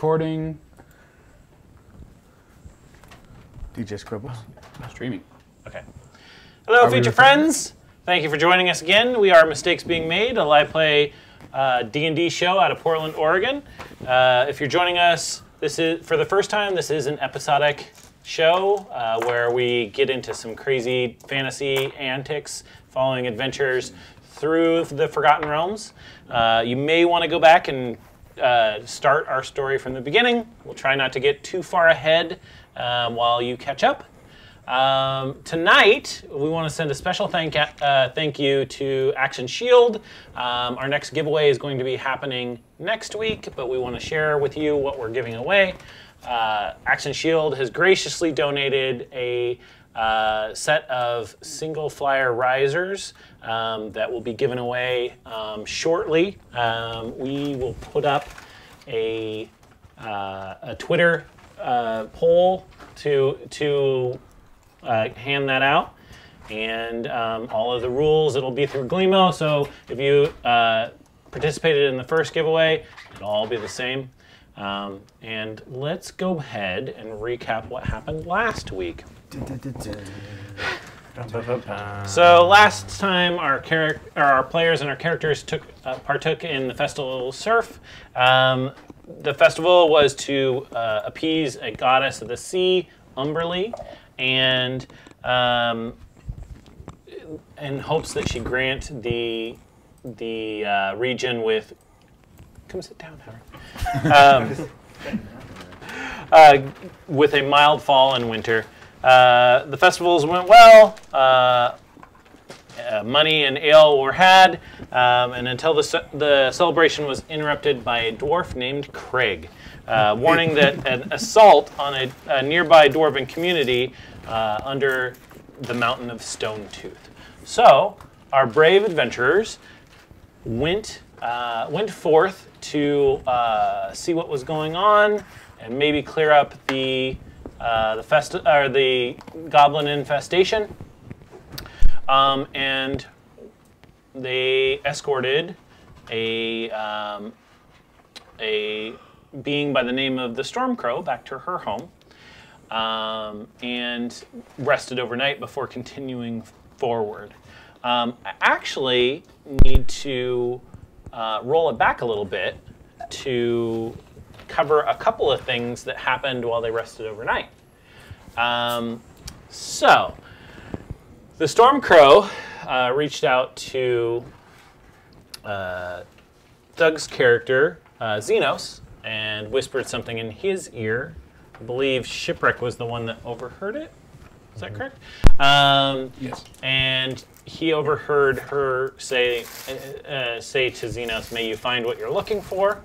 Recording. DJ Scribbles. Streaming. Okay. Hello, recording? friends. Thank you for joining us again. We are Mistakes Being Made, a live play uh, D&D show out of Portland, Oregon. Uh, if you're joining us, this is for the first time. This is an episodic show uh, where we get into some crazy fantasy antics, following adventures through the Forgotten Realms. Uh, you may want to go back and uh, start our story from the beginning. We'll try not to get too far ahead um, while you catch up. Um, tonight, we want to send a special thank, uh, thank you to Axe and Shield. Um, our next giveaway is going to be happening next week, but we want to share with you what we're giving away. Uh, Axe and Shield has graciously donated a uh, set of single flyer risers um, that will be given away um, shortly. Um, we will put up a, uh, a Twitter uh, poll to to uh, hand that out. And um, all of the rules, it'll be through Gleemo. So if you uh, participated in the first giveaway, it'll all be the same. Um, and let's go ahead and recap what happened last week. So last time, our charac- or our players and our characters took uh, partook in the festival Surf. Um, the festival was to uh, appease a goddess of the sea, Umberlee, and um, in hopes that she grant the the uh, region with. Come sit down. Um, uh, with a mild fall and winter. Uh, the festivals went well. Uh, uh, money and ale were had, um, and until the, ce- the celebration was interrupted by a dwarf named Craig, uh, warning that an assault on a, a nearby dwarven community uh, under the mountain of Stone Tooth. So, our brave adventurers went uh, went forth to uh, see what was going on and maybe clear up the uh, the fest or the goblin infestation. Um, and they escorted a um, a being by the name of the Stormcrow back to her home um, and rested overnight before continuing forward. Um, I actually need to uh, roll it back a little bit to cover a couple of things that happened while they rested overnight. Um, so, the Stormcrow uh, reached out to uh, Doug's character, uh, Xenos, and whispered something in his ear. I believe Shipwreck was the one that overheard it. Is that correct? Um, Yes. and he overheard her say uh, uh, say to Xenos, "May you find what you're looking for."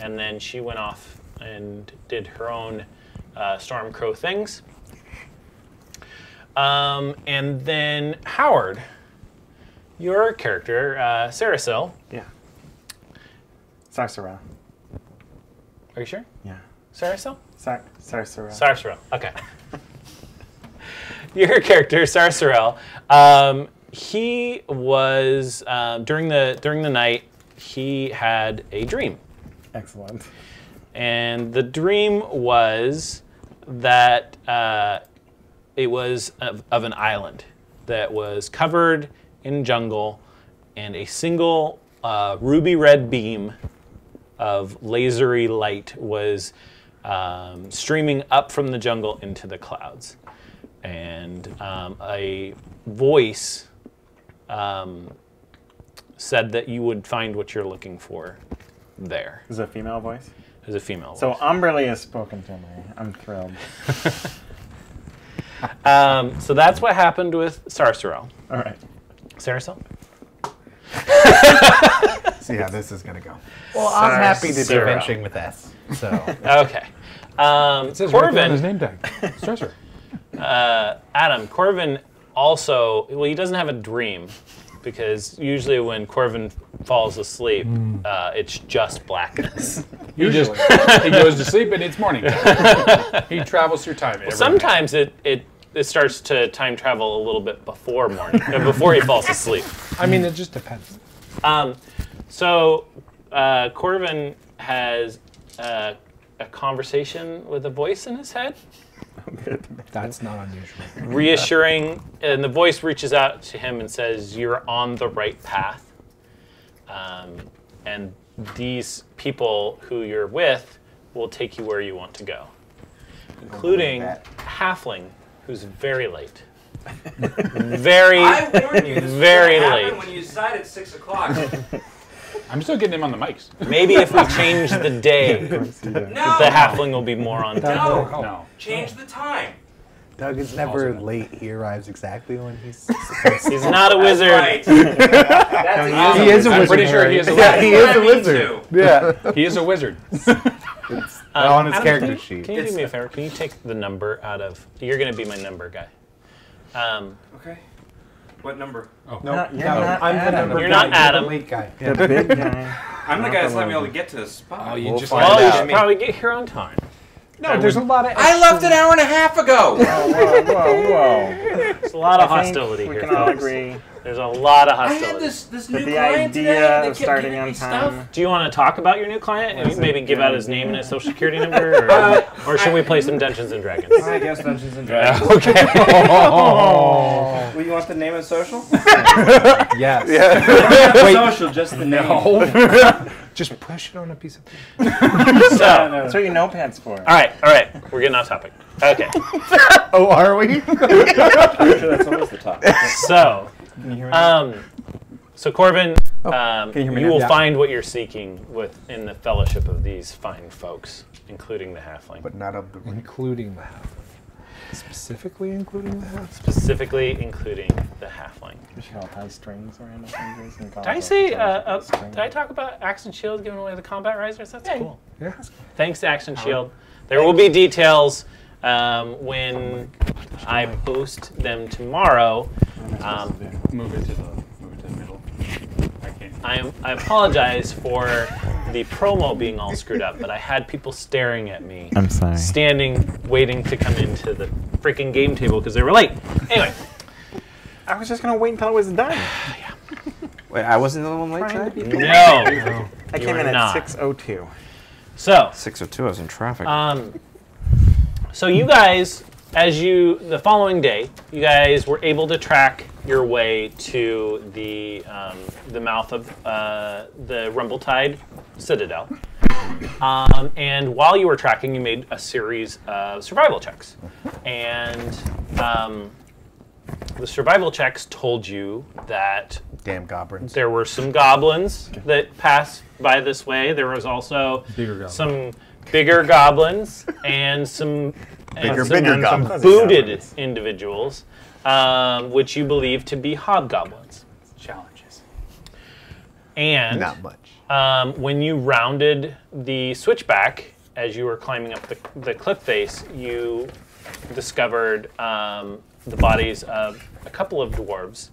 And then she went off and did her own uh, Stormcrow things. Um, and then Howard, your character, uh, Sarasil. Yeah. Sarsara. Are you sure? Yeah. Sarasil? Sar- Sarsara. Sarsarel. Okay. Your character, Sarsarel, um, he was um, during the during the night. He had a dream, Excellent. and the dream was that uh, it was of, of an island that was covered in jungle, and a single uh, ruby red beam of lasery light was um, streaming up from the jungle into the clouds. And um, a voice um, said that you would find what you're looking for there. Is a female voice? As a female So voice. So Umberlee has spoken to me. I'm thrilled. Um, so that's what happened with Sarsarel. All right. Sarasel? See how this is gonna go. Well, I'm happy to be Sarah. venturing with S. So Okay. Um, It says right his name tag. Stressor. uh, Adam, Corvin also, well, he doesn't have a dream because usually when Corvin falls asleep, uh, it's just blackness. Usually. he goes to sleep and it's morning. he travels through time. every night. Sometimes it, it, it starts to time travel a little bit before morning, uh, before he falls asleep. I mean, it just depends. Um, so uh, Corvin has uh, a conversation with a voice in his head, That's not unusual. reassuring, and the voice reaches out to him and says, "You're on the right path." Um, and these people who you're with will take you where you want to go, including that. Halfling, who's very late. very, I warned you. This very is what late. when you decide at six o'clock. I'm still getting him on the mics. Maybe if we change the day, no. the halfling will be more on time. No. No. Change the time. Doug is never Also- late. He arrives exactly when he's. supposed He's not a wizard. Right. That's He is a I'm wizard. pretty sure he is a Yeah, wizard. he is what a I mean wizard. Yeah. He is a wizard. Um, on his Adam, character can you, sheet. Can you do me a favor? Can you take the number out of? You're going to be my number guy. Um, Okay. What number? Oh. No, you're not I'm the Adam. number You're not guy, Adam. The late guy. The big guy. I'm the guy that's the not be able to get to the spot. Oh, you We'll just find well, oh, you should probably get here on time. No, there's a lot of. I left an hour and a half ago. Whoa, whoa, whoa. There's a lot of I think hostility we here, can all agree There's a lot of I hostility. had this this new the client idea that of starting on time. stuff. Do you want to talk about your new client and maybe give out his name and his social security number, or, Uh, or should we play some Dungeons and Dragons? I guess Dungeons and Dragons. okay. Well, you want the name and social? Yes. Wait. Social, just the name. Just push it on a piece of paper. So, That's what your notepad's for. all right, all right, we're getting off topic. Okay, Oh, are we? I'm sure that's always the topic. so Can you hear me? Um, so Corbin, um, can you hear me you will Yeah. find what you're seeking within the fellowship of these fine folks, including the halfling. But not of the ring. including the half. Specifically including the half. Specifically, including the halfling. Michelle has strings around her fingers and calls Did I them say? Uh, uh, did I talk about Axe and Shield giving away the combat risers? That's cool. Yeah. Thanks, Axe and Shield. There will be details um, when I post them tomorrow. What am I supposed to do? Move it to the move it to the middle. I can't. I, I apologize for the promo being all screwed up, but I had people staring at me. I'm sorry. standing waiting to come into the freaking game table because they were late. Anyway, I was just gonna wait until it was done. Wait, I wasn't the one late today? no. I came were in at not. 6:02. So, 602, I was in traffic. um, so you guys, as you the following day, you guys were able to track your way to the um, the mouth of uh, the Rumbletide Citadel. Um, and while you were tracking, you made a series of survival checks, and um, the survival checks told you that Damn goblins. there were some goblins that passed by this way. There was also Bigger some bigger goblins and some Bigger, and some, bigger and some goblins. booted individuals, um, which you believe to be hobgoblins. Challenges. And Not much. um, when you rounded the switchback as you were climbing up the, the cliff face, you discovered um, the bodies of a couple of dwarves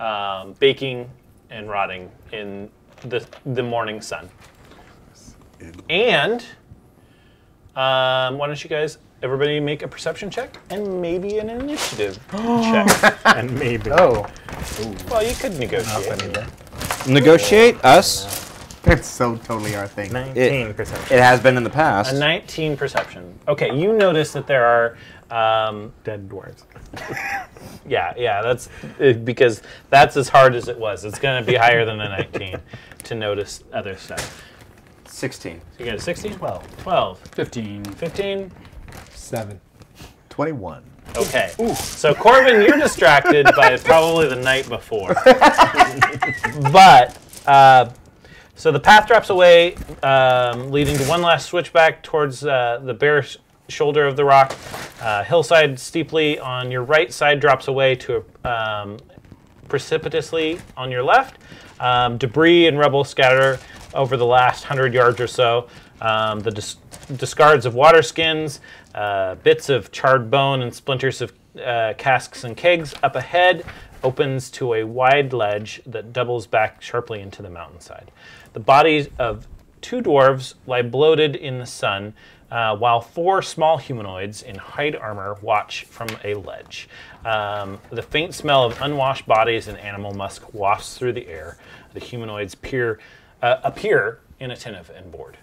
um, baking and rotting in the, the morning sun. And um, why don't you guys, everybody, make a perception check and maybe an initiative check? and maybe. Oh. Well, you could negotiate. Negotiate us. It's so totally our thing. 19 perception. It has been in the past. A 19 perception. Okay, you notice that there are. Um, Dead dwarves. yeah, yeah, that's uh, because that's as hard as it was. It's going to be higher than a 19 to notice other stuff. 16. So you got a 16? 12. 12. Fifteen. 15? 7. 21. Okay. So Corbin, you're distracted by probably the night before. but uh, so the path drops away, um, leading to one last switchback towards uh, the bare sh- shoulder of the rock. Uh, hillside steeply on your right side drops away to um, precipitously on your left. Um, debris and rubble scatter over the last hundred yards or so. Um, the dis- discards of water skins, uh, bits of charred bone, and splinters of uh, casks and kegs up ahead opens to a wide ledge that doubles back sharply into the mountainside. The bodies of two dwarves lie bloated in the sun, uh, while four small humanoids in hide armor watch from a ledge. Um, the faint smell of unwashed bodies and animal musk wafts through the air. The humanoids peer, uh, appear inattentive and bored.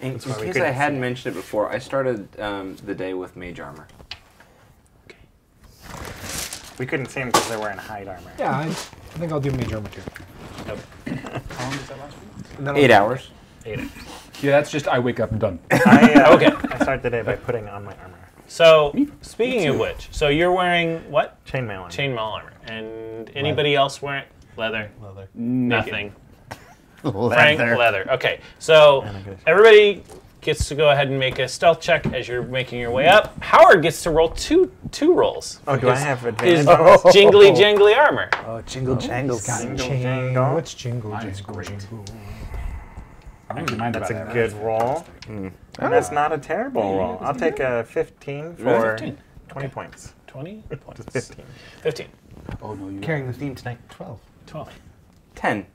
In, in case I hadn't see. mentioned it before, I started um, the day with mage armor. Okay. We couldn't see him because they're wearing hide armor. Yeah, I, I think I'll do mage armor too. How long does that last? And then Eight I'll- hours. Yeah, that's just I wake up and done. I, uh, Okay. I start the day by putting on my armor. So, speaking of which, so you're wearing what? Chainmail on. Chainmail armor. And anybody else wearing leather? Leather. Nothing. Leather. Frank Leather. Okay, so everybody gets to go ahead and make a stealth check as you're making your way up. Howard gets to roll two two rolls. Oh, do I have advantage? His oh. jingly jangly armor. Oh, jingle oh, jangles. Jingle jangle. It's jingle jingle. I That's a that. good roll. Mm. And that's not a terrible roll. I'll take a 15 for 15. 20 okay. points. 20 points. 15. 15. Oh, no, you're carrying the theme tonight. 12. 12. 10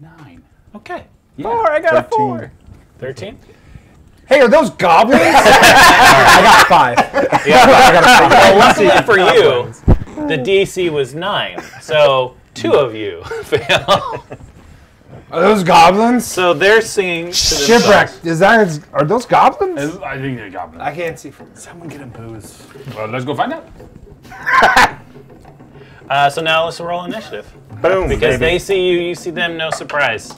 nine. Okay. Four. I got a four. 13. Hey, are those goblins? I got five. Well, luckily for you, the DC was 9. So two of you fail. Are those goblins? So they're singing to Shipwreck. Is that? Are those goblins? I think they're goblins. I can't see from. Someone get a booze. Well, let's go find out. Uh, so now let's roll initiative. Boom, Because baby. they see you, you see them, no surprise.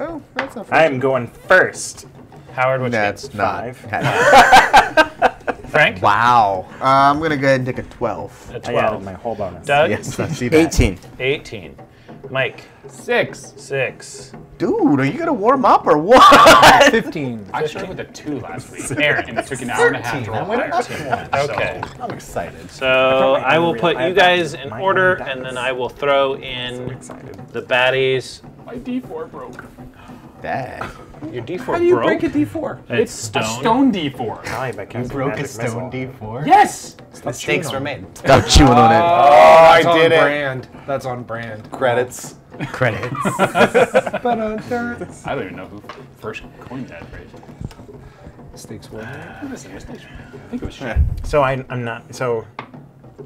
Oh, that's not I am going first. Howard, what That's not. Five. Frank? wow. Uh, I'm gonna go ahead and take a 12. A I added 12. my whole bonus. Doug? Yes, I see that. Eighteen. 18. Mike? Six. 6. Dude, are you gonna warm up or what? Fifteen. I started with a two last week. Aaron, and it took an hour and a half to roll higher. Okay. I'm excited. So I will put I you guys in order, and then. I will throw in excited. the baddies. My D4 broke. Dad. Your D4 How do you broke. break a D4? It's A stone. stone D4. Probably by casting Broke a stone. D4. Yes. Mistakes were made. Stop chewing on it. Oh, oh I that's on did it. brand. That's on brand. Credits. Credits. But there- I don't even know who first coined that phrase. mistakes were made. Listen, mistakes. I think it was shit. So I, I'm not. So,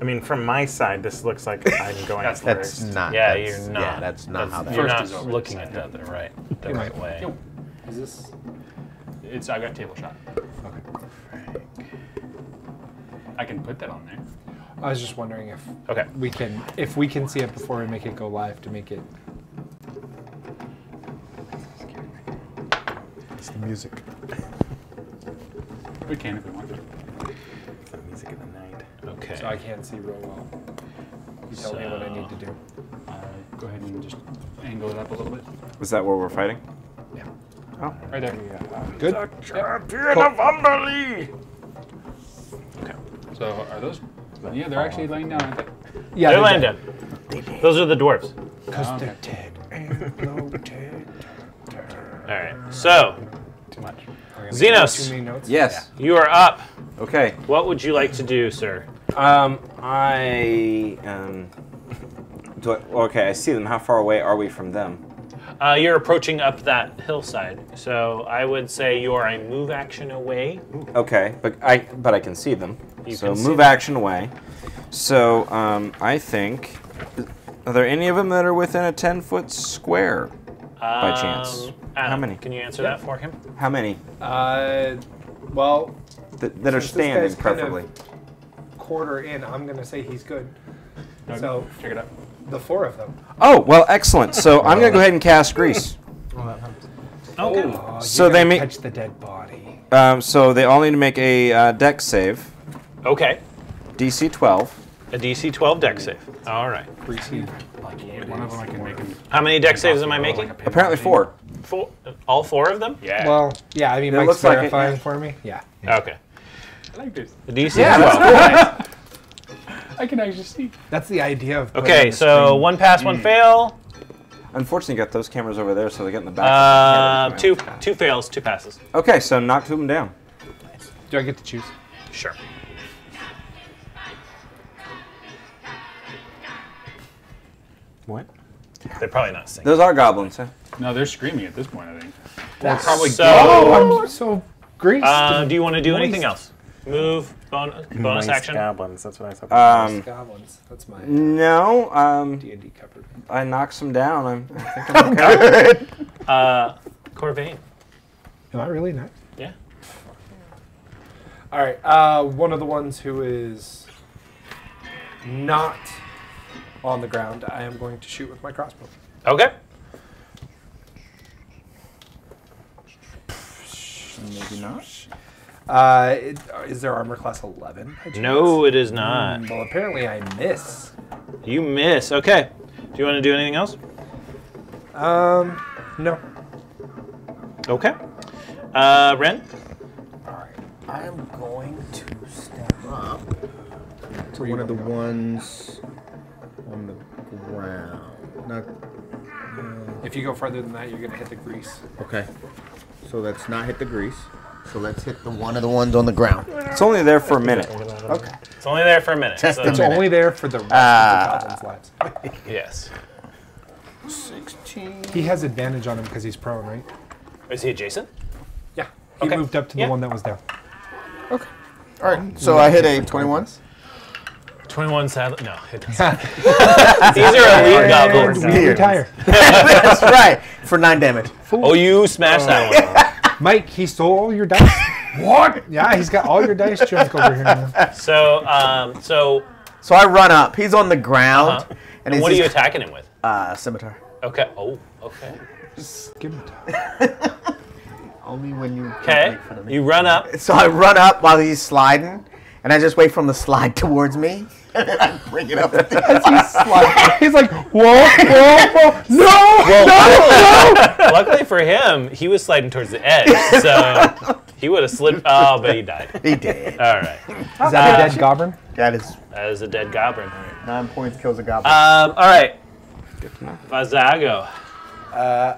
I mean, from my side, this looks like I'm going That's- first. That's not. Yeah, that's- you're not. Yeah, that's not how that You're First not is looking at that the right, the right right. way. Yo, Is this? It's I got table shot. Okay. I can put that on there. I was just wondering if Okay. we can, if we can see it before we make it go live to make it. It's the music. We can if we want to. It's the music of the night. Okay. So I can't see real well. You tell me what I need to do. Uh, go ahead and just angle it up a little bit. Is that where we're fighting? Yeah. Oh. Right there. Good. The Champion of Umberlee! Okay. So are those? Yeah, they're actually laying down. Aren't they? Yeah. They're they laying did. down. Those are the dwarves. Because Oh, they're dead and bloated. All right. So, Too much. Xenos. Too many. Yes. you are up. Okay. What would you like to do, sir? Um, I um. Do I, okay, I see them. How far away are we from them? Uh, you're approaching up that hillside, so I would say you are a move action away. Okay, but I but I can see them. You so can see move them. action away. So um, I think. Are there any of them that are within a ten foot square? By chance. Um, How many? Can you answer that for him? How many Uh, well, that, that are Since this standing, guy's kind of- preferably? quarter in, I'm gonna say he's good. Doug, So check it out. the four of them. Oh well, excellent. So I'm gonna go ahead and cast grease. Okay. Oh, So they gonna make- touch the dead body. Um, so they all need to make a uh, dex save, Okay. DC 12. A DC 12 dex save. All right. One of them I can make him. How many dex saves am I making? Apparently four. Four. All four of them? Yeah. Well, yeah, I mean, It Mike's looks like it, verifying yeah. for me. Yeah. Okay. I like this. The DC Yeah, 12. that's I can actually see. That's the idea of. putting Okay, the so screen- one pass, one fail. Unfortunately, you got those cameras over there, so they get in the back. Uh, the two two fails, two passes. Okay, so knock two of them down. Do I get to choose? Sure. What? They're probably not singing. Those are goblins, huh? No, they're screaming at this point. I think. Or probably. So, Oh, I'm so greased. uh, do you want to do anything else? Move, bonus, bonus Moist action. Goblins. That's what I said. Um, goblins. That's my no, um, D and D cupboard. I knocked some down. I'm, I think I'm okay. Uh, Corvain. Am I really not? Yeah. All right. Uh, one of the ones who is not on the ground, I am going to shoot with my crossbow. Okay. Maybe not. Uh, it, is their armor class 11? No, it is not. Mm, Well, apparently I miss. You miss. Okay. Do you want to do anything else? Um, no. Okay. Uh, Ren? Alright, I am going to step up to one of the ones on the ground. Not If you go further than that, you're gonna hit the grease. okay. So let's not hit the grease. So let's hit the one of the ones on the ground. It's only there for a minute. Okay. It's only there for a minute. Just so- a It's minute. only there for the rest Ah. of the goblin's lives. Yes. Sixteen. He has advantage on him because he's prone, right? Is he adjacent? Yeah. He Okay. moved up to the Yeah. one that was there. Okay. All right. So I hit a twenty-one. 21 sadly. No, it doesn't. These are elite goblins. And we Weird. retire. That's right. For nine damage. Oh, you smashed that one. Mike, he stole all your dice. what? Yeah, he's got all your dice junk over here now. So, um, so, So I run up. He's on the ground, uh-huh. and, and he's what are you attacking him with? Uh, scimitar. Okay. Oh, okay. Give him time. Only when you. Okay. make fun of me. You run up. So I run up while he's sliding, and I just wait for him to slide towards me, and then I bring it up as he's sliding. He's like, whoa, whoa, whoa, no, Well, luckily for him, he was sliding towards the edge, so he would have slipped. Oh, but he died. He did. All right. Is that a dead goblin? That is That is a dead goblin. nine points kills a goblin. Um, all right. Vazago. Uh,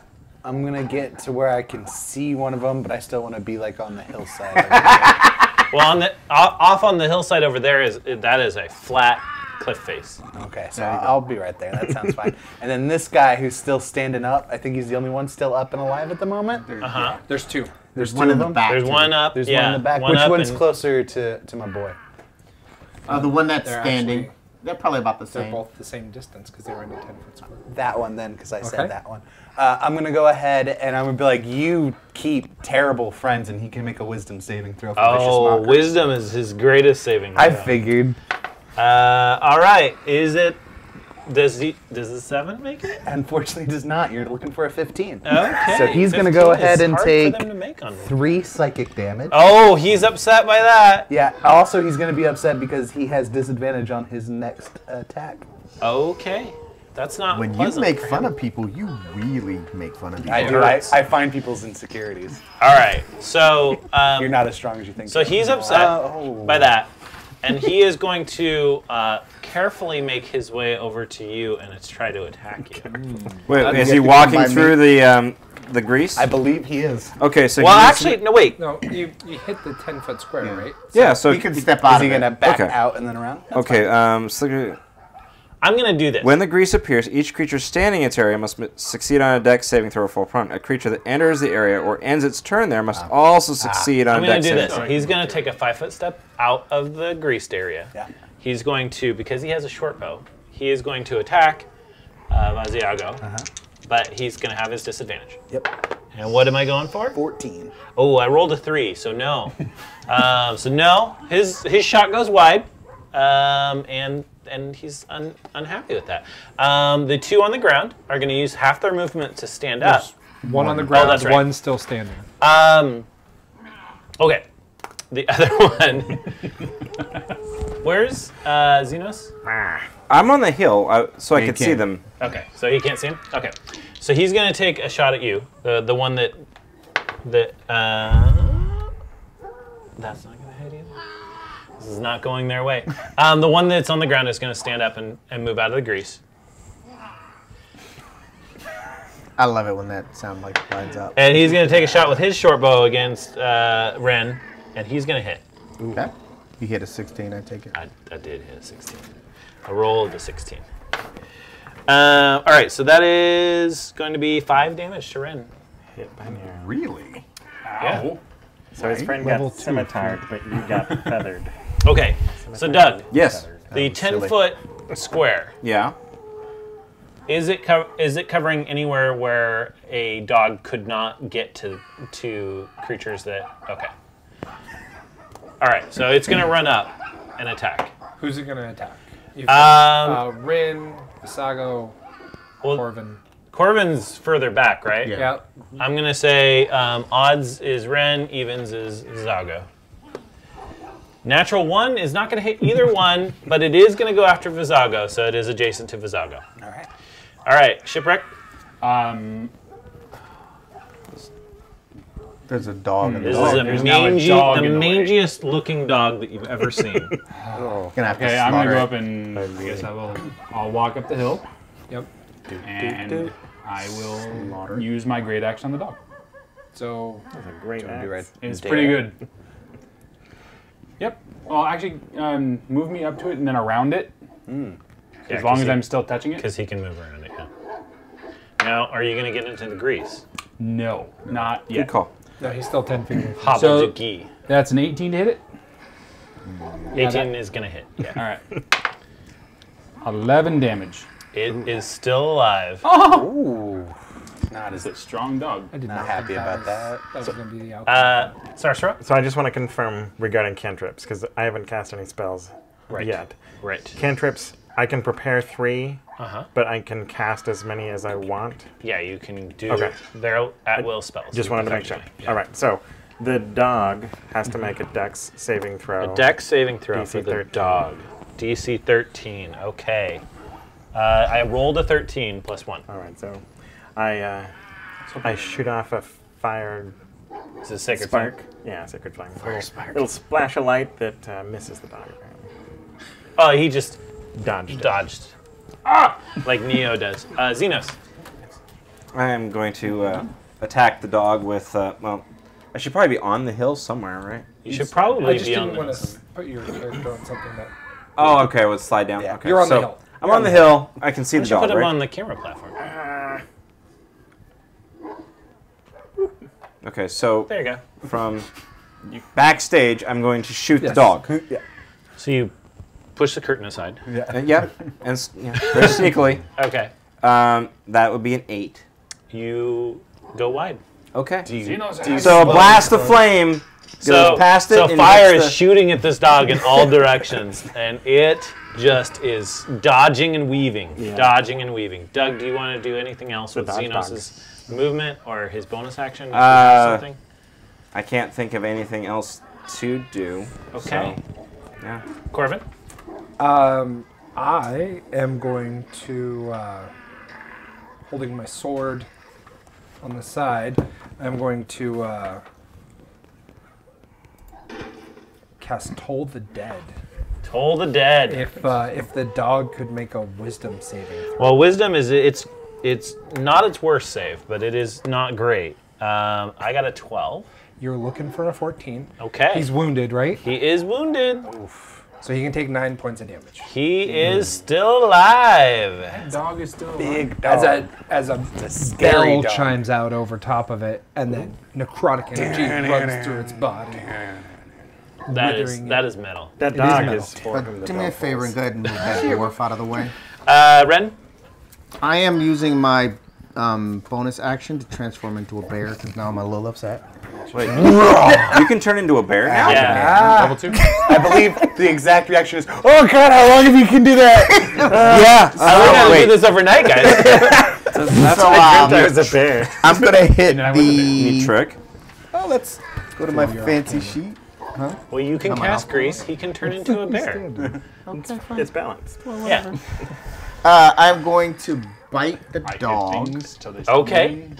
I'm gonna get to where I can see one of them, but I still want to be like on the hillside. Well, on the off off on the hillside over there is that is a flat cliff face. okay, so I'll be right there. That sounds fine. And then this guy who's still standing up, I think he's the only one still up and alive at the moment. Uh huh. There's two. There's one two in of the them. back. There's too. one up. There's yeah, one in the back. one Which one's and- closer to, to my boy? Uh, the one that's They're standing. actually- They're probably about the same. They're both the same distance because they were in a 10 foot square. That one then, because I Okay. said that one. Uh, I'm gonna go ahead and I'm gonna be like, you keep terrible friends, and he can make a wisdom saving throw for Oh, wisdom is his greatest saving. I throw. figured. Uh, all right. Is it? Does he? Does the seven make it? Unfortunately, it does not. You're looking for a 15. Okay. So he's gonna go ahead and take for them to make on me. Three psychic damage. Oh, he's upset by that. Yeah. Also, he's gonna be upset because he has disadvantage on his next attack. Okay, that's not When you make fun of people, you really make fun of people. I do. I. I find people's insecurities. All right. So, um, You're not as strong as you think. so he's upset Oh. by that, and he is going to uh, carefully make his way over to you and it's try to attack you. Wait, How is he have to go walking by through the um, the grease? I believe he is. okay, so Well, actually, no. Wait. No, you, you hit the 10 foot square, right? yeah. So he can step out Is he of it. gonna back Okay. out and then around? That's okay. Um, so I'm gonna do this. when the grease appears, each creature standing in its area must succeed on a dex saving throw or full prone. A creature that enters the area or ends its turn there must also succeed on I'm a gonna do this. He's gonna take a five foot step out of the greased area. Yeah. He's going to because he has a short bow. He is going to attack uh, Vaziago, but he's gonna have his disadvantage. Yep. And what am I going for? 14. Oh, I rolled a three, so no. um, so no, his his shot goes wide, um, and and he's un, unhappy with that. Um, the two on the ground are going to use half their movement to stand up. One on the ground, that's right. one still standing. Um, okay, the other one. Where's uh, Xenos? I'm on the hill, uh, so I You can see them. Okay, so he can't see him. Okay, so he's gonna take a shot at you, the the one that that uh, that's not gonna hit either. This is not going their way. Um, the one that's on the ground is gonna stand up and, and move out of the grease, I love it when that sound like lines up. and he's gonna take a shot with his short bow against uh, Ren, and he's gonna hit. Okay. You hit a 16, I take it. I, I did hit a 16. I rolled a 16. Uh, all right, so that is going to be five damage to Ren. Hit by an arrow. Really? Yeah. So his friend Level got two. scimitared, but you got feathered. Okay, so Doug, Yes. the 10 silly. foot square. Yeah. Is it co- is it covering anywhere where a dog could not get to to creatures that? Okay. All right, so it's gonna run up and attack. Who's it gonna attack? You've got, Um, uh, Rin, Sago, well, Corvin. Corvin's further back, right? Yeah. Yeah. I'm gonna say um, odds is Ren, evens is Zago. Natural one is not gonna hit either one, but it is gonna go after Visago, so it is adjacent to Visago. All right. All right, shipwreck. Um, There's a dog in the This Oh, is a there's now a mangy, dog the in the way. mangiest looking dog that you've ever seen. Gonna have to okay, I'm gonna go up and I guess I will. I'll walk up the hill Yep. and I will use my great axe on the dog. So That's a great Wanna axe. right It's there? pretty good. Yep. Well, actually, um, move me up to it and then around it. Yeah, as long as he- I'm still touching it. Because he can move around it, yeah. Now, are you going to get into the grease? No, not yet. Good yet. call. no, he's still ten feet away. from Hobble So- That's an 18 to hit it. 18 is going to hit. Yeah. All right. 11 damage. It is still alive. Ooh. Not as It's a strong dog. I did not not happy think about that. that. Was, that was gonna be the outcome. Uh, Sarsara? So I just want to confirm regarding cantrips because I haven't cast any spells Right. yet. Right. Cantrips, I can prepare three, Uh-huh. but I can cast as many as I want. Yeah, you can do Okay. their at will spells. Just wanted to make sure. effectively. All right, so the dog has to make a dex saving throw. A dex saving throw DC for the 13. dog. DC 13. Okay. Uh, I rolled a 13 plus 1. All right, so I uh, I shoot off a fire This is sacred spark. Flame. Yeah, sacred flame. Fire spark. Little splash of light that uh, misses the dog. Oh, he just Dodged. it. dodged. Ah! Like Neo does. Uh, Xenos. I am going to uh, attack the dog with. Uh, well, I should probably be on the hill somewhere, right? You should probably I probably just be didn't want this. to put your character on something that. Oh, okay. Let's slide down. Yeah. Okay, You're on the hill. I'm on the hill. I can see You the should dog, put him right? on the camera platform. Okay, so There you go. from backstage, I'm going to shoot Yes. the dog. yeah. So you push the curtain aside. Uh, yeah, and yeah, very sneakily. Okay. Um, that would be an eight. You go wide. Okay. Xenos do you- So blast of flame goes So, past it. so and fire is the- shooting at this dog in all directions, and it just is dodging and weaving, Yeah. dodging and weaving. Doug, do you want to do anything else The with dodge Xenos' movement or his bonus action? Uh, something? I can't think of anything else to do. Okay. So, yeah. Corvin? Um, I am going to, uh, holding my sword on the side, I'm going to uh, cast Toll the Dead. Toll the dead. If uh, if the dog could make a Wisdom saving throw. Well, wisdom is it's it's not its worst save, but it is not great. Um, I got a 12. You're looking for a 14. Okay. He's wounded, right? he is wounded. Oof. So he can take nine points of damage. He is still alive. That dog is still alive. Big As a as a scary bell dog. chimes out over top of it, and then necrotic energy runs through its body. That is Withering that is metal. that is dog metal. is, But do me a favor and first. go ahead and move that dwarf out of the way. Uh, Ren? I am using my um, bonus action to transform into a bear because now I'm a little upset. Wait. you can turn into a bear now? Yeah. Level two. I believe the exact reaction is, "Oh God, how long have you can do that?" yeah. I learned how to do this overnight, guys. That's So, I um, was a bear. I'm gonna hit then I went to Neat the. trick. Oh, let's go to my fancy sheet. well, you can Am cast grease. He can turn into a bear. Okay, fine. It's balanced. Yeah. Uh, I'm going to bite the I hit dog. till they Okay. moving.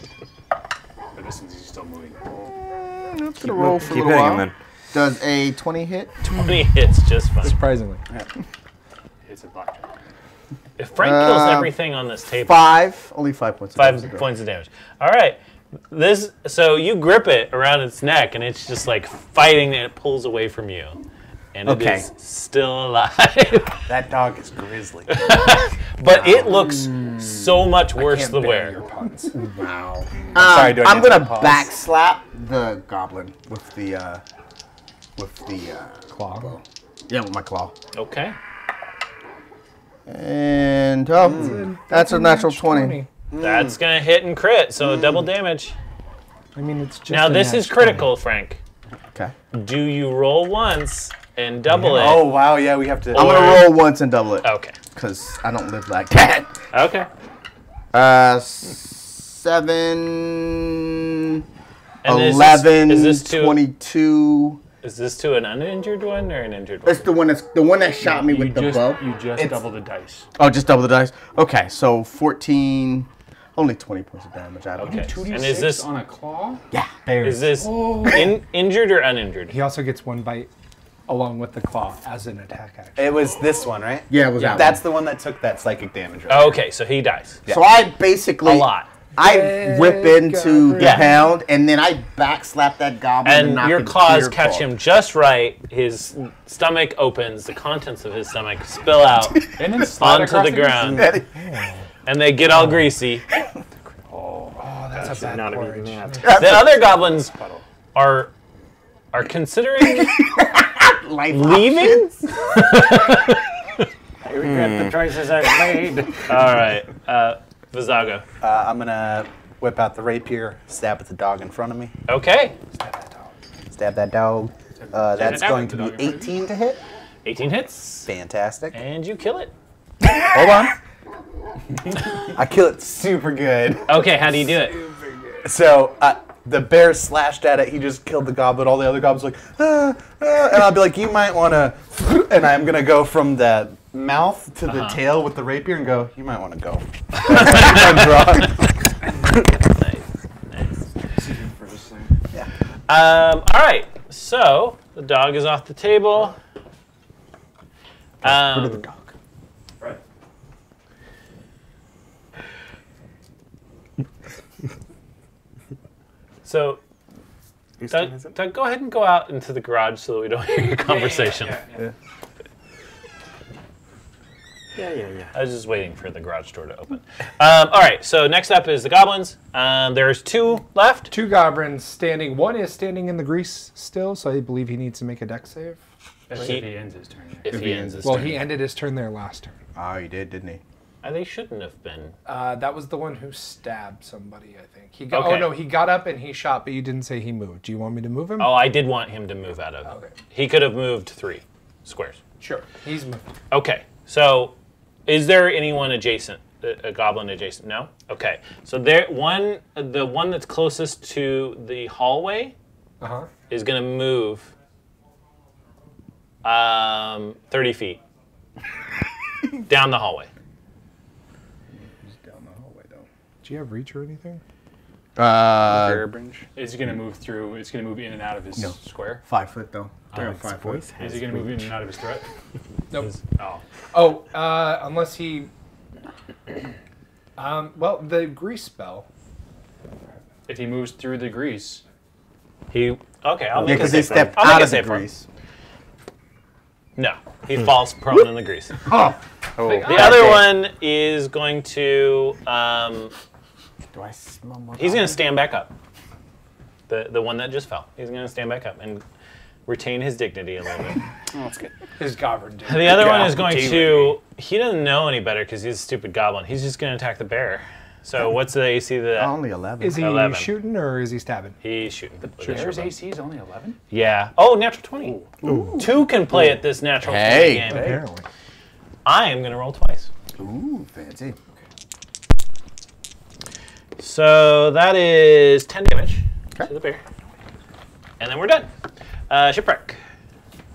But this is still moving. I'm gonna roll for Keep a little hitting while. him then. Does a 20 hit? 20 hits just fine. Surprisingly. It's a blackjack. If Frank kills Uh, everything on this table, Five. Only five points. of five damage. points of damage. All right. This so you grip it around its neck and it's just like fighting and it pulls away from you. And it is Okay. still alive. that dog is grizzly. but it looks so much worse Can't the bear your wear. puns. Wow. sorry, Um, do I I'm gonna pause? backslap the goblin with the uh, with the uh, Claw. yeah with my claw. Okay. And oh, that's a natural 20. That's gonna hit and crit, so double damage. I mean, it's just Now a this is nat critical, Frank. Okay. Do you roll once and double it? Oh wow, yeah, we have to. I'm gonna roll once and double it Okay. because I don't live like that. Okay. Uh, seven, And is this- eleven, is this to- 22. Is this to an uninjured one or an injured one? It's the one that's the one that shot me you with the just, bow. You just It's- double the dice. Oh, just double the dice. Okay, so 14, only 20 points of damage. I don't Okay. Two And is this on a claw? Yeah. is this in, injured or uninjured? He also gets one bite along with the claw as an attack action. It was this one, right? Yeah, it was that That's one. the one that took that psychic damage. Right? Okay, so he dies. So I basically A lot. I whip into the Yeah. pound and then I backslap that goblin and, And knock your his claws ear catch off. him just right. His stomach opens. The contents of his stomach spill out And then slide onto across the ground, That- and they get all greasy. Oh, oh that's a bad Not porridge. even that. The other goblins are are considering life leaving. I regret the choices I've made. All right, uh, Vizago. Uh, I'm gonna whip out the rapier, stab at the dog in front of me, Okay, stab that dog. Uh, that's dog going to be dog in front 18 to hit. 18 hits, Fantastic. and you kill it. Hold on. I kill it super good. Okay, how do you do it? So uh, the bear slashed at it. He just killed the goblin. All the other goblins like, ah, ah, and I'll be like, you might want to, and I'm gonna go from the mouth to the tail with the rapier and go. You might want to go. And draw. Um, all right, so the dog is off the table. Um, so, Doug. Doug, go ahead and go out into the garage so that we don't hear your conversation. Yeah, yeah, yeah. I was just waiting for the garage door to open. Um, all right, so next up is the goblins. Um, there's two left. Two goblins standing. One is standing in the grease still, so I believe he needs to make a dex save. That's He- if he ends his turn. If he ends his Well, turn. he ended his turn there last turn. Oh, he did, didn't he? Uh, they shouldn't have been. Uh, that was the one who stabbed somebody, I think. He got, Okay. Oh no, he got up and he shot, but you didn't say he moved. Do you want me to move him? Oh, I did want him to move out of. Okay. He could have moved three squares. Sure, he's moved. Okay, so is there anyone adjacent? A, a goblin adjacent? No. Okay, so there one, the one that's closest to the hallway Uh huh. is going to move um, 30 feet down the hallway. He's down the hallway, though. Do you have reach or anything? Uh, Is he going to move through? It's going to move in and out of his No. square. five foot though. Don't Alright, five foot. Is he going to move in and out of his threat? Nope. Oh, Oh, uh, unless he. Um, well, the grease spell. if he moves through the grease, He okay. I'll Yeah, make a because they save for stepped I'll make out a of the save for grease. No, he falls prone in the grease. Oh, Oh, The other one is going to. Um, Do I smell more? he's going to stand back up. The the one that just fell. He's going to stand back up and retain his dignity a little bit. Oh, that's good. His govern did. The other one is going to. He doesn't know any better because he's a stupid goblin. He's just going to attack the bear. So what's the AC of that? Oh, only eleven. Is he 11. shooting or is he stabbing? He's shooting. The Bear's short. AC is only 11. Yeah. Oh, natural 20. Two can play at this natural Hey. 20 game. Apparently. I am going to roll twice. Ooh, fancy. So that is 10 damage to the bear. And then we're done. Uh, shipwreck.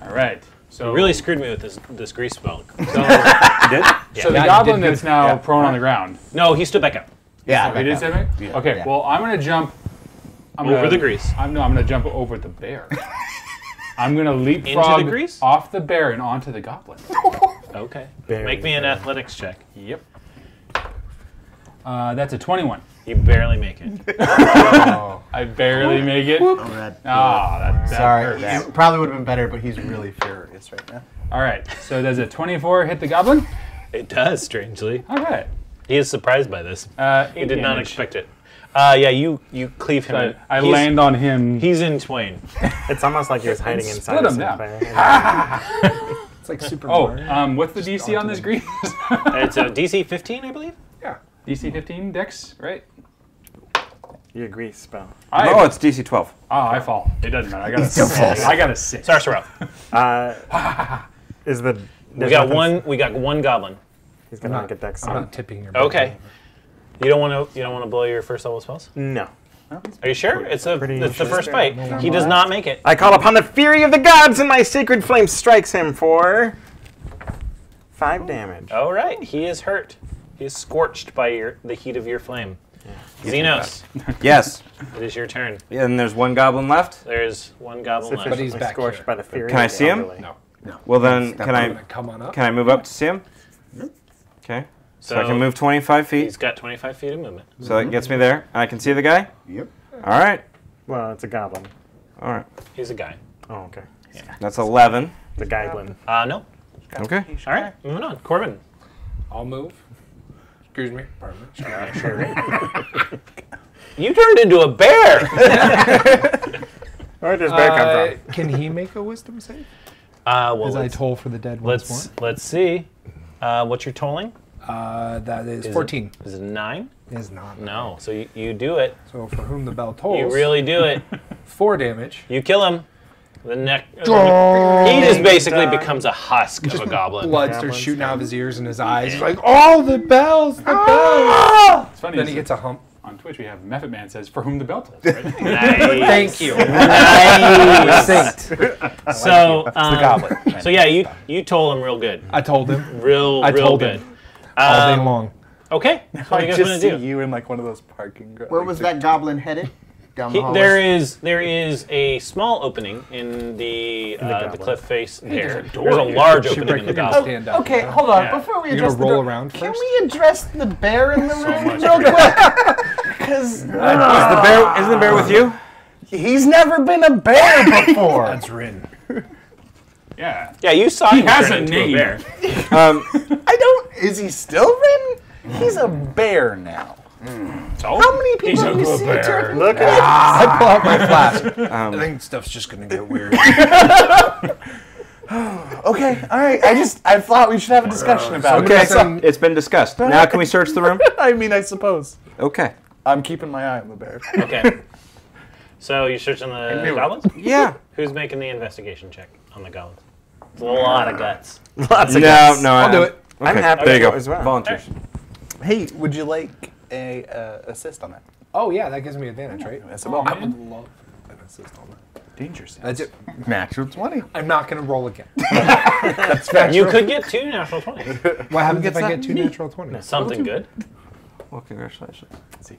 All right. So You really screwed me with this this grease spell. You did? So the Yeah, goblin did that's now Yeah. prone on the ground. No, he stood back up. Yeah. He did say that? Yeah. Okay. Yeah. Well, I'm gonna jump. I'm Over gonna- the grease. I'm no. I'm gonna jump over the bear. I'm gonna leapfrog grease? off the bear and onto the goblin. Okay. Barely, Make me an athletics check. Yep. Uh, that's a 21. You barely make it. I barely make it. Oh, that- Ah, that, that Sorry, hurts. it probably would have been better, but he's really furious right now. All right. So does a 24 hit the goblin? It does, strangely. All right. He is surprised by this. Uh, He did not expect it. Uh, yeah, you you cleave him. I. I land on him. He's in twain. It's almost like he was hiding inside split him some down. fire. It's like Super Oh, Mario. um, what's the DC on this green? It's a DC 15, I believe. Yeah. DC 15 Dex, right? You agree, spell. I, Oh, it's DC 12. oh, I fall. It doesn't matter. I got a six. I got a six. Sorcerer. Uh, is the We got one. We got one goblin. He's gonna I'm make a dex. I'm save. not tipping your. Okay. You don't want to. You don't want to blow your first level spells. No. Are you sure? It's a. Pretty It's the sure. first fight. He does not make it. I call upon the fury of the gods, and my sacred flame strikes him for five damage. All right. He is hurt. He is scorched by your the heat of your flame. Xenos, Yes. it is your turn. Yeah, and there's one goblin left. There's one goblin left. But he's back scorched here. by the fury. Can I of the see him? elderly. No. No. Well then, can I'm I gonna come on up. can I move up to see him? Okay. So, I can move 25 feet. He's got 25 feet of movement. So that gets me there. I can see the guy. Yep. All right. Well, it's a goblin. All right. He's a guy. Oh, okay. Yeah. That's 11. The goblin. Uh, no. Okay. All right. Moving on. Corbin. I'll move. Excuse me. Pardon me. You turned into a bear. Where does bear come Uh, from? can he make a wisdom save? Uh, well, As I let's, toll for the dead once let's let's see. Uh, what's your tolling? Uh, that is, Is 14. Is it nine? Is not. No. So you, you do it. So for whom the bell tolls. You really do it. Four damage. You kill him. The neck. He just basically becomes a husk of a goblin. Blood Goblins, starts shooting out of his ears and his eyes. He's like, oh, the bells, the bells. Ah! It's funny. Then he that gets a hump. on Twitch. We have Method Man says, "For whom the bell tolls." Right? Nice. Thank you. Nice. Saint. So, um, goblin. so yeah, you you told him real good, I told him real I real told good. him. all day Um, long. Okay, so what I are you guys just see do? you in like one of those parking garages. Where was that goblin headed? Down the hallway. there is there is a small opening in the uh, the cliff face there. there's a door There's a large Shipwreck, opening in the you're goblin. stand up. Okay, hold on. Yeah. Before we You're address gonna roll the, around can first? we address the bear in the room much real quick? Because Is the bear? Isn't the bear with you? he's never been a bear before. That's Rin. Yeah. Yeah, you saw He him has turn a into name. bear. Um, I don't. Is he still Rin? He's a bear now. So How many people a have you good seen bear. turn? Look at I pull out my flask. I um, think stuff's just gonna get weird. Okay, all right. I just I thought we should have a discussion about somebody it. okay, some- it's been discussed. Now can we search the room? I mean, I suppose Okay. I'm keeping my eye on the bear. Okay. So you're searching the knew goblins? Yeah. Who's making the investigation check on the goblins? It's a lot of guts. lots No, of guys. no. I'll do it. Okay. I'm happy There you to go. go as well. Volunteers. Hey, would you like a uh, assist on that? Oh yeah, that gives me advantage, right? Yes, it will. I would love an assist on that. danger sense. That's it. Natural twenty. I'm not gonna roll again. You could get two natural 20s. What happens if I get two natural twenties? Something good. Well, congratulations. See,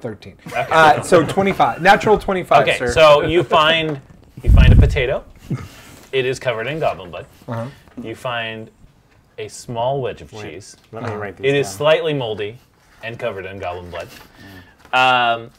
Thirteen. Uh, so twenty-five. Natural twenty-five, Okay, sir. so you find you find a potato. It is covered in goblin blood. Uh-huh. You find a small wedge of cheese. Let me write these It is down. slightly moldy and covered in goblin blood. Um,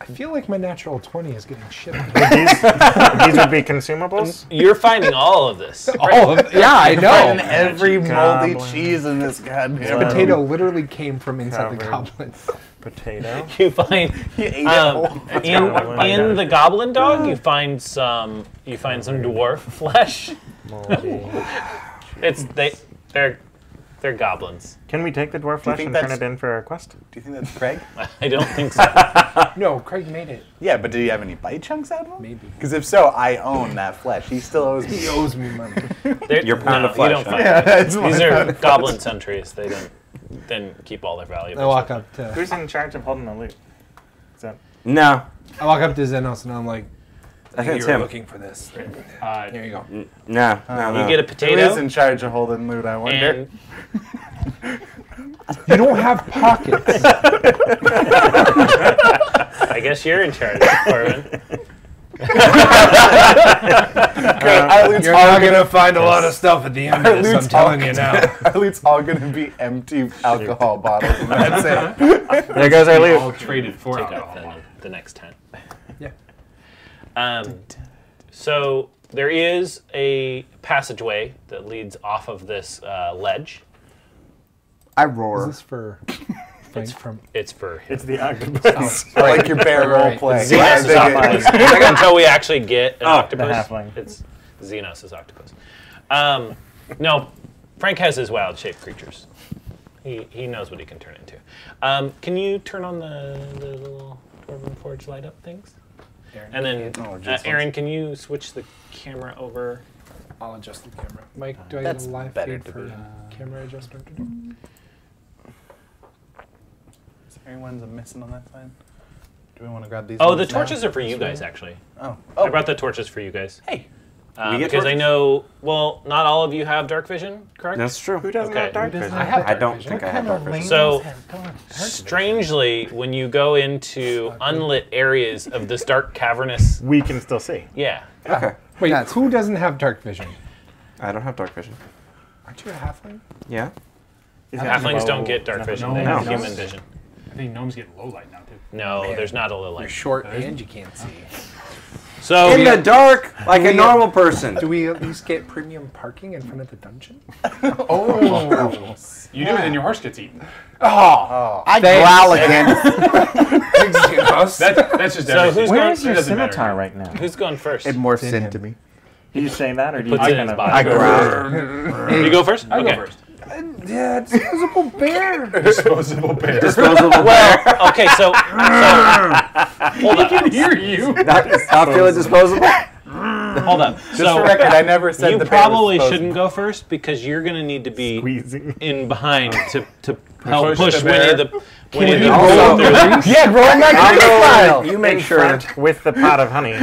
I feel like my natural twenty is getting shipped. these, these would be consumables. you're finding all of this. All of yeah, I And know. every moldy Goblin. cheese in this goddamn This potato literally came from inside the Covered. goblin. Potato. You find You ate um, whole. in goblin. in the goblin dog. You find some you find some dwarf flesh. Moldy. It's they they're they're goblins. Can we take the dwarf flesh and turn it in for a quest? Do you think that's Craig? I don't think so. No, Craig made it. yeah, but did he have any bite chunks out of him? Maybe. Because if so, I own that flesh. He still owes me. He owes me money. They're- Your pound no, of flesh, You don't huh? find Yeah, it's These my are pound of goblin sentries. They don't then keep all their valuables. I walk up to Who's in charge of holding the loot? Is that No. I walk up to Xenos and I'm like, I think you it's him. looking for this. Uh, Here you go. No. No. You get a Who is potato in charge of holding loot? I wonder. You don't have pockets. I guess you're in charge, Corbin. our loot's You're all not gonna, gonna find a lot of stuff at the end of this. I'm telling you now. Our loot's all gonna be empty alcohol bottles, and that's it. there goes our loot. all traded for Take out alcohol. the, the next ten. Yeah. Um, so there is a passageway that leads off of this uh, ledge. I Is roar. this for Frank from? It's for him. It's the octopus. I like your bear role right. play. Xenos is octopus. Until we actually get an Oh, the octopus, halfling. it's Xenos is octopus. Um, No, Frank has his wild shaped creatures. He, he knows what he can turn into. Um, can you turn on the, the little Dwarven Forge light up things? And then, Oh, uh, just Aaron, can you switch the camera over? I'll adjust the camera. Mike, do I That's get a live better feed to for be- camera adjuster? Is there anyone's missing on that side? Do we want to grab these? Oh, the ones now? torches are for you guys, actually. Oh, I oh, brought the torches for you guys. hey. Uh, We get because I know, well, not all of you have dark vision, correct? That's true. Who doesn't Okay. have dark vision? I have I don't vision. think I have dark vision. So, strangely, when you go into unlit areas of this dark cavernous, We can still see. yeah, Okay. Wait, That's- who doesn't have dark vision? I don't have dark vision. Aren't you a halfling? Yeah. halflings don't get dark vision; they No. have human vision. I think gnomes get low light now too. No, there's not a low light. You're short and you can't see. So In the dark, like a uh, normal person. Do we at least get premium parking in front of the dungeon? Oh. oh, you do, and then your horse gets eaten. Oh, I Thanks. growl again. That, that's just So who's Where going? is your It doesn't matter. right now? Who's going first? it morphs into me. Are you saying that, or do you Puts it in kind his of? body. I growl. You go first. I okay. go first. Yeah, disposable bear. Disposable bear. Disposable. Well, okay, so, so hold I up, can hear you. Not, not feeling disposable. hold up. Just So for record, I never said you the bear was probably supposed- shouldn't go first because you're going to need to be Squeezing. in behind oh. to to help Push push the Winnie bear. the Winnie the we Pooh roll through. yeah, roll back I'll style. go you make sure with the pot of honey,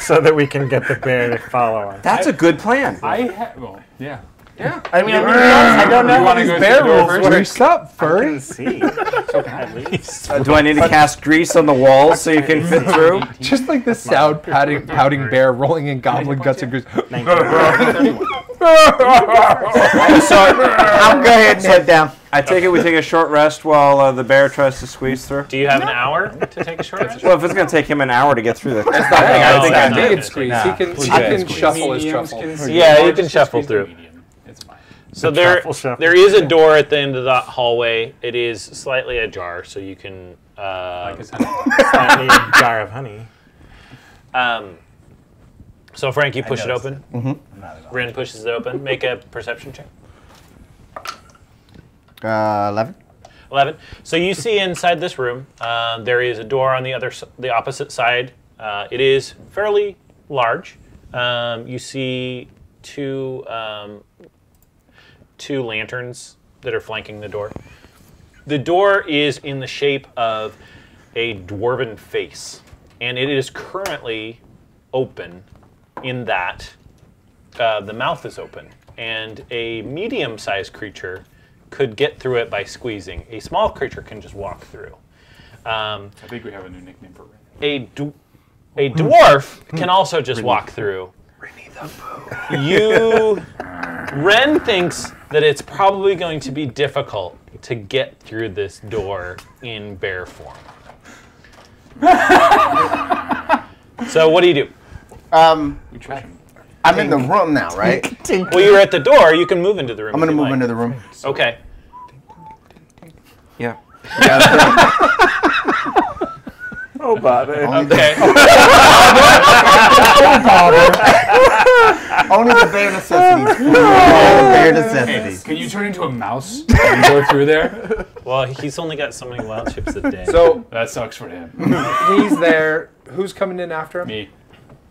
so that we can get the bear to follow us. That's a good plan. I have. Well, yeah. I mean, I don't know You how these go bear through the rules first? work. Grease up, I furry. can see. At least. Uh, do I need to cast grease on the walls so you can fit through? Just like the sound pouting, pouting bear rolling in goblin guts and grease. Thank you. So I'll go ahead and head down. I take it we take a short rest while uh, the bear tries to squeeze through. Do you have an hour to take a short rest? Well, if it's gonna take him an hour to get through this, I I think think I he did. can squeeze. Nah. He can, he can shuffle his Mediums truffle. Yeah, you can shuffle squeeze through. Medium. It's fine. So there, Shuffle, shuffle. there is a door at the end of the hallway. It is slightly ajar, so you can. Uh, Like it's. Slightly a jar of honey. um, so Frank, you push it open. Mm-hmm. Rin pushes it open. Make a perception check. Uh, 11. Eleven. So you see inside this room, uh, there is a door on the other, the opposite side. Uh, it is fairly large. Um, you see two, um, two lanterns that are flanking the door. The door is in the shape of a dwarven face, and it is currently open. In that, uh, the mouth is open, and a medium-sized creature could get through it by squeezing. A small creature can just walk through. Um, I think we have a new nickname for Ren. a d- a dwarf can also just walk through. You, Ren thinks that it's probably going to be difficult to get through this door in bear form. so what do you do? Um, We tried him. I'm in the room now, right? Well, you're at the door. You can move into the room. I'm gonna move like. into the room. Okay. yeah. Oh, bother. Eh? Okay. Only the bare necessities. Only the bare necessities. Can you turn into a mouse and go through there? well, he's only got so many wild chips a day. So That sucks for him. he's there. Who's coming in after him? Me.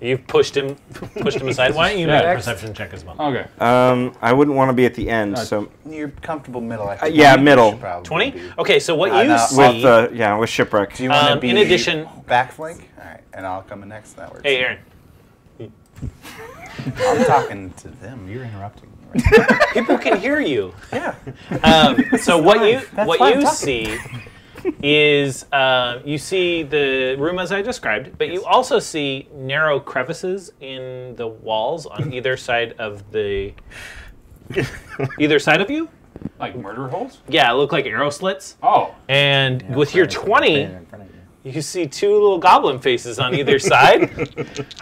You've pushed him, pushed him aside. Why don't you make a Next. perception check as well? Okay. Um, I wouldn't want to be at the end, so You're comfortable middle. I Uh, think. yeah, You middle. probably Twenty. be. Okay, so what Uh, you no, see? with uh, yeah, with shipwreck. Do you want to Um, be in addition- back flank? All right, and I'll come in next. That works. hey, Aaron. I'm talking to them. You're interrupting. me. People can hear you. yeah. Um, so what you That's what why I'm you talking. see is uh, you see the room as I described, but you also see narrow crevices in the walls on either side of the either side of you. Like murder holes? Yeah, look like arrow slits. Oh. And with your twenty, you see two little goblin faces on either side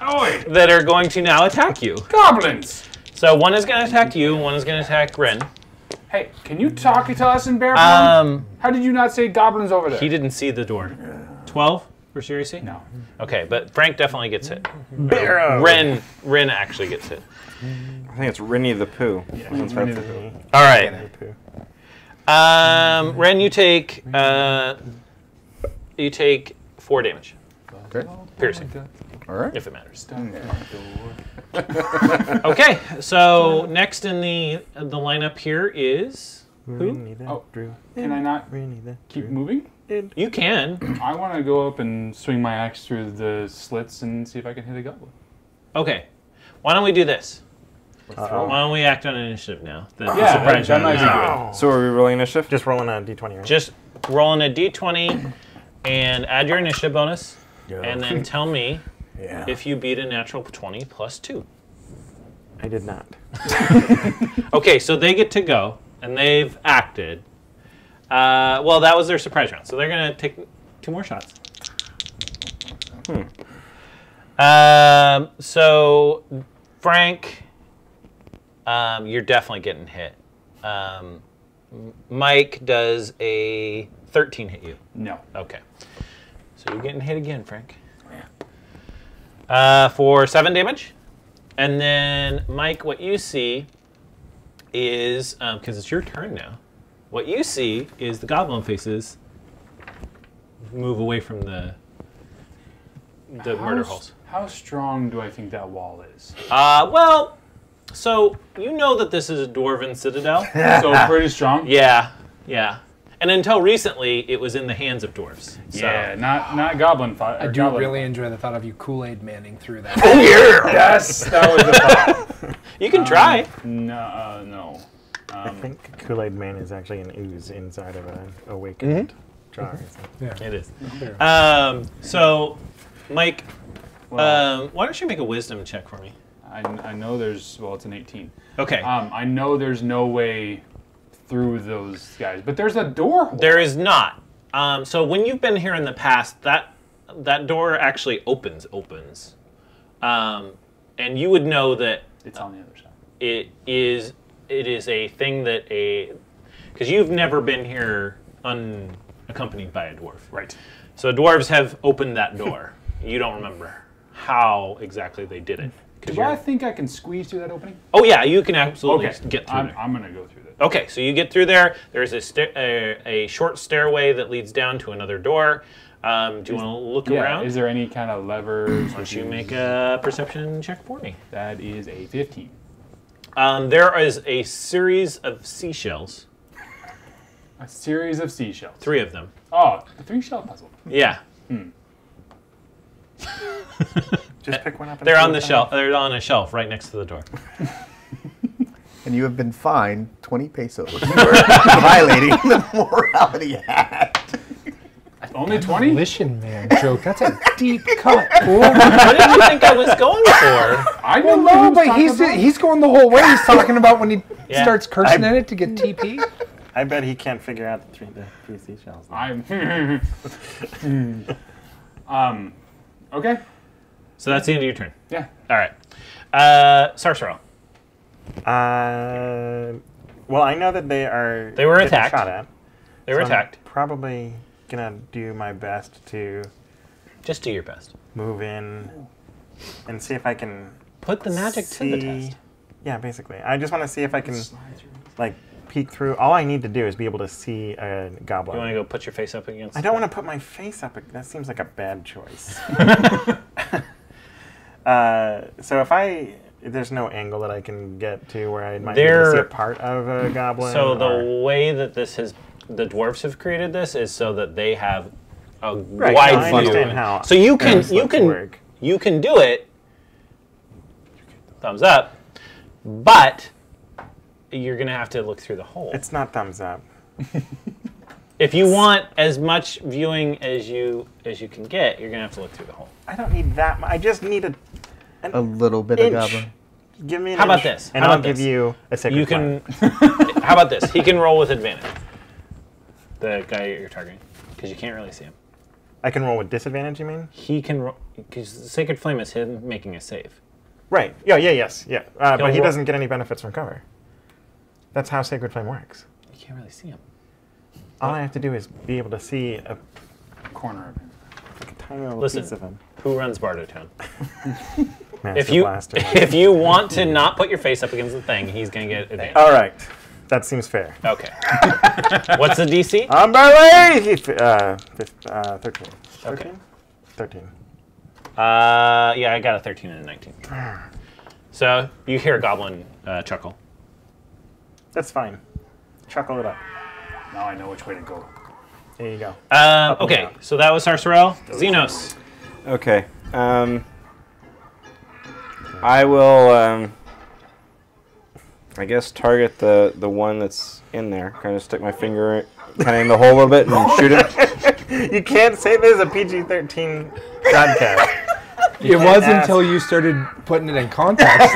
Oi! that are going to now attack you. Goblins! So one is going to attack you, one is going to attack Ren. Hey, can you talk to us in bear form? Um, How did you not say goblins over there? he didn't see the door. Twelve. for your AC? No. Okay, but Frank definitely gets hit. Barrow. Ren, Ren actually gets hit. I think it's Rinny the Pooh. Sounds Winnie right. the Pooh. All right. Pooh. Um, Ren, you take uh, you take four damage, Okay. piercing, All right. if it matters. Stuck door. Okay, so next in the the lineup here is who? Oh, Drew. Can I not keep moving? You can. I want to go up and swing my axe through the slits and see if I can hit a goblin. Okay, why don't we do this? Uh-oh. Why don't we act on initiative now? The Yeah, surprise that round might be good. So are we rolling initiative? Just rolling a d20, right? Just rolling a d20 and add your initiative bonus, and then tell me yeah. if you beat a natural 20 plus 2. I did not. Okay, so they get to go, and they've acted. Uh, well, that was their surprise round, so they're going to take two more shots. Um, so, Frank, um, you're definitely getting hit. Um, Mike does a 13 hit you. No. Okay. So you're getting hit again, Frank. Uh, for seven damage. And then, Mike, what you see is, because it's your turn now, what you see is the goblin faces move away from the the How murder holes. How strong do I think that wall is? Uh, well, so you know that this is a dwarven citadel. so pretty strong. yeah, yeah. And until recently, it was in the hands of dwarves. So. Yeah, not not goblin fight. I do really enjoy the thought of you Kool-Aid Manning through that. Yeah, yes, that was the thought. You can try. No, uh, no. I Um, think Kool-Aid Man is actually an ooze inside of an awakened jar. so- It is. Um, so, Mike, well, um, why don't you make a wisdom check for me? I, I know there's well, it's an 18. Okay. Um, I know there's no way through those guys, but there's a door. hole. there is not. Um, so when you've been here in the past, that that door actually opens, opens, um, and you would know that It's on the other side. it is it is a thing that a because you've never been here unaccompanied by a dwarf. Right. So dwarves have opened that door. you don't remember how exactly they did it. Do I think I can squeeze through that opening? Oh yeah, you can absolutely Okay. get through I'm. I'm gonna go through. Okay, so you get through there. There's a, sta- a, a short stairway that leads down to another door. Um, do you want to look Yeah. around? Is there any kind of levers? Why don't you make a perception check for me? That is a 15. Um, there is a series of seashells, A series of seashells. three of them. Oh, a three shell puzzle. Yeah, Just pick one up. and they're on the down. shelf. They're on a shelf right next to the door. And you have been fined 20 pesos for violating the morality act. Only 20? Demolition Man joke. That's a deep cut. fool. what did you think I was going for? I well, know what no, but he's about. he's going the whole way. He's talking about when he Yeah. starts cursing I- at it to get TP. I bet he can't figure out the three, the three seashells. I'm. um. Okay. So that's the end of your turn. Yeah. All right, uh, Sarsaro. Uh, well, I know that they are. They were attacked. Shot at. They were so I'm attacked. probably gonna do my best to Just do your best. move in and see if I can Put the magic to the test. Yeah, basically. I just want to see if I can like peek through. All I need to do is be able to see a goblin. You want to go put your face up against? I don't want to put my face up. That seems like a bad choice. uh, so if I there's no angle that I can get to where I might be able to see a part of a goblin. So the or- way that this has, the dwarves have created this is so that they have a Right, wide no, view. understand how so you can you can work. you can do it. Thumbs up, but you're gonna have to look through the hole. It's not thumbs up. if you want as much viewing as you as you can get, you're gonna have to look through the hole. I don't need that. much. I just need a A little bit inch. of goblin. Give me an How about inch, this? and How I'll about give this? you a sacred You can. how about this? He can roll with advantage. The guy you're targeting, because you can't really see him. I can roll with disadvantage. You mean? He can roll because Sacred Flame is him making a save. Right. Yeah. Yeah. Yes. Yeah. Uh, but he roll- doesn't get any benefits from cover. That's how sacred flame works. You can't really see him. All I have to do is be able to see a Corner of it. like a Tiny little Listen. piece of him. Who runs Bartertown? Master If you Blaster. if you want to not put your face up against the thing, he's gonna get advantage. All right, that seems fair. Okay. What's the DC? I'm way. He Uh, uh, thirteen. Okay. 13? Thirteen. Uh, yeah, I got a 13 and a 19. So you hear a goblin uh, chuckle. That's fine. Chuckle it up. Now I know which way to go. There you go. Um, okay, so that was Sarsorel. Xenos. Okay. Um, I will. Um, I guess target the the one that's in there. Kind of stick my finger kind of in the hole a little bit and shoot it. You can't say this is a PG-13 broadcast. It was until you started putting it in context.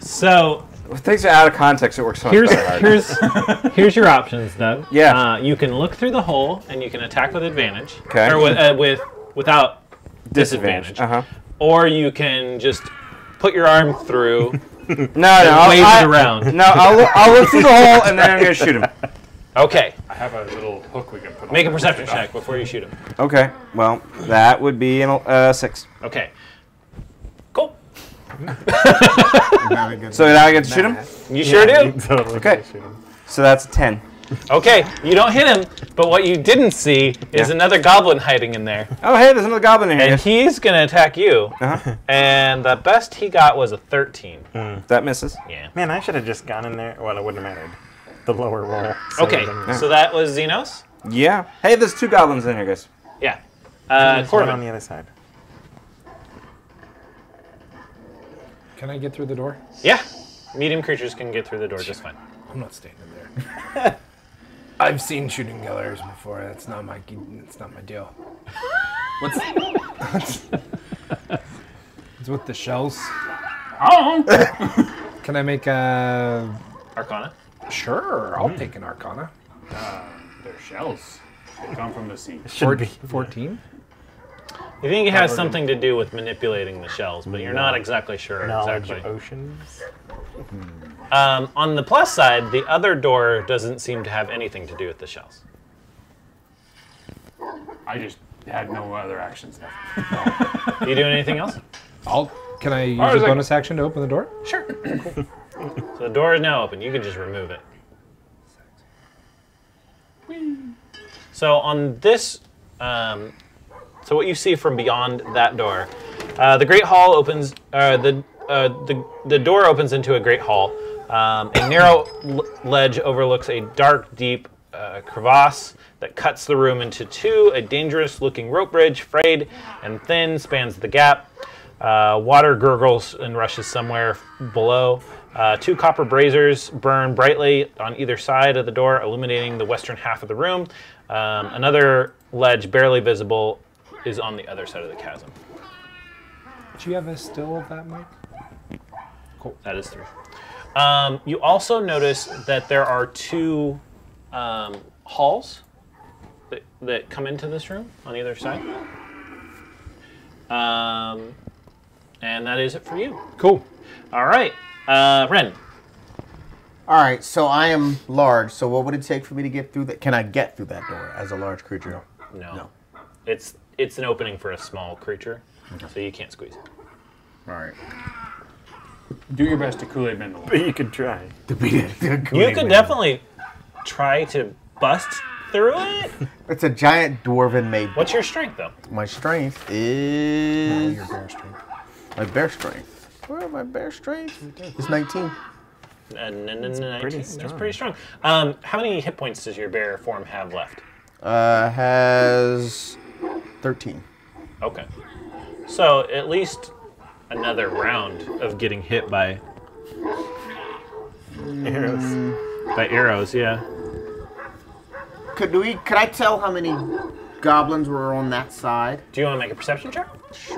So When things are out of context, it works so much here's better. here's here's your options, Doug. Yeah. Uh, you can look through the hole and you can attack with advantage. Okay. Or with, uh, with without disadvantage. Uh huh. Or you can just put your arm through. No, no. I'll, wave it around. No, I'll, look- I'll look through the hole and then I'm gonna shoot him. Okay. I have a little hook we can put. Make a perception check before you shoot him. Okay. Well, that would be an uh, six. Okay. Cool. Now So now I get to shoot him. You sure You do. totally Okay. can shoot him. So that's a ten. Okay, you don't hit him, but what you didn't see is Yeah. another goblin hiding in there. Oh, hey, there's another goblin in here. And he's gonna attack you. Uh-huh. And the best he got was a 13. That misses. Yeah. Man, I should have just gone in there. Well, it wouldn't have mattered. The lower roll. so Okay, it so that was Xenos. Yeah. Hey, there's two goblins in here, guys. Yeah. Uh, There's on the other side. Can I get through the door? Yeah. Medium creatures can get through the door just fine. I'm not staying in there. I've seen shooting galleries before. That's not my. That's not my deal. What's? it's with the shells. Oh, Can I make a? Arcana. Sure, I'll hmm. take an Arcana. Uh, they're shells. They come from the sea. Should be. Fourteen. You think it has something to do with manipulating the shells, but you're not exactly sure Knowledge exactly. of oceans. Um, on the plus side, the other door doesn't seem to have anything to do with the shells. I just had no other actions left. You doing anything else? I'll. Can I use Or a is it- bonus action to open the door? Sure. so the door is now open. You can just remove it. So on this, um, so what you see from beyond that door, uh, the great hall opens. Uh, the uh, the the door opens into a great hall. Um, a narrow ledge overlooks a dark, deep uh, crevasse that cuts the room into two. A dangerous-looking rope bridge, frayed and thin, spans the gap. Uh, water gurgles and rushes somewhere below. Uh, two copper braziers burn brightly on either side of the door, illuminating the western half of the room. Um, another ledge, barely visible, is on the other side of the chasm. Do you have a still of that, Mike? Cool. That is three. Um, you also notice that there are two um, halls that, that come into this room on either side. Um, and that is it for you. Cool. All right. Uh, Ren. All right, so I am large. So what would it take for me to get through that? Can I get through that door as a large creature? No. No. It's it's an opening for a small creature, so you can't squeeze. All right. Do your best to Kool-Aid man the wall. But you could try. to beat it. You could definitely try to bust through it. It's a giant dwarven made. What's your strength, though? My strength is Your bear strength. my bear strength. Where my bear strength? It's 19. Uh, n- n- n- 19. pretty That's pretty strong. Um, how many hit points does your bear form have left? Uh, has 13. Okay. So at least another round of getting hit by Arrows. by arrows. Yeah. Could do we? Could I tell how many goblins were on that side? Do you want to make a perception check?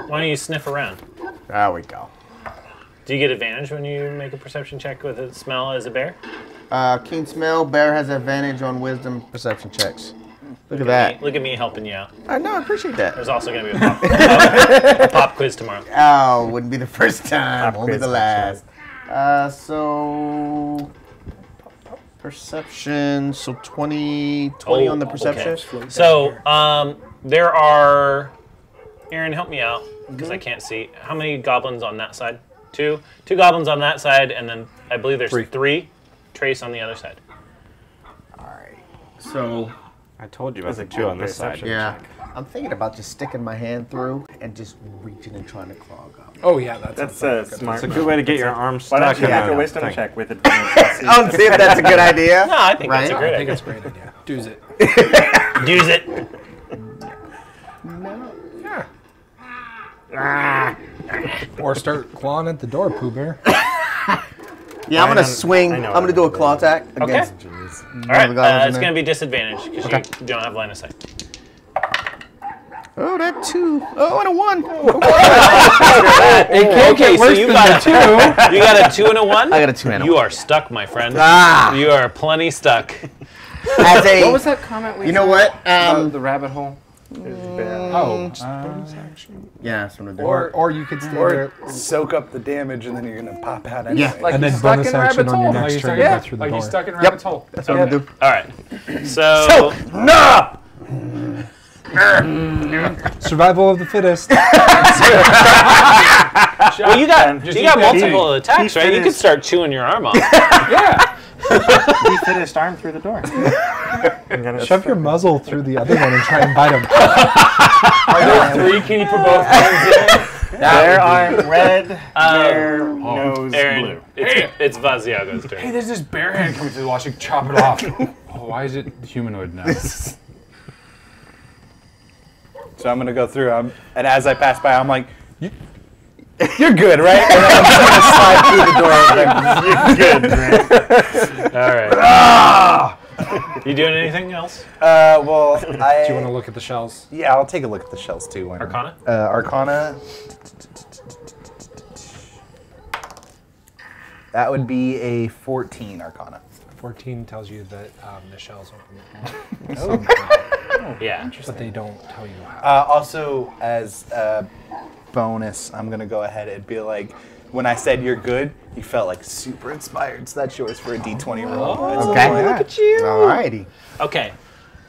Why don't you sniff around? There we go. Do you get advantage when you make a perception check with a smell as a bear? Uh, keen smell. Bear has advantage on wisdom perception checks. Look at that. Look at me helping you out. I know. I appreciate that. There's also going to be a pop, a pop quiz tomorrow. Oh, wouldn't be the first time. Pop Won't be the last. Uh, so perception. So 20, 20 on the Oh, perception. okay. So um, there are Aaron, help me out because I can't see. How many goblins on that side? Two. Two goblins on that side, and then I believe there's Three. three. Trace on the other side. Alright. So, I told you about That's the a two on this side. perception. yeah. I'm thinking about just sticking my hand through and just reaching and trying to clog up. Oh yeah, that's That's a smart. It's a good way to get your arms Why stuck don't you make a a wisdom thing. check with advantage? I'll oh, see if that's a good idea. No, I think Right? that's a I great think it's a great idea. Do's it. Use it. No. Yeah. Or start clawing at the door, Pooh Bear. Yeah, I'm gonna swing. I know I'm gonna do a I'm claw doing. attack against. Jeez. All right. Uh, it's going to be disadvantage because Okay. you don't have line of sight. Oh, that two. Oh, and a one. okay, so you got a two. You got a two and a one. I got a two and a one. You are stuck, my friend. Ah. You are plenty stuck. As a, What was that comment we you know what? Um, the rabbit hole. Oh, uh, yeah, that's what I'm doing. Or or you could stay Or there soak up the damage and then you're gonna pop out anyway. Yeah. like and then stuck bonus in action rabbit's on your hole. like next he's turn. stuck, you in, go through the like door. he's stuck in rabbit's hole. that's what I'm gonna do. All right. So, No! Survival of the fittest. well, you got you got multiple attacks, right? You could start chewing your arm off. Yeah. He fit his arm through the door. I'm gonna Shove your muzzle through the other one and try and bite him. Are there Three, can you put both hands Their arm red, Um, their nose Aaron, blue. it's, it's Vaziago's in? Hey, there's this bear hand coming through the wall. I should chop it off. Oh, why is it humanoid now? So I'm gonna go through. I'm, and as I pass by, I'm like, you, "You're good, right?" And then I'm just gonna slide through the door. and then- All right. Ah! You doing anything else? Uh, well, I. Do you want to look at the shells? Yeah, I'll take a look at the shells too. why not? Arcana? Uh, Arcana. That would be a 14 Arcana. 14 tells you that um, the shells open. Yeah. But they don't tell you how. Uh, also, as a bonus, I'm gonna go ahead and be like, when I said you're good, you felt like super inspired. So that's yours for a D20 roll. Okay. Look at you. Alrighty. Okay.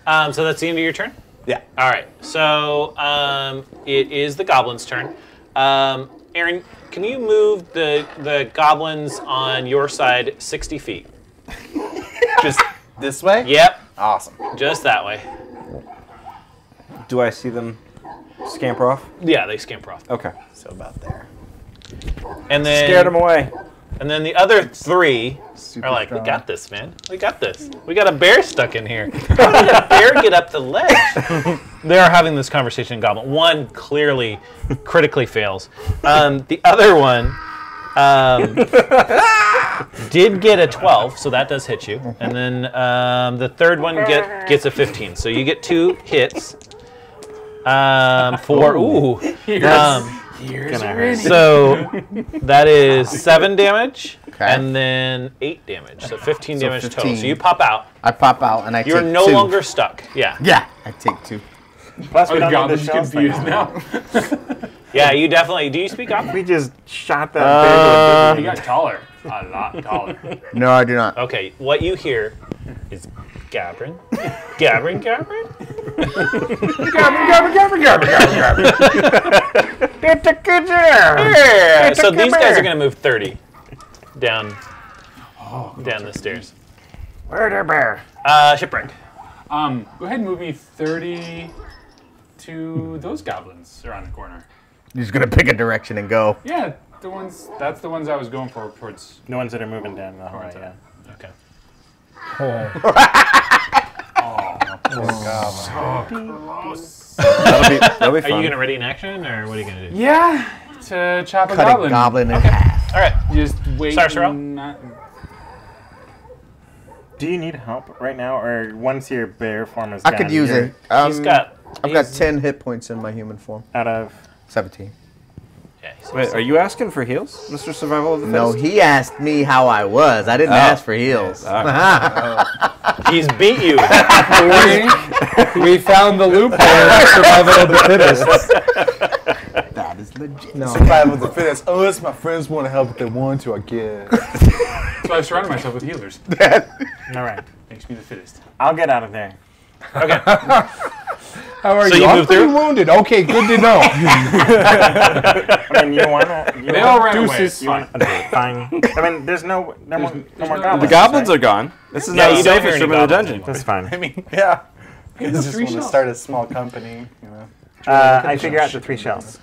Um, so that's the end of your turn? Yeah. All right. So um, it is the goblin's turn. Um, Aaron, can you move the the goblins on your side 60 feet? Just this way. Yep, Awesome. just that way. Do I see them scamper off? Yeah, they scamper off. Okay. So about there. And then Scared them away. And then the other three Super are like, strong. "We got this, man. We got this. We got a bear stuck in here. How did a bear get up the ledge?" they are having this conversation in Goblin. One clearly, critically fails. Um, the other one um, did get a 12, so that does hit you. And then um, the third one get gets a 15, so you get two hits. Um, for ooh, um, Here's Gonna a hurt. so that is seven damage, Okay. and then eight damage. So 15 So damage total. So you pop out. I pop out and I You're take no two. longer stuck. Yeah. Yeah, I take two. Plus, we Oh, the don't the goblin's shells thing. confused now. Yeah, you definitely. Do you speak up? We just shot that bear He got taller. A lot taller. No, I do not. Okay, what you hear is Gabrin. Gabrin, Gabrin? Yeah, so these guys are going to move 30 down down the stairs. Murder bear. Uh, shipwreck. Um, go ahead and move me 30 to those goblins around the corner. You're just gonna pick a direction and go. Yeah, the ones. That's the ones I was going for towards. The ones that are moving down the hallway, yeah. Okay. That'll be, that'll be Are you going to ready in action, or what are you going to do? Yeah, to chop a Cut goblin. a goblin in half. All right. Just wait. Sorry, and not- Do you need help right now, or once your bear form is I down, could use it. Um, He's got. I've got ten hit points in my human form. out of. Seventeen. Yeah, he's- Wait, are you asking for heals, Mr. Survival of the Fittest? No, he asked me how I was. I didn't Oh. ask for heals. he's beat you. we found the loophole. Survival of the fittest. that is legit. No. Survival of the fittest. Oh, Unless my friends want to help if they want to, I guess. So I've surrounded myself with healers. All right. Makes me the fittest. I'll get out of there. How are So you? you I'm moved pretty through? wounded. Okay, good to know. I mean, you wanna? You They all ran away. Deuces. It's You want, fine. okay, fine. I mean, there's no, no more, no more no- goblins. The goblins right? are gone. This is Yeah, not you the don't hear safest room in the dungeon. That's fine. I mean, yeah. I just three want to start a small company. You know. Uh, I figure out the three shells.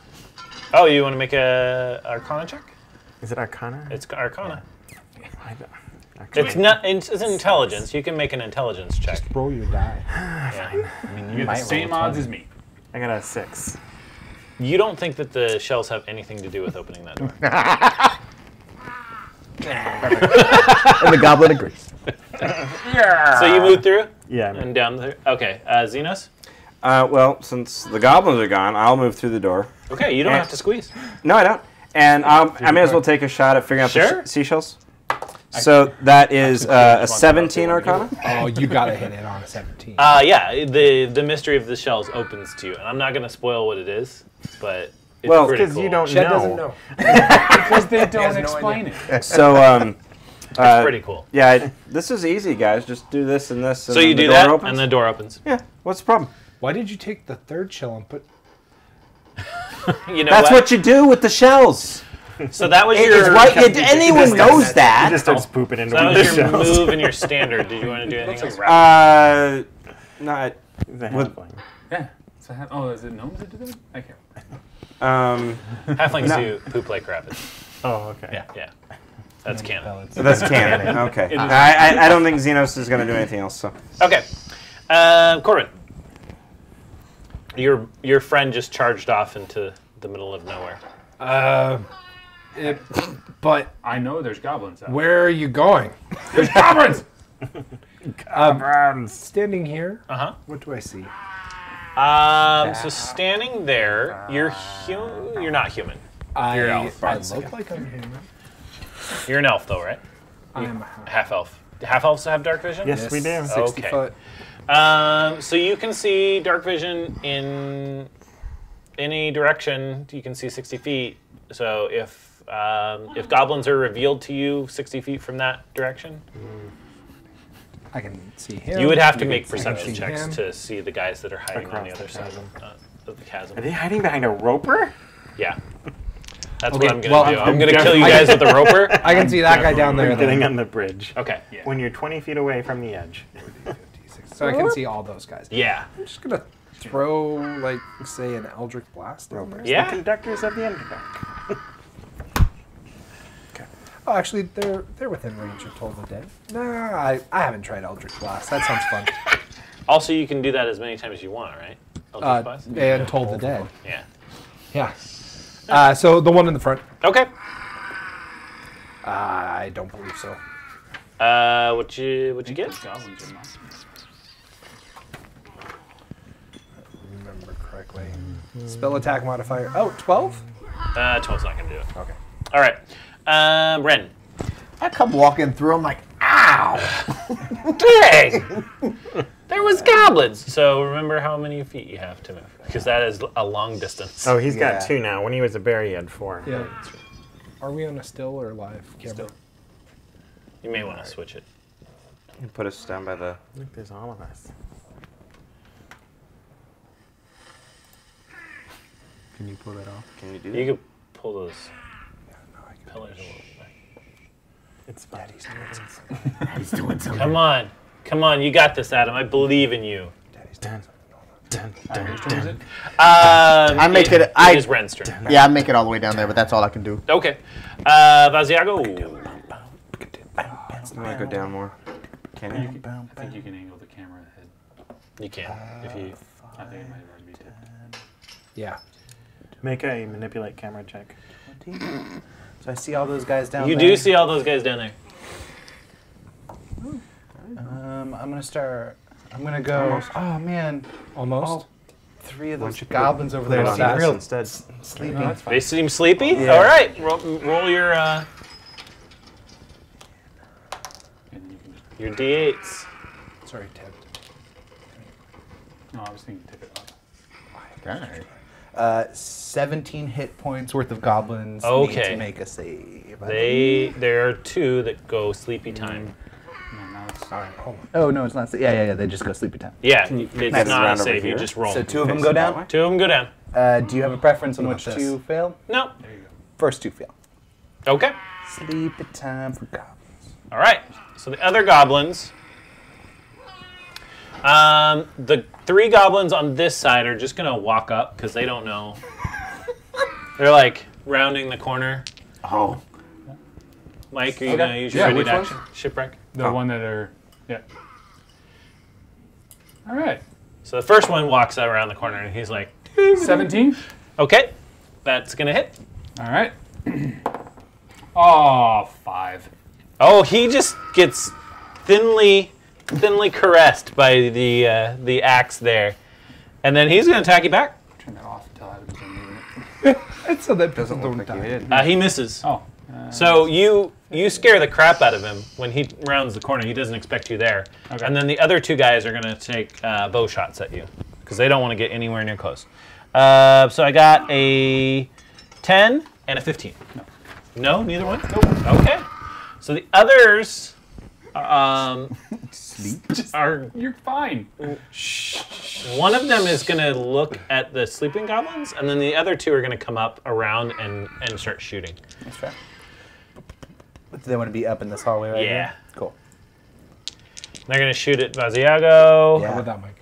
Oh, you want to make a Arcana check? Is it Arcana? It's Arcana. I don't- It's not. It's, it's intelligence. You can make an intelligence check. Just Roll your die. Yeah. I mean, You get the same odds as me. I got a six. You don't think that the shells have anything to do with opening that door. And the goblin agrees. yeah. so you move through Yeah. and down the. Okay, uh, Xenos. Uh, well, since the goblins are gone, I'll move through the door. Okay, you don't Eh. have to squeeze. No, I don't. And um, I may as well take a shot at figuring out the Sure. sh- seashells. So that is uh, a 17 Arcana. Oh, you gotta hit it on a 17. Uh, yeah, the the mystery of the shells opens to you, and I'm not gonna spoil what it is, but it's Well, Because cool. you don't Shed know. doesn't know. Because they don't has no explain it. So, um, uh, pretty cool. yeah, I- this is easy, guys. Just do this and this. And So you the do door that, opens. and the door opens. yeah. What's the problem? Why did you take the third shell and put? You know That's what? what you do with the shells. So that was It's your right. It, anyone knows He that. just starts pooping into that one of was the your shells. move and your standard. Did you want to do anything else? Uh, not. He's a With- halfling. Yeah. So ha- oh, is it gnomes that do that? I can't. Um, Halflings No. do poop like rabbits. Oh, okay. Yeah, yeah. That's canon. that's canon. Okay. I, I, I don't think Xenos is going to do anything else. So. Okay, uh, Corbin. Your your friend just charged off into the middle of nowhere. Uh, it, but I know there's goblins out. where are you going? There's goblins. Goblins. Standing here. Uh huh. What do I see? Um, so standing there, you're hu- You're not human. I, You're elf. I look like I'm human. You're an elf, though, right? I am a half. Half elf. Half elves have dark vision. Yes, we do. 60 Okay. foot. Um, so you can see dark vision in any direction. You can see 60 feet. So if um, if goblins are revealed to you 60 feet from that direction, I can see him. you would have to You make can see perception him. checks to see the guys that are hiding on the other the side chasm. uh, of the chasm. Are they hiding behind a roper? Yeah. That's Okay, what I'm gonna well, do. I'm I'm gonna kill you guys with a roper. I can see that guy down there. Getting Then. on the bridge. Okay. When you're 20 feet away from the edge. So I can see all those guys. Yeah. I'm just gonna throw, like, say, an Eldritch Blast down there. The Yeah. conductors of the Underdark. Oh, actually, they're they're within range of Toll the Dead. Nah, I, I haven't tried Eldritch Blast. That sounds fun. Also, you can do that as many times as you want, right? Eldritch Uh, Blast? and Toll the Dead. Yeah. Yeah. Uh, so the one in the front. Okay. I don't believe so. Uh, what you what you get? Goblins are monsters. Remember correctly. Spell attack modifier. Oh, 12? Uh, 12's not gonna do it. Okay. All right. Um, Ren. I come walking through. I'm like, ow. Dang! there was goblins. So remember how many feet you have to move, because that is a long distance. Oh, he's got two now. When he was a bear, he had four. Yeah. Are we on a still or live camera? Still. You may want to switch it. You put us down by the. Look, there's all of us. Can you pull that off? Can you do that? You could pull those pillars a little bit. It's Daddy's He's doing something. Come on, come on, you got this, Adam. I believe in you. Dun, dun, Uh, dun, whose turn is? Um, I make it- It I- is Ren's turn. Yeah, I make it all the way down there, but that's all I can do. Okay. Uh, Vaziago. You might go down more. Can you? I think you can angle the camera ahead. You can if you. I think it might already be dead. Yeah. Make a manipulate camera check. So I see all those guys down there. You there. do see all those guys down there. Um, I'm gonna start. I'm gonna go. Oh man, Almost. all three of Why those don't goblins over there seem real instead. sleepy. No. They seem sleepy. Yeah. All right, roll, roll your uh, And then you can just. your d8s. Sorry, Ted. No, I was thinking tip it up. Alright. Uh, 17 hit points worth of goblins need Okay. to make a save. They there are two that go sleepy time. No, now All right, hold. Oh no, it's not. Yeah, yeah, yeah. They just go sleepy time. Yeah, it's Nice. not a save. You here. just roll. So two of them go down. Two of them go down. Uh, do you have a preference on which two fail? No. There you go. First two fail. Okay. Sleepy time for goblins. All right. So the other goblins. Um, the three goblins on this side are just gonna walk up because they don't know. They're like rounding the corner. Oh. Mike, are you Okay. gonna use your Yeah, ready which to ones? action? Shipwreck. The one that are, yeah. All right. So the first one walks around the corner and he's like, 17. "Okay, that's gonna hit." All right. oh, five. Oh, he just gets thinly, thinly caressed by the uh, the axe there, and then he's gonna attack you back. Turn that off until I was moving it. So that Doesn't people look don't like you die. hit. Uh, he misses. Oh. So you you scare the crap out of him when he rounds the corner. He doesn't expect you there, Okay. and then the other two guys are gonna take uh, bow shots at you because they don't want to get anywhere near close. Uh, so I got a ten and a fifteen. No, no, neither one. Nope. Okay. So the others um, are You're fine. one of them is gonna look at the sleeping goblins, and then the other two are gonna come up around and and start shooting. That's fair. But they want to be up in this hallway right Yeah. here? Cool. They're gonna shoot at Vaziago. Yeah. How about that, Mike?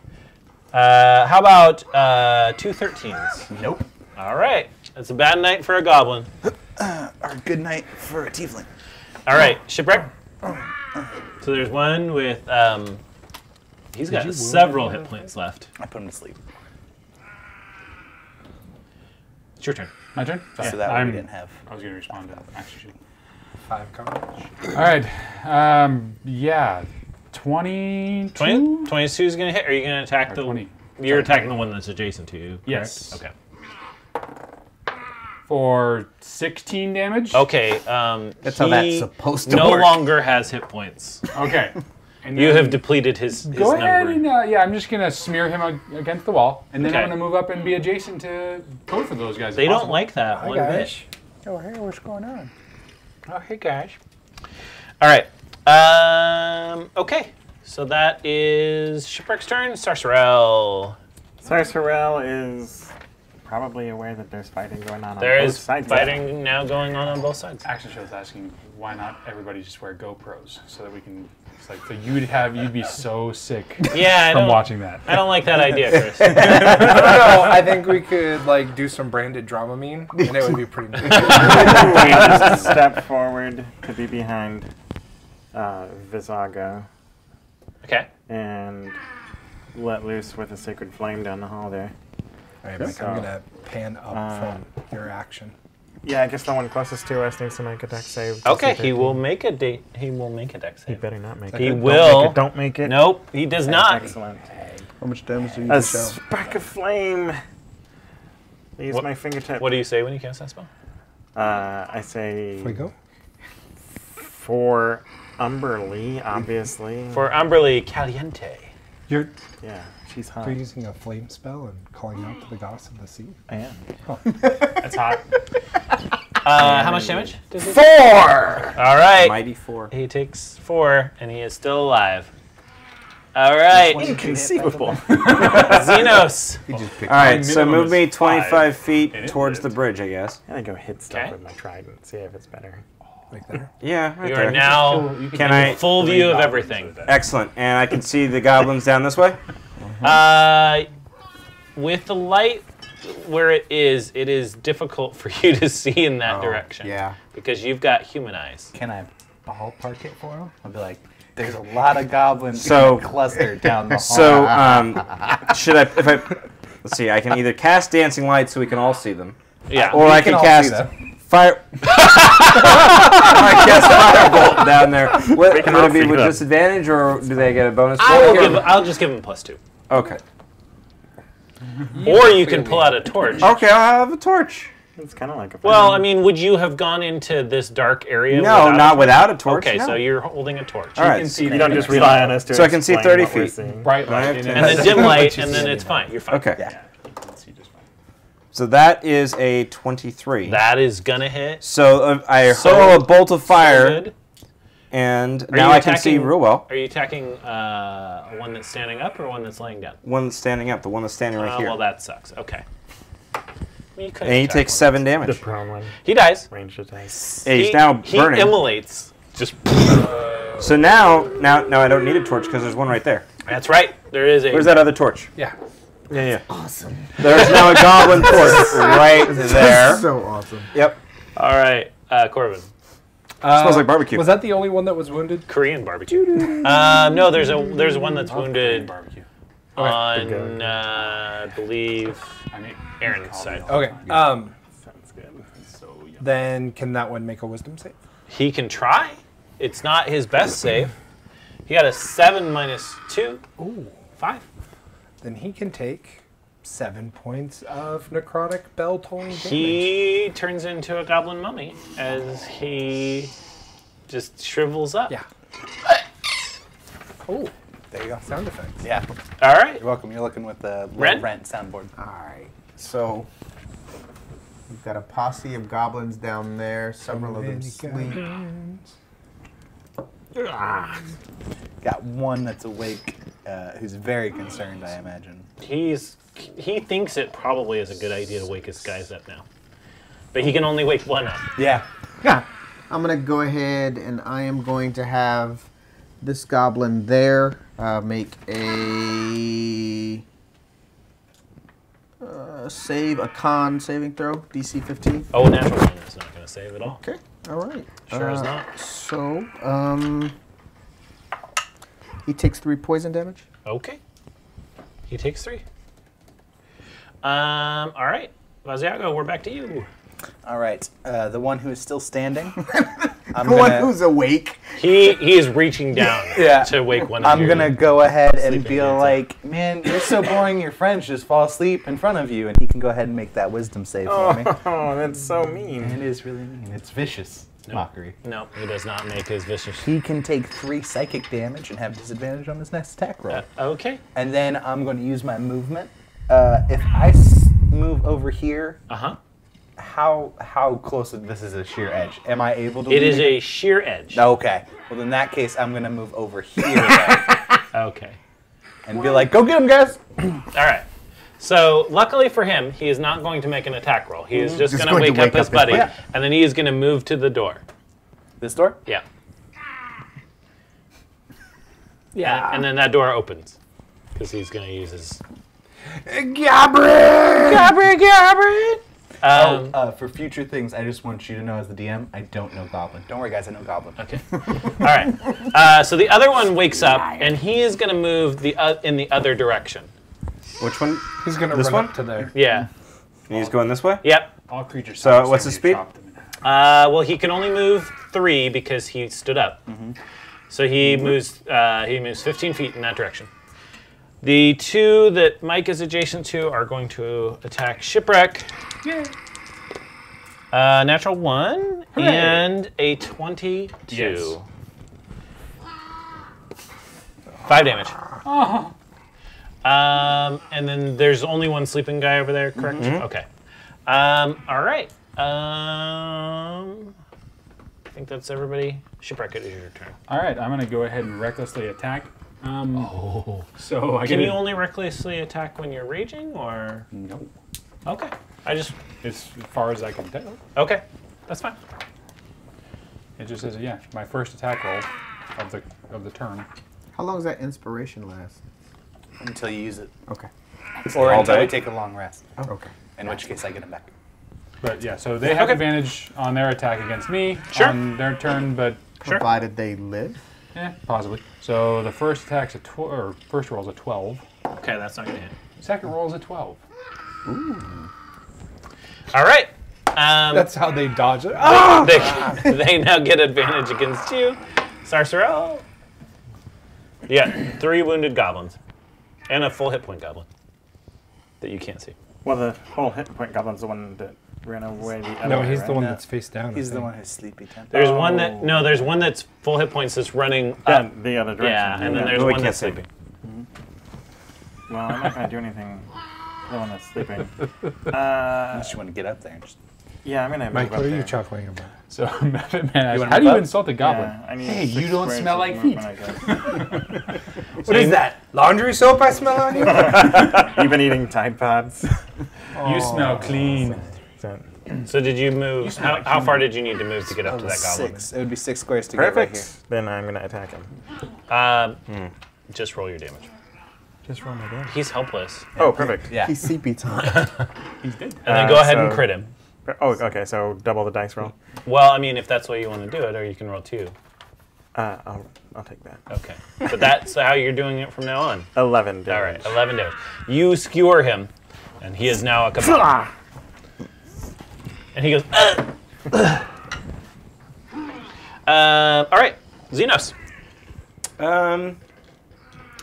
Uh, how about uh, two 13s? Nope. All right. That's a bad night for a goblin. Or a good night for a tiefling. All right, shipwreck. So there's one with. Um, he's got several hit points left. I put him to sleep. It's your turn. My turn? So that way I'm, we didn't have. I was going to respond to action shooting. Five cards. All right. Um, yeah. 22? 20, 22 is going to hit. Are you going to attack Or the. 20. You're attacking the one that's adjacent to you. correct? Yes. Okay. For 16 damage? Okay. Um, That's how that's supposed to no work. longer has hit points. Okay. And You then have depleted his, his Go ahead number. and, uh, yeah, I'm just going to smear him ag- against the wall. And then Okay. I'm going to move up and be adjacent to both of those guys. if They don't possible. like that one bit. Oh, hey, what's going on? Oh, hey guys. All right. Um, okay. So that is Shipwreck's turn. Sarcerel. Sarcerel is probably aware that there's fighting going on There on both is sides. fighting now going on on both sides. Action show's asking why not everybody just wear GoPros so that we can. It's like so you'd have you'd be so sick Yeah, from watching that. I don't like that idea, Chris. I don't know. I think we could like do some branded Dramamine, and it would be pretty. Good. We just step forward to be behind uh, Vaziago okay. and let loose with a sacred flame down the hall there. All right, Mike, So, I'm gonna pan up uh, from your action. Yeah, I guess the one closest to us needs to make a dex save. Okay. He will make a date. He will make a dex He better not make He it. Don't will. Make it. Don't make it. Nope. He does not. Excellent. How much damage do you A dish out? spark of flame. Use What- my fingertip. What do you say when you cast that spell? Uh, I say Fuego. for Umberlee, obviously. For Umberlee Caliente. You're yeah, she's hot. you're using a flame spell and calling out to the goddess of the sea. I am. That's hot. Uh, how much damage? Does it? Four! All right. Mighty four. He takes four, and he is still alive. All right, Inconceivable. Xenos. He just picked All right, so minimum move me is five, 25 feet and it towards the lives. bridge, I guess. I'm gonna go hit stuff Okay. with my trident, see if it's better. Like there. Yeah, right You there. are now Can I? full view of everything. Excellent. And I can see the goblins down this way. Uh, with the light where it is, it is difficult for you to see in that direction. Yeah. Because you've got human eyes. Can I ballpark it for him? I'll be like, there's a lot of goblins So- clustered down the hall. So, um, should I? If I, let's see. I can either cast dancing lights so we can all see them, Yeah. or We I can can all cast see them. Fire. or I cast firebolt down there. What, We can would it be with disadvantage, or do they get a bonus? I will for give, I'll just give him plus two. Okay. Or you can pull out a torch. Okay, I'll have a torch. It's kind of like a. Well, I mean, would you have gone into this dark area? No, without not a without a torch. Okay, no. so you're holding a torch. All right. you don't just rely on us to. So I can see 30 feet. seeing. Bright light. have in to- it. And then dim light, and then it's fine. You're fine. Okay. Yeah. You can see just fine. So that is a 23. That is gonna hit. so uh, I So- hurl a bolt of fire. good. and Are now you I can see real well. Are you attacking uh, one that's standing up or one that's laying down? One that's standing up, the one that's standing right Oh, here. well, that sucks. Okay. You and he takes one. seven The damage. prone one. He dies. Ranged attack. Yeah, he's he, now he burning. immolates. Just so now, now, now I don't need a torch because there's one right there. that's right. There is a. Where's that other torch? Yeah. Yeah, yeah. Awesome. There's now a goblin torch right there. So awesome. Yep. All right, uh, Corbin. Smells like barbecue. Was that the only one that was wounded? Korean barbecue. um, no, there's a there's one that's Korean wounded barbecue. on uh, I believe I mean, Aaron's side. Okay. Um, Sounds good. so yummy. then can that one make a wisdom save? He can try. It's not his best save. He got a seven minus two. Ooh. Five. Then he can take seven points of necrotic bell tolling damage. He turns into a goblin mummy as he just shrivels up. Yeah. Oh, there you go. Sound effects. Yeah. All right. You're welcome. You're looking with the Ren? Ren? Rent soundboard. All right. So we've got a posse of goblins down there. Several of them sleep. Got one that's awake, uh, who's very concerned, I imagine. He's he thinks it probably is a good idea to wake his guys up now, but he can only wake one up. Yeah. Yeah. I'm gonna go ahead and I am going to have this goblin there uh, make a uh, save a con saving throw DC 15. Oh, natural one is not going to save at all. Okay. All right. Sure is Uh, not. So, um, he takes three poison damage. Okay. He takes three. Um. All right, Vaziago, we're back to you. All right. Uh, the one who is still standing. I'm The one gonna, who's awake. He he is reaching down Yeah. to wake one of I'm your- gonna go ahead and sleeping be dudes. like, man, you're so boring. Your friends just fall asleep in front of you, and he can go ahead and make that wisdom save for me. Oh, that's so mean. It is really mean. It's vicious mockery. No, he does not make his vicious. He can take three psychic damage and have disadvantage on his next attack roll. Uh, okay. And then I'm going to use my movement. Uh, if I s- move over here, Uh huh. How how close this is a sheer edge? Am I able to? It a sheer edge. Okay. Well, in that case, I'm going to move over here then, Okay. and be like, "Go get him, guys!" All right. So luckily for him, he is not going to make an attack roll. He is mm-hmm. just, Just going to going wake to up wake his up his buddy, buddy. and then he is going to move to the door. This door. Yeah. Yeah. And then that door opens because he's going to use his. Gabriel! Gabriel, Gabriel. Um, uh, for future things, I just want you to know, as the DM, I don't know Goblin. Don't worry, guys. I know Goblin. Okay. All right. Uh, so the other one wakes up, and he is going to move the uh, in the other direction. Which one? He's gonna This run one? up to there. Yeah. He's going this way. Yep. All creatures. So, what's his speed? chop them in half. Uh, well, he can only move three because he stood up. So he moves. Uh, he moves 15 feet in that direction. The two that Mike is adjacent to are going to attack shipwreck. Uh, natural one and a 22. Yes. Five damage. Um, and then there's only one sleeping guy over there, correct? Okay. Um, all right. Um, I think that's everybody. Shipwreck, it is your turn. All right, I'm gonna go ahead and recklessly attack. Um, oh. So I Can get you it- only recklessly attack when you're raging, or No. okay? I just As far as I can tell, okay. That's fine. it just says yeah. My first attack roll of the of the turn. How long does that inspiration last? Until you use it, Okay. or All until day? we take a long rest. Oh. Okay. In which case, I get him back. But yeah, so they have Okay. advantage on their attack against me Sure. on their turn, but Sure. Provided they live. Eh, possibly. So the first attack's a twelve, or first roll's a twelve. Okay, that's not gonna hit. Second roll's a twelve. All right. Um, That's how they dodge it. Ah! they, they now get advantage against you, Sarcerel. Yeah, three wounded goblins, and a full hit point goblin that you can't see. Well, the whole hit point goblin's the one that ran away the other No, way, he's the right? one No. that's face down. I He's the think. one who's sleepy temper. There's one that no, there's one that's full hit points that's running Yeah, up. the other direction. Yeah, and then there's we one can't that's see. sleeping. Well, I'm not gonna do anything. The one that's sleeping. Uh, Unless you want to get up there and just. Yeah, I'm gonna. Mike, move what up are you there. chuckling about? So Method Man asks, how do you insult a goblin? Yeah, I need hey, six you don't squares smell of like feet. movement, I guess. What is that? Laundry soap I smell on you? You've been eating Tide Pods. You smell clean. So- So did you move? You how, how far did you need to move to get up to that goblin? Six. It would be six squares to get Perfect. right here. Then I'm gonna attack him. Um, Just roll your damage. Just roll my damage. He's helpless. Oh, perfect. Yeah. He's CP time. He's dead. And then Uh, go ahead and crit him. Oh, okay. So double the dice roll. Well, I mean, if that's the way you want to do it, or you can roll two. Uh, I'll, I'll take that. Okay. But that's how you're doing it from now on. Eleven damage. All right, 11 damage. You skewer him, and he is now a kebab. And he goes, "Ugh." uh, all right, Xenos. Um,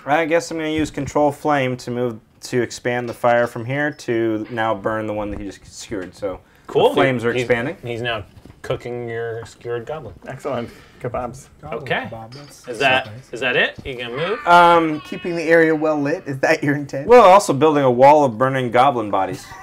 I guess I'm going to use Control Flame to move to expand the fire from here to now burn the one that he just skewered. So Cool. the flames are He's- expanding. He's now cooking your skewered goblin. Excellent. Kebabs. Okay. Bob, Is that's that nice. is that it? You gonna move? Um, Keeping the area well lit. Is that your intent? well, also building a wall of burning goblin bodies.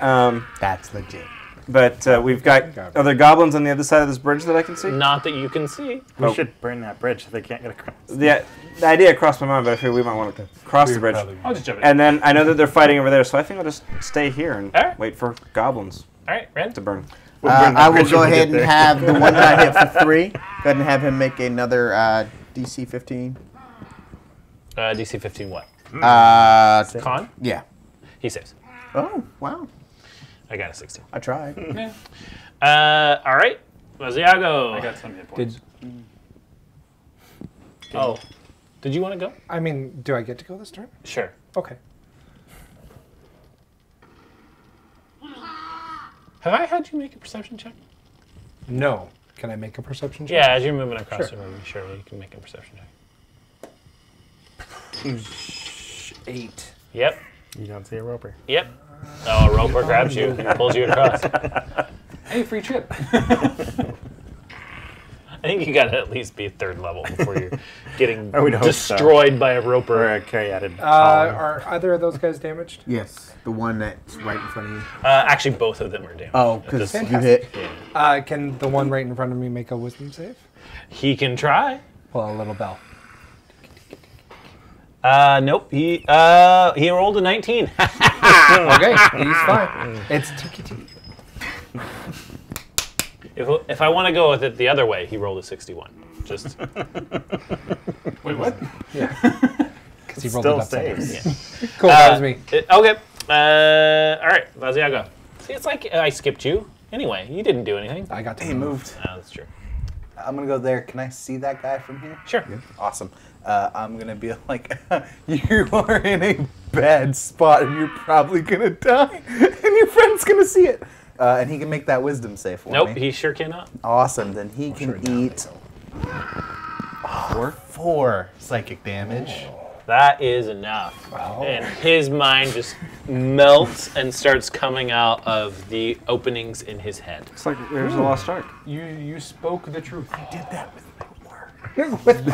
Um, That's legit. But uh, we've got are there goblins on the other side of this bridge that I can see? Not that you can see. We Oh. should burn that bridge so they can't get across. The, the idea crossed my mind, but I figured we might want to cross the bridge. I'll just jump in. And then I know that they're fighting over there, so I think I'll just stay here and Alright. wait for goblins All right, Red. to burn. We'll Uh, burn I will go ahead and there. have the one that I hit for three. Go ahead and have him make another uh, DC 15. Uh, DC 15 what? Uh, Con? yeah. He saves. Oh, wow. I got a 16. I tried. Uh, all right. Vaziago. I got some hit points. Did, Oh. Did you want to go? I mean, do I get to go this turn? Sure. Okay. Have I had you make a perception check? No. Can I make a perception check? Yeah, as you're moving across Sure. the room, sure, you can make a perception check. Eight. Yep. You don't see a roper. Yep. Oh, a roper grabs you and pulls you across. Hey, free trip. I think you gotta at least be third level before you're getting I would hope so. destroyed by a roper. Or a caryatid. Uh, are either of those guys damaged? Yes, the one that's right in front of you. Uh, actually, both of them are damaged. Oh, because you hit. Yeah. Uh, can the one right in front of me make a wisdom save? He can try. Well, a little bell. Uh, nope. He uh he rolled a 19. okay, he's fine. It's tiki tiki. if, if I want to go with it the other way, he rolled a 61. Just Wait, what? Yeah, Because he rolled Still it upside down. saves. Cool, that Uh, was me. it- okay. Uh, all right, Vaziago. See, it's like I skipped you. Anyway, you didn't do anything. I got to He moved. Oh, that's true. I'm gonna go there. Can I see that guy from here? Sure. Awesome. Uh, I'm gonna be like, you are in a bad spot, and you're probably gonna die, and your friend's gonna see it. Uh, and he can make that wisdom save for Nope, me. he sure cannot. Awesome. Then he can eat four four psychic damage. That is enough. And his mind just melts and starts coming out of the openings in his head. It's like there's a lost ark. You you spoke the truth. I Did that with my word.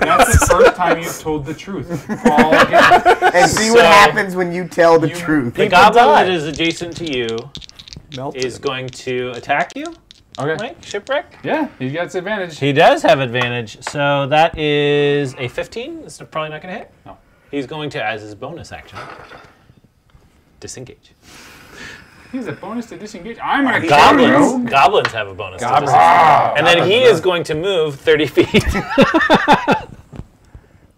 That's the first time you've told the truth. All again. And see So- what happens when you tell the You- truth. The goblin that is adjacent to you Melted. is going to attack you, Okay. Mike Shipwreck. Yeah, he gets advantage. He does have advantage, so that is a 15. It's probably not going to hit. No. He's going to, as his bonus action, disengage. He's a bonus to disengage. I'm gonna kill you. Goblins, goblins have a bonus. To Goblins. disengage. and then he is going to move 30 feet.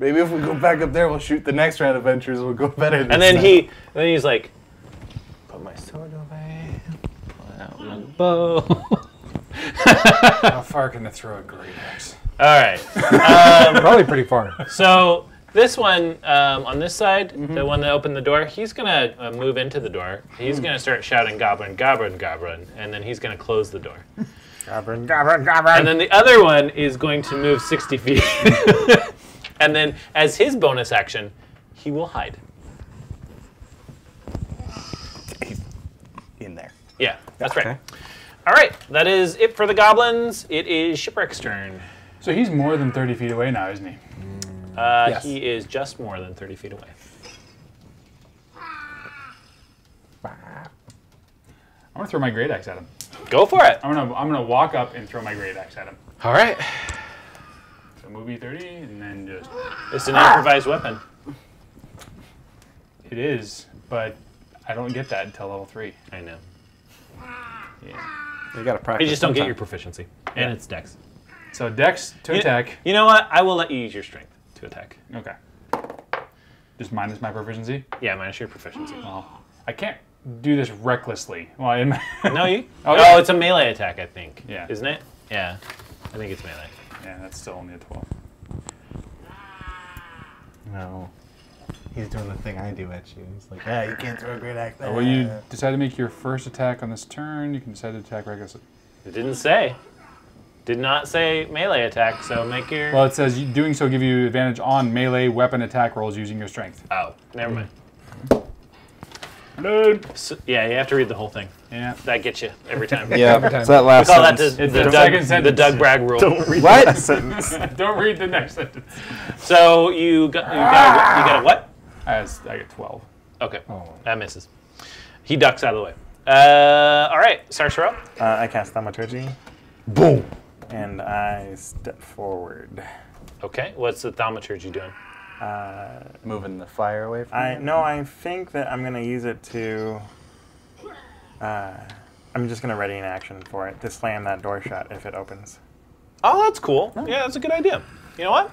Maybe if we go back up there, we'll shoot the next round of adventures. We'll go better. This and then time. he, then he's like, put my sword away, pull out my bow. How far can I throw a great axe? All right. Um, Probably pretty far. So this one um, on this side, Mm-hmm. the one that opened the door, he's gonna uh, move into the door. Hmm. He's gonna start shouting "Goblin, Goblin, Goblin," and then he's gonna close the door. Goblin, goblin, goblin. And then the other one is going to move 60 feet, and then as his bonus action, he will hide. in there. Yeah, that's right. All right, that is it for the goblins. It is Shipwreck's turn. So he's more than 30 feet away now, isn't he? Uh, Yes. He is just more than 30 feet away. I'm gonna throw my great axe at him. Go for it. I'm gonna I'm gonna walk up and throw my great axe at him. All right. So movie 30, and then just It's an improvised weapon. it is, but I don't get that until level three. I know. Yeah. You gotta practice. You just don't get your proficiency, and it's dex. So Dex to You- attack. You know what? I will let you use your strength to attack. Okay. Just minus my proficiency. Yeah, minus your proficiency. Well, oh, I can't do this recklessly. Well, in my No, you. Oh, Oh, it's a melee attack, I think. Yeah. Isn't it? Yeah. I think it's melee. yeah, that's still only a 12. No. He's doing the thing I do at you. He's like, yeah, you can't throw a great axe. Oh, well, you decide to make your first attack on this turn, you can decide to attack recklessly. It didn't say. Did not say melee attack, so make your. Well, it says doing so give you advantage on melee weapon attack rolls using your strength. oh, never mind. Dude. So, yeah, you have to read the whole thing. Yeah. That gets you every time. Yeah, every time. it's that last We call that the, sentence. the, the Doug, second the sentence. Doug Bragg rule. What? That sentence. Don't read the next sentence. So you got, you, got a, what- you got a what? I, was, I get 12. Okay, Oh. that misses. He ducks out of the way. Uh, all right, Sarcero. Uh, I cast Thaumaturgy, boom. And I step forward. Okay, what's the thaumaturgy doing? Uh, Moving the fire away from I him. no, I think that I'm gonna use it to. Uh, I'm just gonna ready an action for it to slam that door shut if it opens. Oh, that's cool. Yeah, that's a good idea. You know what?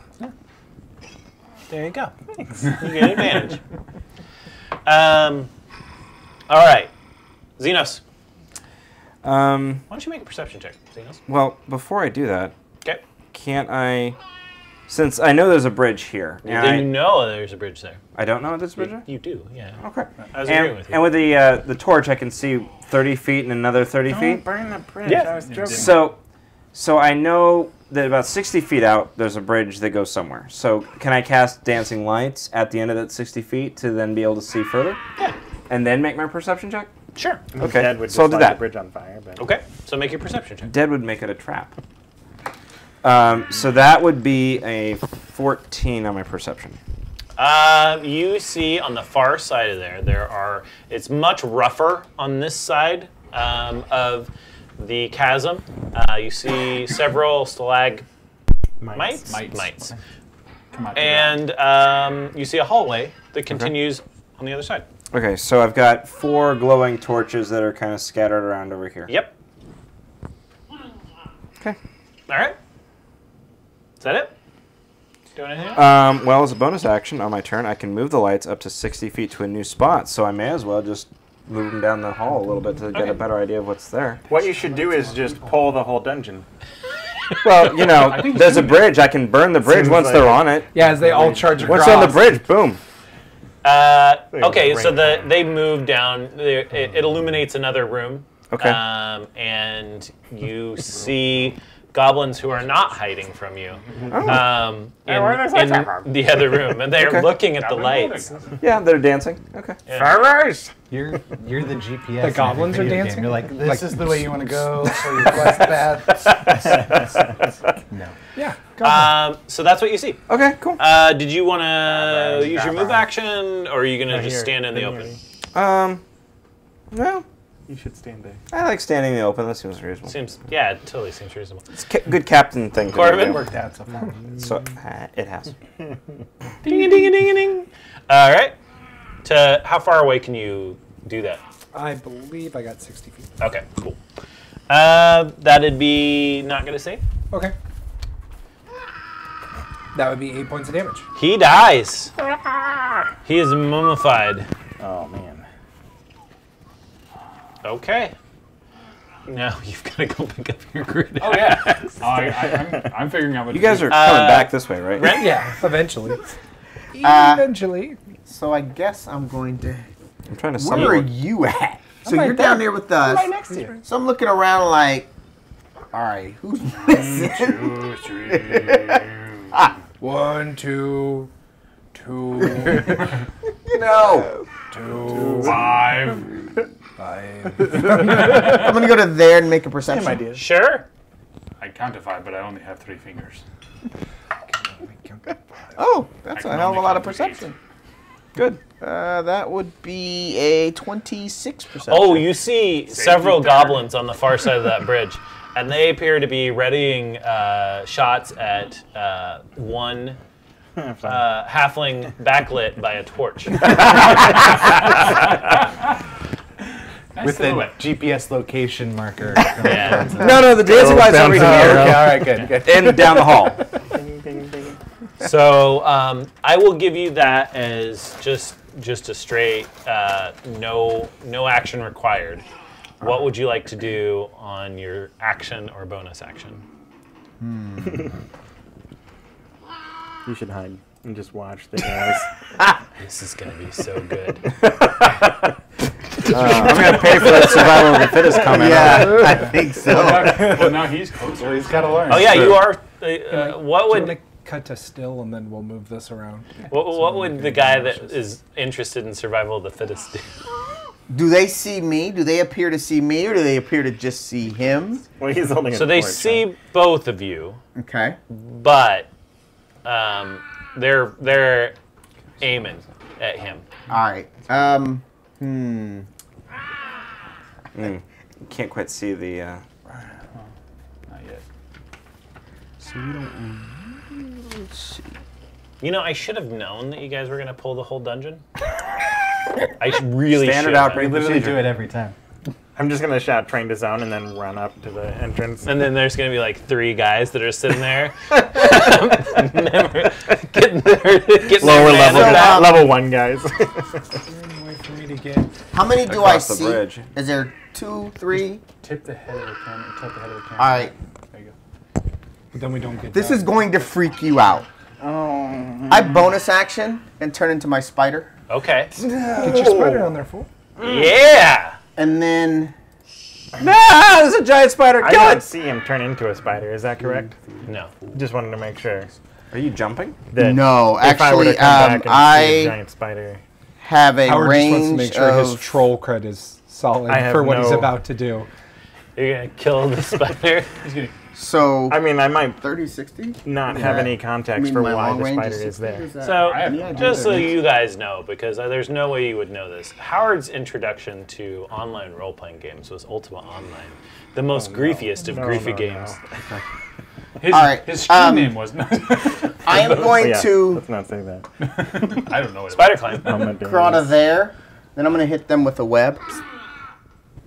There you go. Thanks. You get an advantage. um, all right, Xenos. Um, Why don't you make a perception check, Xenos? well, before I do that, Okay. can't I? Since I know there's a bridge here, and Then I, you know there's a bridge there. I don't know there's a bridge there? You do, yeah. Okay. I was agreeing And, with you. and with the uh, the torch, I can see 30 feet and another 30 Don't feet. burn the bridge. Yeah. I was joking. So, so I know that about 60 feet out, there's a bridge that goes somewhere. So, can I cast dancing lights at the end of that 60 feet to then be able to see further? Yeah. And then make my perception check? Sure. Okay. Dad would so I'll do light that. the bridge on fire, but Okay, so make your perception check. Dead would make it a trap. Um, so that would be a 14 on my perception. Uh, you see on the far side of there, there are. It's much rougher on this side um, of the chasm. Uh, you see several stalagmites, mites. Mites. mites, Come on. and um, you see a hallway that continues on the other side. Okay, so I've got four glowing torches that are kind of scattered around over here. Yep. Okay. All right. Is that it? Doing anything? Um, well, as a bonus action on my turn, I can move the lights up to 60 feet to a new spot, so I may as well just move them down the hall a little bit to get Okay. a better idea of what's there. What you should do is just pull the whole dungeon. Well, you know, there's a bridge. I can burn the bridge Seems once like- they're on it. Yeah, as they all charge across. Once they're on the bridge, boom. Uh, okay, so the they move down. There, it, it illuminates another room. Okay. Um, and you see goblins who are not hiding from you. Oh. Um, in, where the in the other room, and they're Okay. looking at the lights. Yeah, they're dancing. Okay. Fires! You're you're the GPS. The goblins are video game. dancing? You're like, this Like- is the way you want to go for your quest path. no. Yeah. Um, so that's what you see. Okay, cool. Uh, did you want to use your move action, or are you gonna just stand in the open? hear. Um, well, You should stand there. I like standing in the open. That seems reasonable. Seems yeah, it totally seems reasonable. It's a good captain thing. to do. Corbin? Worked out so far. So uh, it has. Ding a ding a ding a ding. All right. To how far away can you do that? I believe I got 60 feet. Okay, cool. Uh, that'd be not gonna save. Okay. That would be eight points of damage. He dies. He is mummified. Oh man. Okay. Now you've got to go pick up your grid. Oh yeah. Oh, I, I, I'm, I'm figuring out what You to guys do. are coming Uh, back this way, right? Ren? Yeah, eventually. Uh, eventually. So I guess I'm going to. I'm trying to Where summon. are one. you at? So right you're there. down there with us. Right next to you. So I'm looking around like, all right, who's missing? Two, three. One, two, two, no. two, Five. five. I'm gonna go to there and make a perception. Same idea. Sure. I count to five, but I only have three fingers. Oh, that's I a can hell of a lot of count to eight. perception. Good. Uh, that would be a 26%. Oh, you see several goblins on the far side of that bridge, and they appear to be readying uh, shots at uh, one uh, halfling backlit by a torch. With the silhouette. GPS location marker. Yeah. No, no, the dancing light's over Oh, here. okay, all right, good, good. And down the hall. So um, I will give you that as just just a straight uh, no no action required. What would you like to do on your action or bonus action? You should hide and just watch the guys. This is gonna be so good. I'm gonna pay for that survival of the fittest comment. Yeah, I think so. well, now he's closer. He's got to learn. Oh yeah, you are. Uh, uh, what would want cut to still and then we'll move this around? what, what would the guy that is interested in survival of the fittest do? Do they see me? Do they appear to see me, or do they appear to just see him? well, he's holding So they torch, see right? both of you, Okay. but um, they're they're aiming at him. All right. Um. Hmm. Mm. Can't quite see the. Uh, Not yet. So we don't. Let's see. You know, I should have known that you guys were gonna pull the whole dungeon. I sh- really Standard should have. operating We literally procedure. do it every time. I'm just gonna shout train to zone and then run up to the entrance. And then there's gonna be like three guys that are sitting there, getting their, getting Lower their level, mana back. level one guys. Wait for me to get. How many do Across I the see? bridge. Is there two, three? Tip the head of the camera. Tip the head of the camera. All right. There you go. But then we don't get. This that. is going to freak you out. oh. I bonus action and turn into my spider, Okay. Get your spider on there, fool. Yeah. and then Ah, there's a giant spider. I Kill didn't it. see him turn into a spider. Is that correct? No. Just wanted to make sure. Are you jumping? That no, If I actually, um, back and see a I giant spider, have a Howard just wants to make sure his troll cred is solid for what he's about to do. You're gonna kill the spider. He's getting. So I mean, I might 30, 60? not have Yeah. any I context mean, for why the spider is is there. Is So, I have any idea just so what that means? you guys know, because uh, there's no way you would know this, Howard's introduction to online role playing games was Ultima Online, the most griefiest of No, griefy no, no. games. His, All right, his screen um, name was. not I am going yeah, to Let's not say that. I don't know what Spider climb. I'm not doing crawl to this. there. Then I'm going to hit them with a web.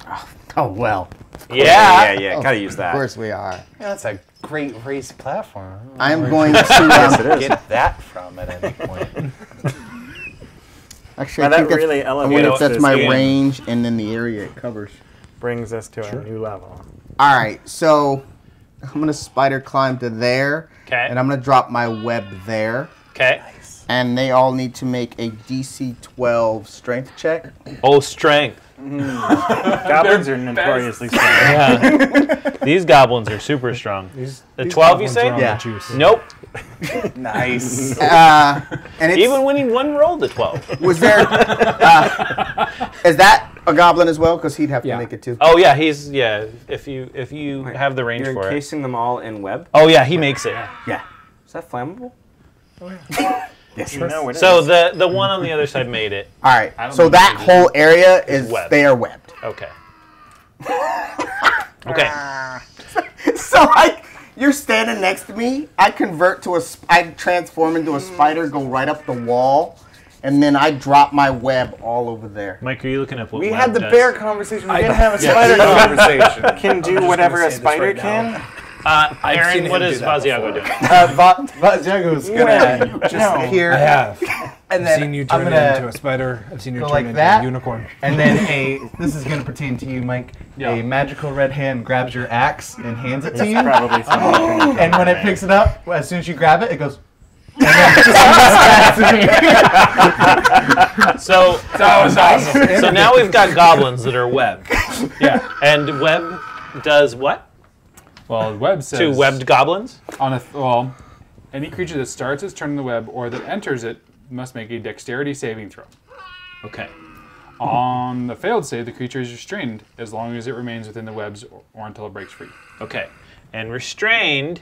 Oh, oh, well. Yeah. Yeah, yeah. Gotta use that. Of course we are. Yeah, that's a great race platform. I am going to. Yes, Um, it is. Get that from at any point. actually, Now I that think that's, really I wonder You know, elevates if that's my game. range and then the area it covers. brings us to a new level. All right, so I'm going to spider climb to there. Okay. And I'm going to drop my web there. Okay. Nice. And they all need to make a DC 12 strength check. Oh, strength. Goblins are notoriously strong. Yeah. These goblins are super strong. These, The these 12 you say? are on Yeah. juice. Nope. nice. Uh, and it's, Even when he one rolled the 12. was there? Uh, is that a goblin as well? Because he'd have to Yeah. make it too. Oh yeah, he's yeah. If you if you have the range You're for it. encasing them all in web. Oh yeah, he makes it. Yeah. Is that flammable? You know it So is. the the one on the other side made it. All right. So that whole area is webbed. they are webbed. Okay. Okay. so like you're standing next to me, I convert to a, sp- I transform into a spider, go right up the wall, and then I drop my web all over there. Mike, are you looking up what We web had the does? bear conversation. We didn't have a spider conversation. can do whatever a spider can. Uh, seen Aaron, him what do is that Vaziago doing? Uh, Va- Vaziago's gonna just No. here, I have. and I've seen you I'm turn gonna, into a spider. I've seen you turn like into that. a unicorn. and then a. This is gonna pertain to you, Mike. Yeah. A magical red hand grabs your axe and hands it to you, Probably someone and when it picks it up, as soon as you grab it, it goes. And then just back to me. So that was awesome. So now we've got goblins that are webbed. Yeah. And web does what? Well, web says To webbed goblins? on a th- well, any creature that starts its turn in the web or that enters it must make a dexterity saving throw. Okay. On the failed save, the creature is restrained as long as it remains within the webs or, or until it breaks free. Okay. And restrained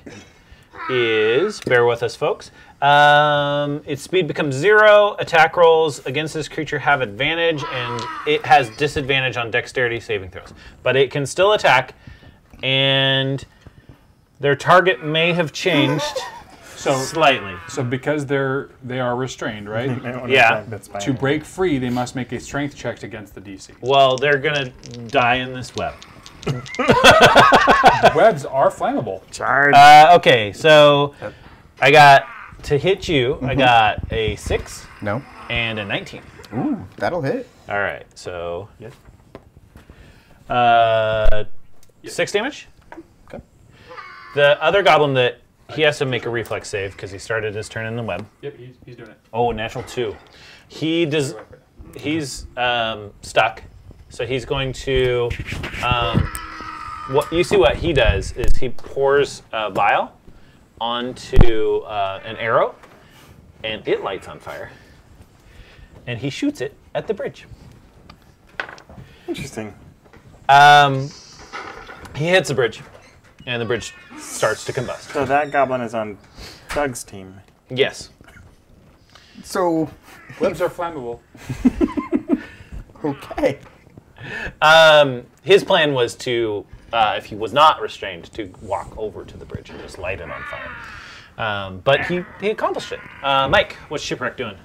is bear with us, folks. Um, its speed becomes zero. Attack rolls against this creature have advantage, and it has disadvantage on dexterity saving throws. But it can still attack, and their target may have changed So, slightly. so because they're they are restrained, right? Wanna Yeah. attack that spider. to break free, they must make a strength check against the DC. Well, they're gonna die in this web. Webs are flammable. Charge. Uh, okay, so I got to hit you. I got a six No. and a nineteen. Ooh, that'll hit. All right, so Yes. uh, six damage. Okay. The other goblin that he has to make a reflex save because he started his turn in the web. Yep, he's, he's doing it. Oh, natural two. He does. He's um, stuck, so he's going to. Um, what you see? What he does is he pours a vial onto uh, an arrow, and it lights on fire. And he shoots it at the bridge. Interesting. Um, he hits the bridge, and the bridge starts to combust. So that goblin is on Doug's team. Yes. So, Webs are flammable. okay. Um, his plan was to, uh, if he was not restrained, to walk over to the bridge and just light it on fire. Um, but he, he accomplished it. Uh, Mike, what's Shipwreck doing?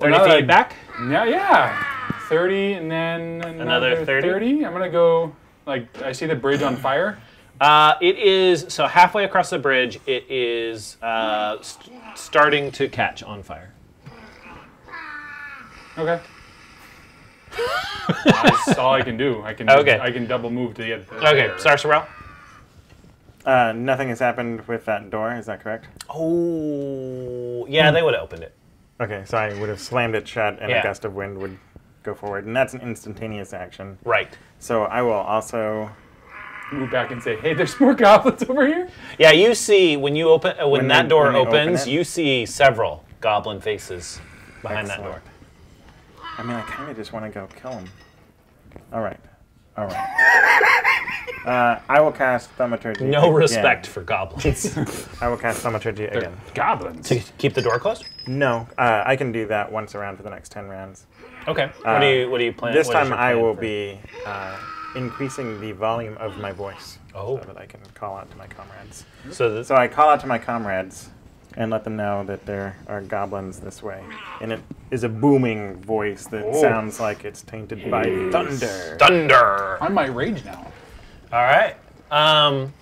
30 now that feet back? Yeah, yeah. 30 and then another, Another 30? 30. I'm going to go, like, I see the bridge on fire. Uh, it is, so halfway across the bridge, it is uh, st- starting to catch on fire. Okay. That's all I can do. I can Okay. I can double move to the get. Okay, Sarsaparel? Uh, nothing has happened with that door. Is that correct? Oh, yeah, they would have opened it. Okay, so I would have slammed it shut, and Yeah. a gust of wind would go forward, and that's an instantaneous action. Right. So I will also. Move back and say, hey, there's more goblins over here. Yeah, you see when you open uh, when, When that they- door when they open opens, you see several goblin faces behind that door. I mean, I kind of just want to go kill them. All right. All right. uh, I will cast Thaumaturgy. No again. respect for goblins. I will cast Thaumaturgy They're again. goblins. to keep the door closed. No, uh, I can do that once around for the next 10 rounds. Okay. what do you what do you plan? This what is time your I will for- be uh, increasing the volume of my voice Oh. so that I can call out to my comrades. So, this, So I call out to my comrades and let them know that there are goblins this way. And it is a booming voice that Oh. sounds like it's tainted by thunder. thunder. I might rage now. All right. Um.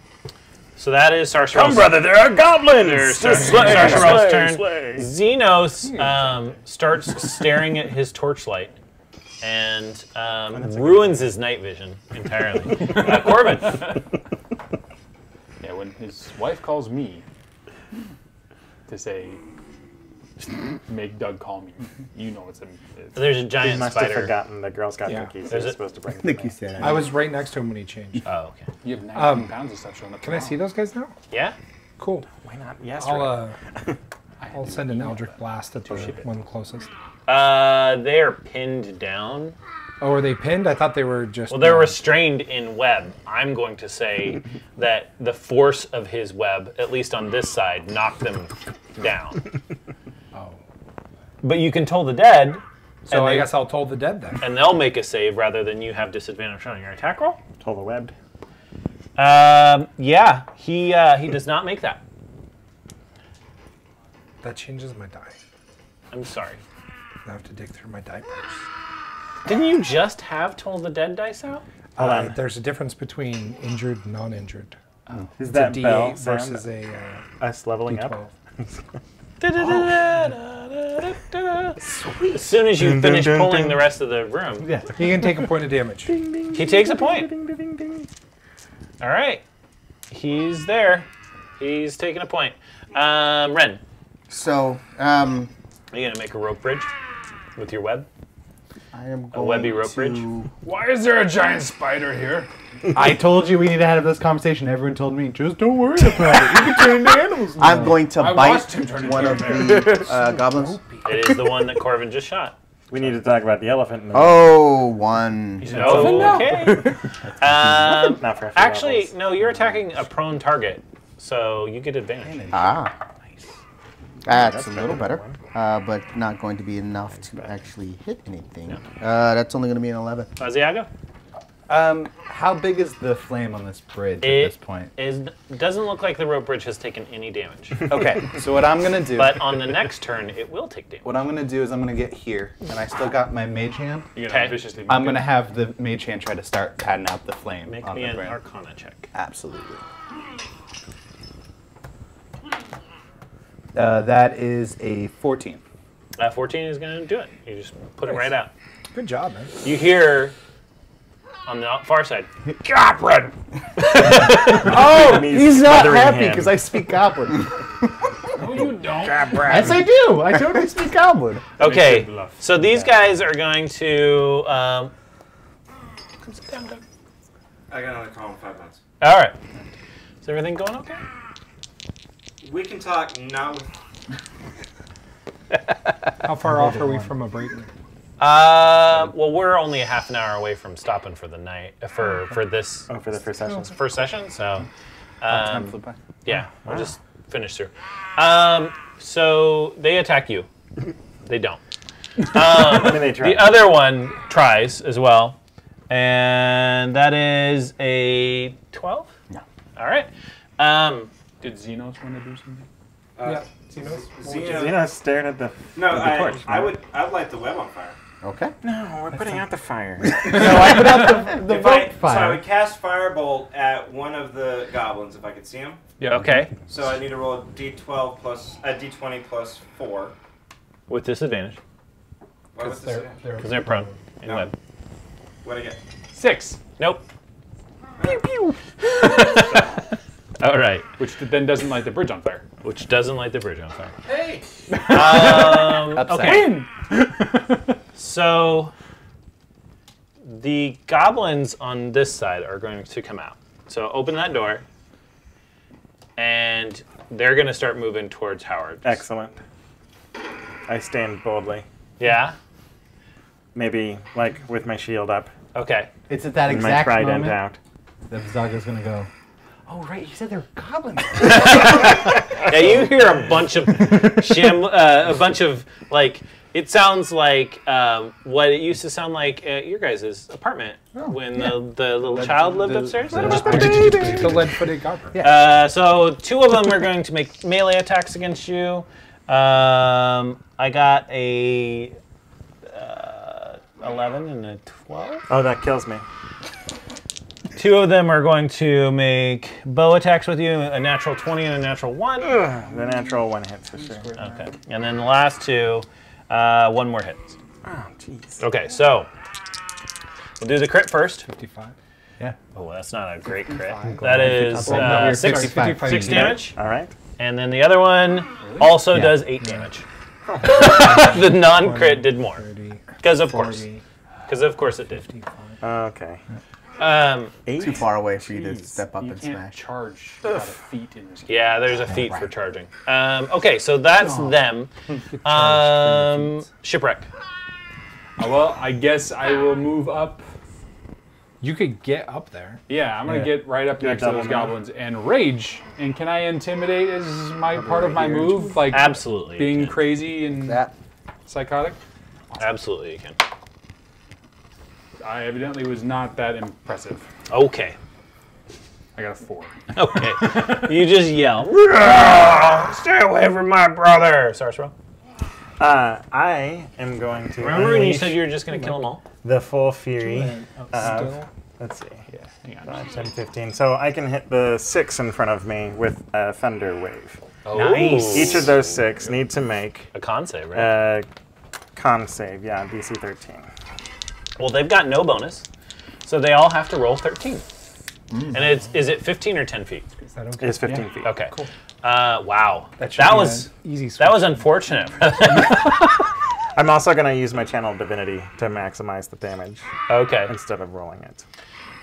So that is Sarsharel's. there are goblins! There's To Sar- slay, Sarsharel's slay, turn. slay. Xenos um, starts staring at his torchlight and um, ruins his night vision entirely. uh, Corbin. Yeah, when his wife calls me to say, make Doug call me, you know it's a. It's, There's a You giant must have forgotten the Girl Scout Yeah. cookies There's you're a- supposed to bring. I think to you me. said I was right next to him when he changed. Oh, okay. you have 19 Um, pounds of stuff showing up. Can I see those guys now? Yeah. Cool. Why not? Yes, I'll uh, I'll send an Eldritch Blast at the one closest. Uh, they are pinned down. Oh, are they pinned? I thought they were just. Well, they're uh, restrained in web. I'm going to say that the force of his web, at least on this side, knocked them down. Oh. But you can toll the dead, So I they- guess I'll toll the dead then. and they'll make a save rather than you have disadvantage on your attack roll. Toll the webbed. Um, yeah, he uh, he does not make that. That changes my die. I'm sorry. I have to dig through my die purse. Didn't you just have toll the dead dice out? Hold Uh, on. there's a difference between injured and non-injured. Is It's that a bell D8 versus a uh, us leveling up? D12. As soon as you Dun, dun, finish dun, pulling the rest of the room, Yeah, he can take a point of damage. he takes a point. All right, he's there. He's taking a point. Um, Ren, So, um, are you gonna make a rope bridge with your web? I am going webby rope to, bridge? Why is there a giant spider here? I told you we need to have this conversation. Everyone told me, just don't worry about it. You can turn into animals. I'm going to I bite watched him turn into one of bear. the uh, goblins. It is the one that Corvin just shot. We need to talk about the elephant. In the Oh, one. Oh, okay. um, Not for actually, levels. no. You're attacking a prone target, so you get advantage. Ah. That's, a little better, uh, but not going to be enough to actually hit anything. Uh, that's only going to be an 11. Asiago? Um, how big is the flame on this bridge It at this point? is doesn't look like the rope bridge has taken any damage. Okay, so what I'm gonna do, but on the next turn, it will take damage. what I'm gonna do is I'm gonna get here, and I still got my mage hand. You're gonna Okay. viciously. I'm gonna have the mage hand try to start patting out the flame Make on me the an ground. Arcana check. Absolutely. Uh, that is a 14. Uh, 14 is going to do it. You just put it right out. Good job, man. You hear on the far side, Goblin! Oh, he's not happy because I speak Goblin. No, you don't. yes, I do. I totally speak Goblin. Okay, Makes it bluff. so these guys are going to. Um, come sit down, Doug. I got another call in five minutes. All right. Is everything going okay? We can talk now. How far off are we from a break? Uh, well, we're only a half an hour away from stopping for the night uh, for for this Oh, for the first session. first session. So, Time um, flew by. yeah, we'll just finish through. Um, so they attack you. They don't. I mean, they tried. The other one tries as well, and that is a twelve. No. All right. Um, Did Xenos want to do something? Uh, Yeah, Xenos? Xeno- Xeno's staring at the. no, the I, torch, I man. would. I'd light the web on fire. Okay. No, we're putting out the fire. no, I put out the, the If I, vote so I would cast firebolt at one of the goblins if I could see him. Yeah. okay. So I need to roll a d12 plus a d20 plus four. With disadvantage Why was They're, they're, because they're prone. in No. web. What I get? Six, Nope. All right. which then doesn't light the bridge on fire. Which doesn't light the bridge on fire. Hey. Um, okay. So the goblins on this side are going to come out. So open that door, and they're going to start moving towards Howard. Excellent. I stand boldly. Yeah. Maybe like with my shield up Okay. It's at that and my exact trident moment out. that Zaga's gonna go. Oh right, you said they're goblins. Yeah, you hear a bunch of sham, uh, a bunch of like. It sounds like um, what it used to sound like at your guys' apartment when the, the little child lived the- upstairs. the- Just- the lead-footed goblin. Uh, so two of them are going to make melee attacks against you. Um, I got a uh, 11 and a 12. Oh, that kills me. Two of them are going to make bow attacks with you, a natural 20 and a natural 1. Ugh, the natural one hits for sure. Okay. And then the last two, uh, one more hit. Oh, jeez. Okay, so we'll do the crit first. 55. Yeah. Oh, that's not a great crit. That is Well, no, uh, you're six, 55. six damage. All right. And then the other one also Yeah. does eight damage. the non-crit did more, because of course, because of course it did. 55. Okay. Um, Eight. Too far away for you to Jeez, step up you and can't smash. charge without a feat in this game. yeah, there's a feat for charging. Um, okay, so that's them. Um, shipwreck. Uh, well, I guess I will move up. You could get up there. Yeah, I'm gonna Yeah. get right up next to double those move. goblins and rage. And can I intimidate as my part of my move, like Absolutely, you being can. crazy and That psychotic? Absolutely, you can. I evidently was not that impressive. Okay. I got a four. Okay. you just yell, "Stay away from my brother!" Sarsro. Uh, I am going to. Remember when you said you were just gonna kill them all? the full fury. Uh, of- let's see. Yeah, hang on. 5, 10, 15. So I can hit the six in front of me with a thunder wave. Nice. Each of those six need to make A con save, right? a con save. Yeah, DC 13. Well, they've got no bonus, so they all have to roll 13. And it's is it 15 or 10 feet? Is that okay? is 15 feet. Okay. Cool. Uh, wow. That, should be was an easy. that was unfortunate. I'm also going to use my channel divinity to maximize the damage okay. instead of rolling it.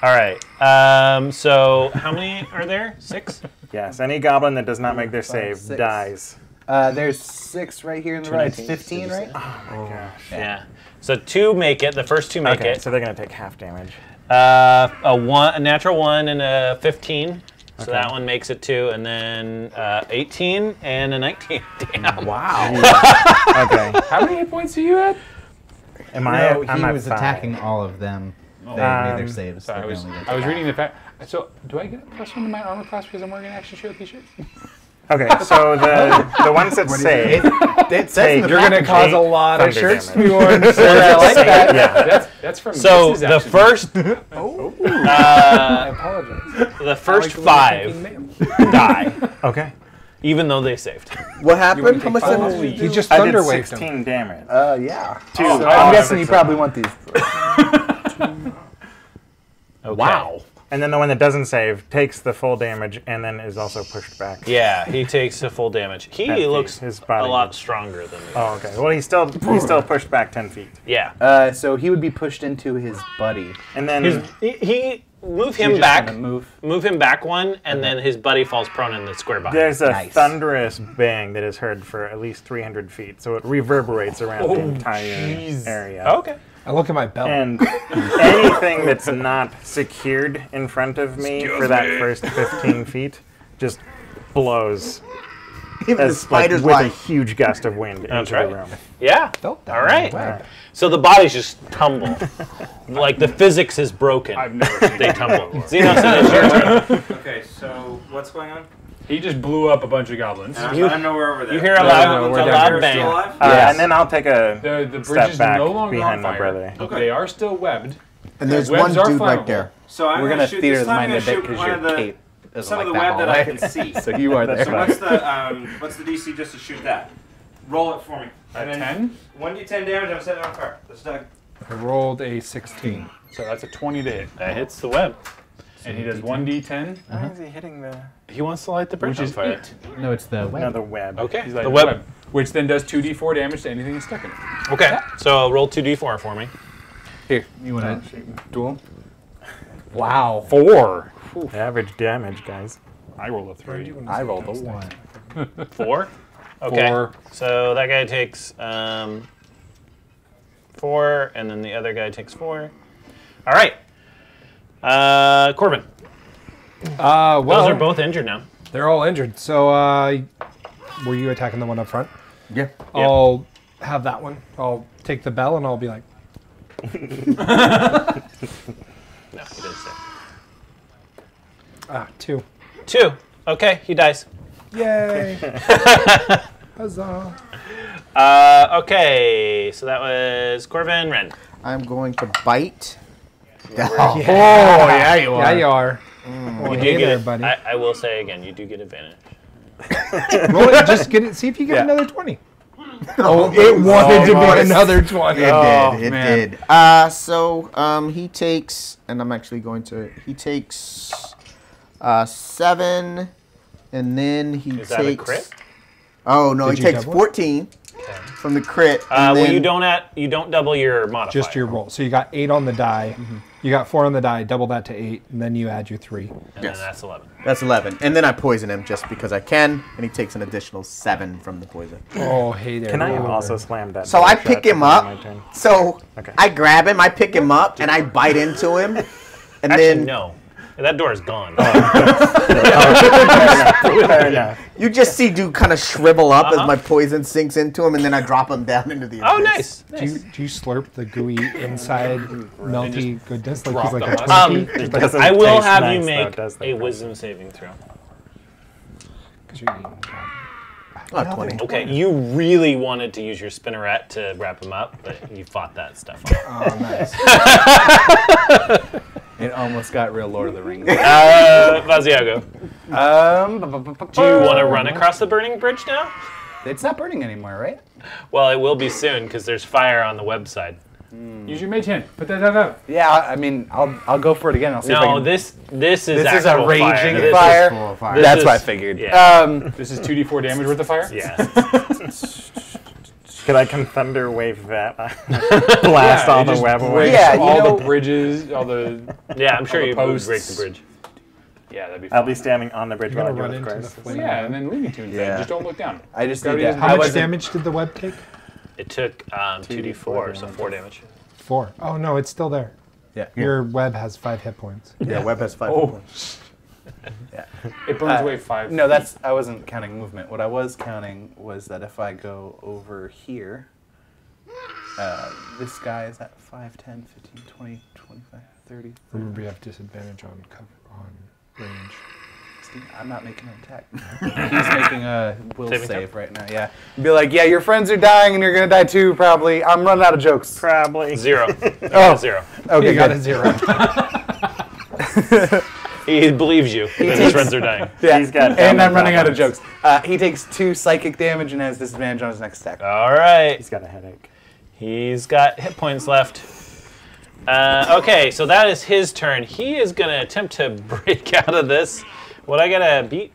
All right. Um, so how many are there? Six. Yes, any goblin that does not make their save six. dies. Uh, there's six right here in the right. It's 15, so you right? Gosh. Yeah. So two make it. The first two make Okay, it. so they're going to take half damage. Uh, a one, a natural one, and a 15 So that one makes it two, and then uh, 18 and a 19. Damn. Wow. Okay. How many hit points do you at? Am I? No, I'm he at was five. attacking all of them. They made Um, their saves. Sorry, I was, I was reading the fact. So, do I get a plus one to my armor class because I'm wearing an action shield t-shirt? Okay, so the the ones that say It says You're gonna cause a lot of shirts to damage. be worn. So I like that. Yeah. That's that's from So Mrs. the action. first, I apologize. the first like five die, Okay. even though they saved. What happened? How much damage did you He do? just I thunder did waved him. 16 damage. Uh, yeah. Two. So Oh, I'm guessing you probably want these. Okay. Wow. And then the one that doesn't save takes the full damage and then is also pushed back. Yeah, he takes the full damage. He feet. looks His a lot gets- stronger than me. Oh, okay. Well, he's still he's still pushed back 10 feet. Yeah. Uh, so he would be pushed into his buddy. And then His, he, he move him back, Move. move him back one, and then his buddy falls prone in the square behind. there's a Nice. thunderous bang that is heard for at least 300 feet, so it reverberates around the oh, entire area. Okay. I look at my belt. And anything that's not secured in front of me for that first 15 feet just blows Even the as, like, spider's with a huge gust of wind That's into right. the room. Yeah. Felt that All on right. So the bodies just tumble. like the physics is broken. I've never seen they tumble. before. Xenos, it is your turn. Okay, so what's going on? He just blew up a bunch of goblins. And I'm, You- I'm nowhere over there. you hear a The loud- goblins we're out down there here. are bang. Uh, Yes. And then I'll take a The the bridge step is back no longer behind on my fire. brother. but They are still webbed. and there's Webs one dude right there. So I'm We're gonna gonna shoot theater this the time. I'm gonna shoot one of the cape isn't some like of the that web that I can see. so you are That's So there. what's the um, what's the DC just to shoot that? Roll it for me. At And then ten, One d10 damage. I'm setting it on fire. Let's Doug. I rolled a 16. so that's a twenty to hit, That hits the web. and he does one d10, Why is he hitting the He wants to light the bridge which on is fire. eight. No, it's the web. another web? Okay. He's like the web. which then does two d4 damage to anything that's stuck in it. Okay. So roll two d4 for me. Here, You want to? duel. Wow. Four. Average damage, guys. I roll a three. I roll a one. Four. Okay. Four. So that guy takes um, four, and then the other guy takes four. All right. Uh, Corbin. Uh, well, Those are both injured now. they're all injured. So, uh, were you attacking the one up front? Yeah. I'll have that one. I'll take the bell and I'll be like, No, he didn't say. Ah, two. Two. Okay, he dies. Yay! Huzzah! Uh, okay, so that was Corvin Ren. I'm going to bite. Oh, yeah, you are. Yeah, you are. Oh, You do hey get there, it, buddy. I, I will say again, you do get advantage. Roll it, just get it. See if you get Yeah. another 20. Oh, it wanted to be another 20. It Oh, did. It man. did. Uh, so um, he takes, and I'm actually going to. He takes uh, seven, and then he Is that a takes. crit? Oh no, Did he takes double it? 14 from the crit. Uh, and well, you don't at you don't double your modifier. Just your roll. So you got eight on the die. You got four on the die. Double that to eight, and then you add your three. and Yes. then that's eleven. That's 11, and then I poison him just because I can, and he takes an additional seven from the poison. Oh, hey there. Can I roll also slam that? So I pick him up. my turn? So Okay. I grab him, I pick him up, and I bite into him, and Actually, then no. That door is gone. Fair enough. you just see dude kind of shrivel up Uh-huh. as my poison sinks into him, and then I drop him down into the oh, abyss. nice. Do nice. you, do you slurp the gooey inside melty goodness like he's like a husk. Twinkie? Um, doesn't I will taste have nice, you though, make does a it? wisdom saving throw. 'Cause you're eating. Oh, 20. Okay, you really wanted to use your spinneret to wrap him up, but you fought that stuff off. Oh, nice. It almost got real Lord of the Rings. Uh, Vaziago, um, do you want to run across the burning bridge now? It's not burning anymore, right? Well, it will be soon because there's fire on the website. Use your mage hand. Put that down. down. Yeah, I mean, I'll I'll go for it again. I'll see if I No, can. this this is This is a actual raging fire. This is- fire. Full fire. this That's is- what I figured. Yeah. Um, This is 2d4 damage worth of fire? yeah. Could I can thunder wave that? Blast Yeah, all the web away. Yeah, all know- the bridges, all the. Yeah, I'm sure the you would posts. break the bridge. Yeah, that'd be Fun. I'll be standing on the bridge You're while I run it, of into the course. flame. Yeah, and then leave me to instead. Yeah. Just don't look down. I just Gravity need to. doesn't- How much damage did the web take? It took um, 2d4, so 4 damage. Four. Oh, no, it's still there. Yeah. Your web has five hit points. Yeah, web has five Oh. points. Yeah. It burns Uh, away five. No, feet. that's I wasn't counting movement. What I was counting was that if I go over here, uh, this guy is at 5, 10, 15, 20, 25, 30. Remember, you have disadvantage on cover on range. Steve, I'm not making an attack. He's making a will Saving save right now. Yeah. Be like, yeah, your friends are dying and you're gonna die too, probably. I'm running out of jokes. Probably. Zero. Oh. Zero. Okay, you got good. a zero. He believes you that his friends are dying. Yeah. He's got and I'm double running out of jokes. Uh, he takes two psychic damage and has disadvantage on his next attack. All right. He's got a headache. He's got hit points left. Uh, okay, so that is his turn. He is going to attempt to break out of this. What I got to beat?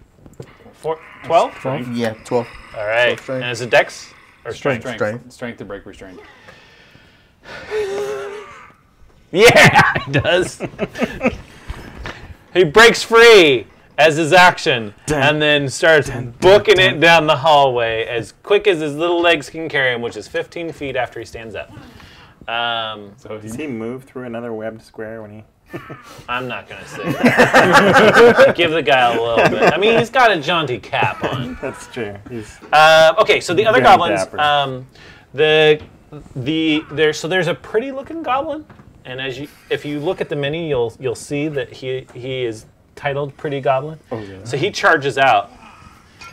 Four, 12? Yeah, 12. All right. strength. And is it dex or strength? strength. Strength. Strength to break restraint. Yeah, he does. He breaks free as his action and then starts booking it down the hallway as quick as his little legs can carry him, which is 15 feet after he stands up. Um, So Does he, he move through another webbed square when he? I'm not going to say that. Give the guy a little bit. I mean, he's got a jaunty cap on. That's true. He's Uh, okay, so the other goblins, um, the the there so there's a pretty looking goblin, and as you if you look at the mini, you'll you'll see that he he is titled Pretty Goblin. oh yeah. So he charges out.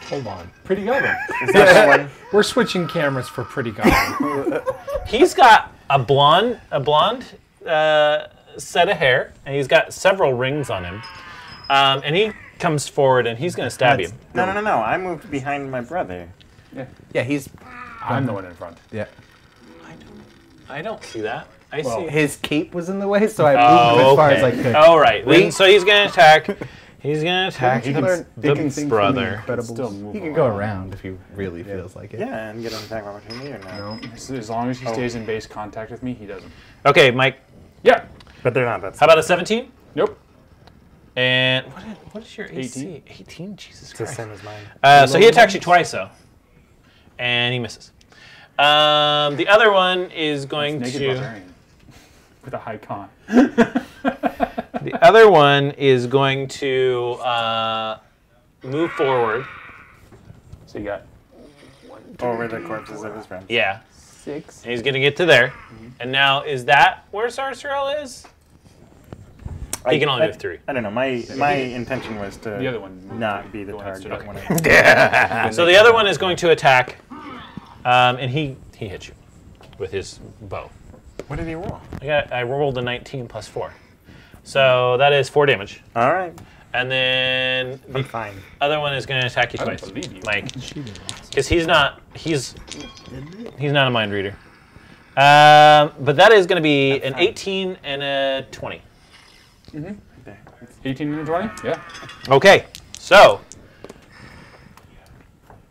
Hold on. Pretty Goblin. is that the one? We're switching cameras for Pretty Goblin. He's got a blonde a blonde uh, set of hair, and he's got several rings on him. Um, and he comes forward and he's going to stab you. No, no, no, no. I moved behind my brother. Yeah, he's I'm the one in front. yeah. I don't see that. I Well, see. his cape was in the way, so I moved Oh, him as far as I could. All right. Then, We- so he's going to attack. He's going to attack He the, can- the brother. Still move You can go around if he really feels like it. Yeah, and get an attack of opportunity or no? As, as long as he stays in base contact with me, he doesn't. Okay, Mike. Yeah. But they're not. That's How about a 17? Nope. And what is, what is your AC? 18? 18? Jesus the Christ. same as mine. Uh, so he attacks you twice, though. And he misses. Um, the other one is going Naked to. barbarian. With a high con. The other one is going to uh, move forward. So you got one Over the corpses of his friends. Yeah. six. And he's going to get to there. And now, is that where Sarsaparilla is? He can only I, move three. I don't know. My my intention was to The other one. not be the The one that stood target. up. When I, So the other one is going to attack, um, and he he hits you with his bow. What did he roll? I got I rolled a 19 plus four, so that is four damage. All right. And then I'm the fine. other one is going to attack you I don't twice, believe you. Mike, because he's not he's he's not a mind reader. Um, but that is going to be an 18 and a 20. Mm-hmm. 18 and a 20? Yeah. Okay, so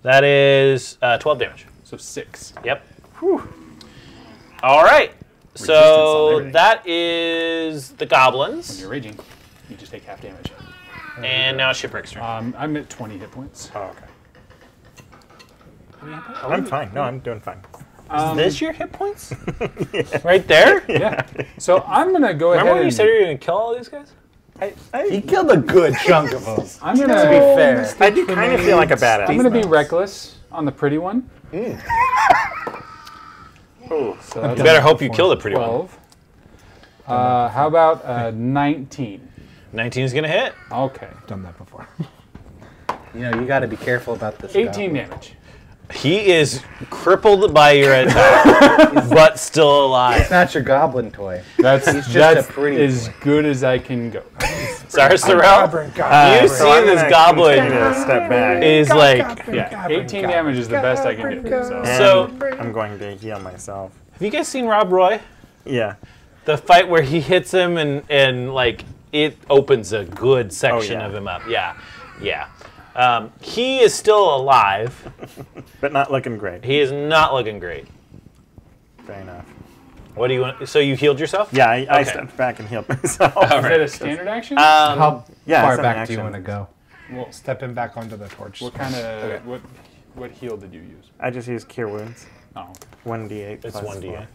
that is uh, 12 damage. So six. Yep. All right. On So that is the When goblins, you're raging, you just take half damage. and now shipwreck's turn. Um, I'm at 20 hit points. Oh, okay. I'm fine. No, I'm doing fine. Um, is this your hit points? Right there. yeah. So I'm gonna go Remember ahead Remember when you said you were gonna kill all these guys? I, I, He killed a good chunk of them. I'm gonna To be fair, I do kind of feel like a badass. I'm gonna be reckless on the pretty one. Ooh. So You better hope you kill the pretty one. Uh, how about uh, 19? 19 is gonna hit. Okay. Done that before. You know, you got to be careful about this. 18 damage. He is crippled by your attack, but still alive. It's not your goblin toy. That's He's just that's a pretty as boy. good as I can go. Sorry, Sorrel. Uh, You've so seen this goblin step back. is like. Yeah, 18 damage is the best I can do. So So- I'm going to heal myself. Have you guys seen Rob Roy? Yeah. The fight where he hits him and and like it opens a good section yeah. of him up. Yeah, yeah. Um, he is still alive. But not looking great. He is not looking great. Fair enough. What do you want? So you healed yourself? Yeah, I, I Okay. stepped back and healed myself. is that a standard action? Um, How Yeah, far it's an back do you action. want to go? well, Stepping back onto the torch. what kind of what what heal did you use? I just used Cure Wounds. Oh, 1d8. it's plus one d8.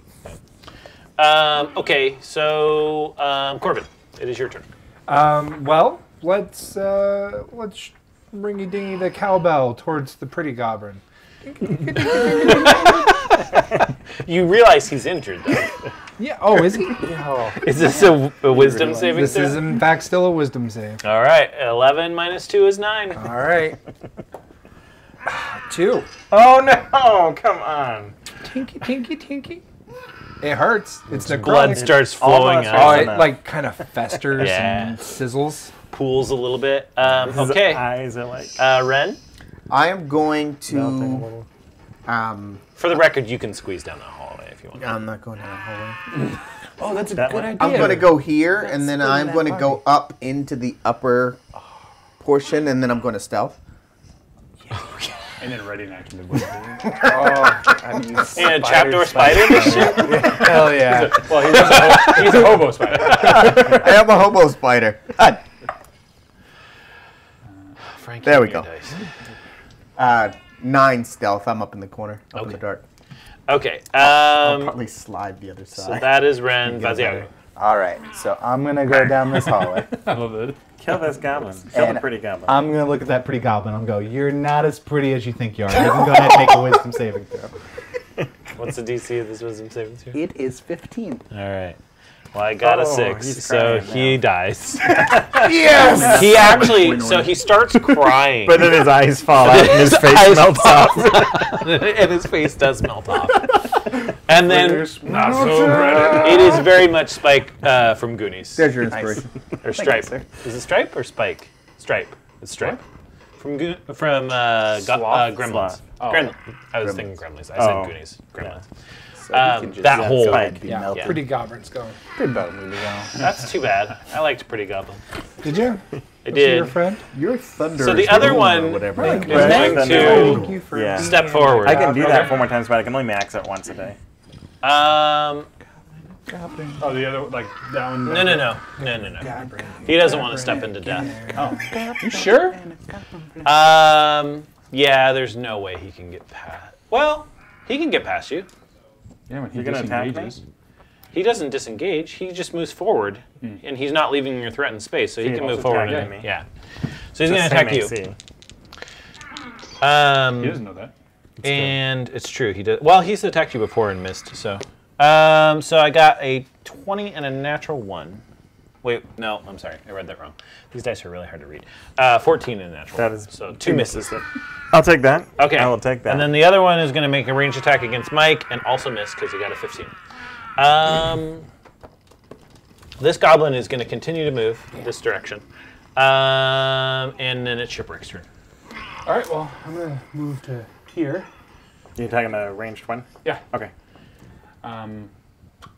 Um, okay, so um, Corbin, it is your turn. Um, well, let's uh, let's ringy dingy the cowbell towards the pretty goblin. You realize he's injured, though. Yeah. Oh, is he? is this a, a wisdom saving this throw? is in fact still a wisdom save. All right, 11 minus 2 is 9. All right. Two. Oh no! Come on. Tinky, tinky, tinky. It hurts. It's necrotic. Blood starts flowing almost out. Oh, hurts. it like kind of festers Yeah. and sizzles. Pools a little bit. Um, His okay, eyes are like uh, Ren. I am going to. Um, For the record, you can squeeze down that hallway if you want. I'm not going down that hallway. Oh, that's a That good way. idea. I'm going to go here, and then I'm going to go up into the upper portion, and then I'm going to stealth. And then ready in action to win. And a trapdoor spider and shit. Hell yeah. well, he's, a, ho- he's a hobo spider. I am a hobo spider. Ah, Frankie, There we go. Uh, nine stealth. I'm up in the corner, up in Okay. the dark. Okay, I'll um, probably slide the other side. so that is Ren Get Vaziago. All right, so I'm gonna go down this hallway. I love it. Kill this goblin. Kill the pretty goblin. I'm gonna look at that pretty goblin and go, "You're not as pretty as you think you are." You can go ahead and make a wisdom saving throw. What's the DC of this wisdom saving throw? It is 15. All right. Well, I got a Oh, six, he's so he now. dies. yes! he actually, so he starts crying. but then his eyes fall out and his face eyes melts off. and his face does melt off. And then Not so it is very much Spike uh, from Goonies. There's your inspiration. or Stripe. sir. Is it Stripe or Spike? Stripe. It's Stripe. From Go- from uh, Go- uh, Gremlins. Oh. Gremlin. I was thinking Gremlins. I said Oh. Goonies. Gremlins. So we Um, can just that whole- Spike be Yeah, melted. pretty goblin's going. Pretty boatly to go. That's too bad. I liked Pretty Goblin. Did you? I Was he your friend? Your thunder. So the other one whatever. Thank is you. going Thank to Thank you for Yeah. step forward. I can do that four more times, but I can only max it once a day. Um, Oh, the other, like, that one. no, no, no, no, no, no. He doesn't want to step into death. Oh, you sure? Um, yeah, there's no way he can get past. Well, he can get past you. Yeah, when he You're gonna attack me? disengages. He doesn't disengage. He just moves forward, and he's not leaving your threatened space, so he He can move forward. targeted me. Yeah. So he's going to attack you. AC. Um, He doesn't know that. and it's true. He did. Well, he's attacked you before and missed. So, um, so I got a 20 and a natural one. Wait, no, I'm sorry. I read that wrong. These dice are really hard to read. Uh, 14 in natural. That one. is so two misses. Then. I'll take that. Okay. I will take that. And then the other one is going to make a ranged attack against Mike and also miss because he got a 15. Um, this goblin is going to continue to move this direction. Um, and then it's Shipwreck's turn. All right, well, I'm going to move to here. you attacking the ranged one? Yeah. Okay. Um,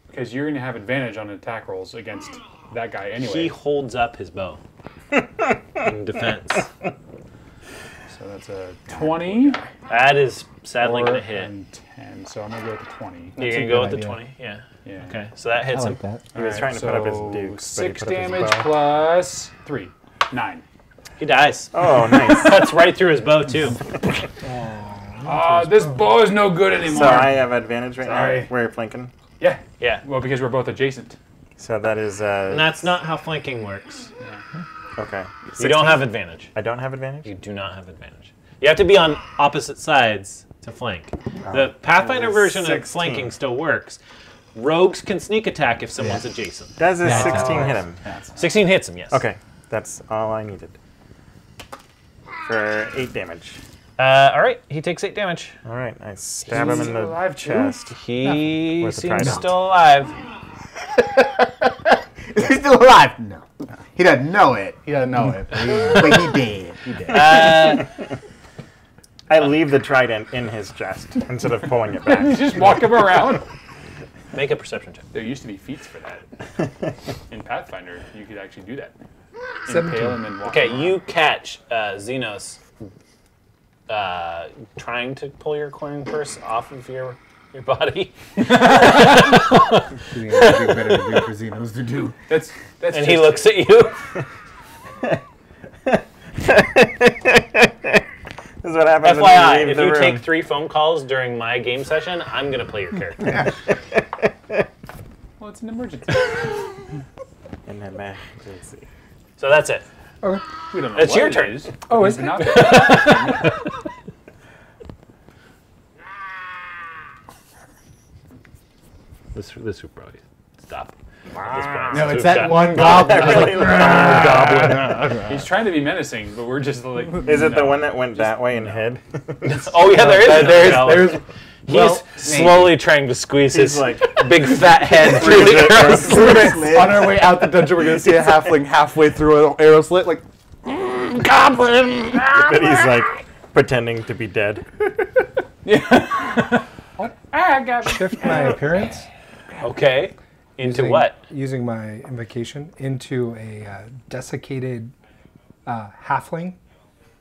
because you're going to have advantage on attack rolls against that guy anyway. He holds up his bow in defense. so that's a 20. That is sadly or going to hit. and 10. So I'm going to go with the 20. You're going to go with the 20? Yeah. Yeah. Okay, so that I hits him. like that. He was Alright, trying to put up his so dukes. but he Six put up his damage bow. plus three. Nine. He dies. Oh, nice. That's right through his bow, too. Uh, this bow is no good anymore. so I have advantage right Sorry. now. We're flanking. yeah. Yeah. Well, because we're both adjacent. So that is. Uh, And that's not how flanking works. okay. You don't have advantage. I don't have advantage. You do not have advantage. You have to be on opposite sides to flank. The Pathfinder version of flanking still works. Rogues can sneak attack if someone's adjacent. Does a Yeah. 16 hit him? 16 hits him, yes. Okay, that's all I needed. For eight damage. Uh, all right, he takes eight damage. All right, I stab him in the alive, too? chest. He Worth seems still alive. Is he still alive? No. He doesn't know it, He doesn't know it. but he did. He did. Uh, I leave the trident in his chest instead of pulling it You back. just walk him around. make a perception check. There used to be feats for that. In Pathfinder, you could actually do that. Seventeen. Impale and walk Okay, him around. you catch uh, Xenos uh, trying to pull your coin purse off of your your body, Doing everything better to do for Xenos to do. That's, that's and he looks at you. This is what happens when FYI, you leave if the you room. take three phone calls during my game session, I'm gonna play your character. Well, it's an emergency. In emergency. so that's it. Okay. We don't know It's what your it turn. is. Oh, He's is it? This this would probably stop. at this point. No, So it's that got- one goblin. Ah, he's trying to be menacing, but we're just like. Is it the one that went that way and hid? Oh yeah, there is. another There's, goblin. there's, He's well, slowly trying to squeeze his like- big fat head through the arrow. on our way out the dungeon, we're gonna see a halfling halfway through an arrow slit, like goblin. But he's like pretending to be dead. yeah. What? Ah, I got shift my appearance Okay. Into using- what? Using my invocation into a uh, desiccated uh, halfling.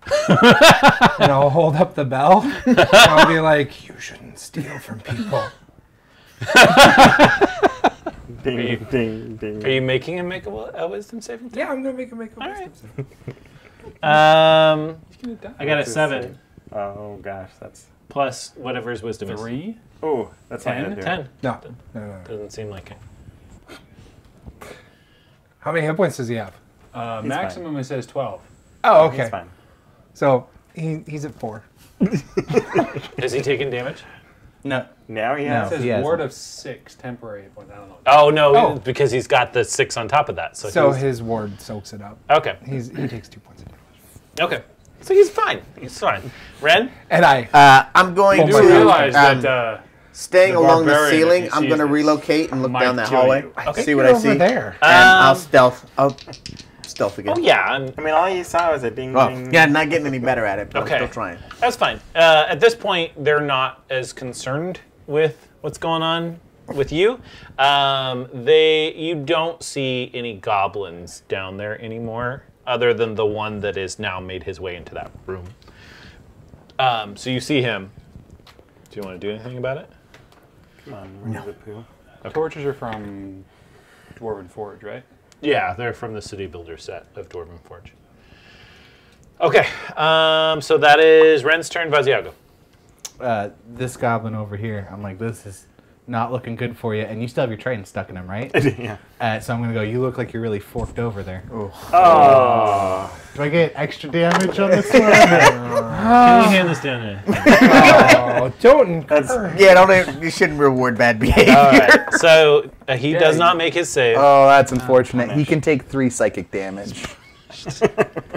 and I'll hold up the bell. And I'll be like, "You shouldn't steal from people." Ding, ding, ding. Are you making him make a, wi- a wisdom saving throw? Yeah, I'm gonna make a make a All wisdom right. save. Um. I got a What's his seven Oh gosh, that's. plus whatever his wisdom is. Three. Oh, that's not Ten? gonna. Ten. No, no, no, no. Doesn't seem like it. How many hit points does he have? Uh, maximum it says twelve. Oh, okay. It's fine. So he, he's at four. Is he taking damage? no. Now he No. It has. says he hasn't. ward of six temporary hit points. I don't know. Oh no, Oh. because he's got the six on top of that. So, So he's, his ward soaks it up. okay, He's he takes two points of damage. okay. So he's fine. He's fine. Ren, And I Uh, I'm going You Oh do my to realize um, that uh, staying the along the ceiling. I'm going to relocate and look down that hallway. you. Okay. See what I see, there. and I'll Um, stealth. I'll stealth again. oh yeah, I'm, I mean, all you saw was a ding, Well, ding. yeah, not getting any better at it, but Okay. I'm still trying. that's fine. Uh, at this point, they're not as concerned with what's going on with you. Um, they, you don't see any goblins down there anymore, other than the one that is now made his way into that room. Um, so you see him. Do you want to do anything about it? Come on, where's the poo? torches are from Dwarven Forge, right? Yeah, they're from the City Builder set of Dwarven Forge. Okay, um, so that is Ren's turn, Vaziago. Uh, this goblin over here, I'm like, this is not looking good for you, and you still have your trident stuck in him, right? yeah. Uh, so I'm gonna go. You look like you're really forked over there. Oh. Do I get extra damage on this one? Can you hand this down here? oh, don't That's encourage. Yeah, don't. You shouldn't reward bad behavior. All right, so uh, he does not make his save. Oh, that's unfortunate. He can take three psychic damage.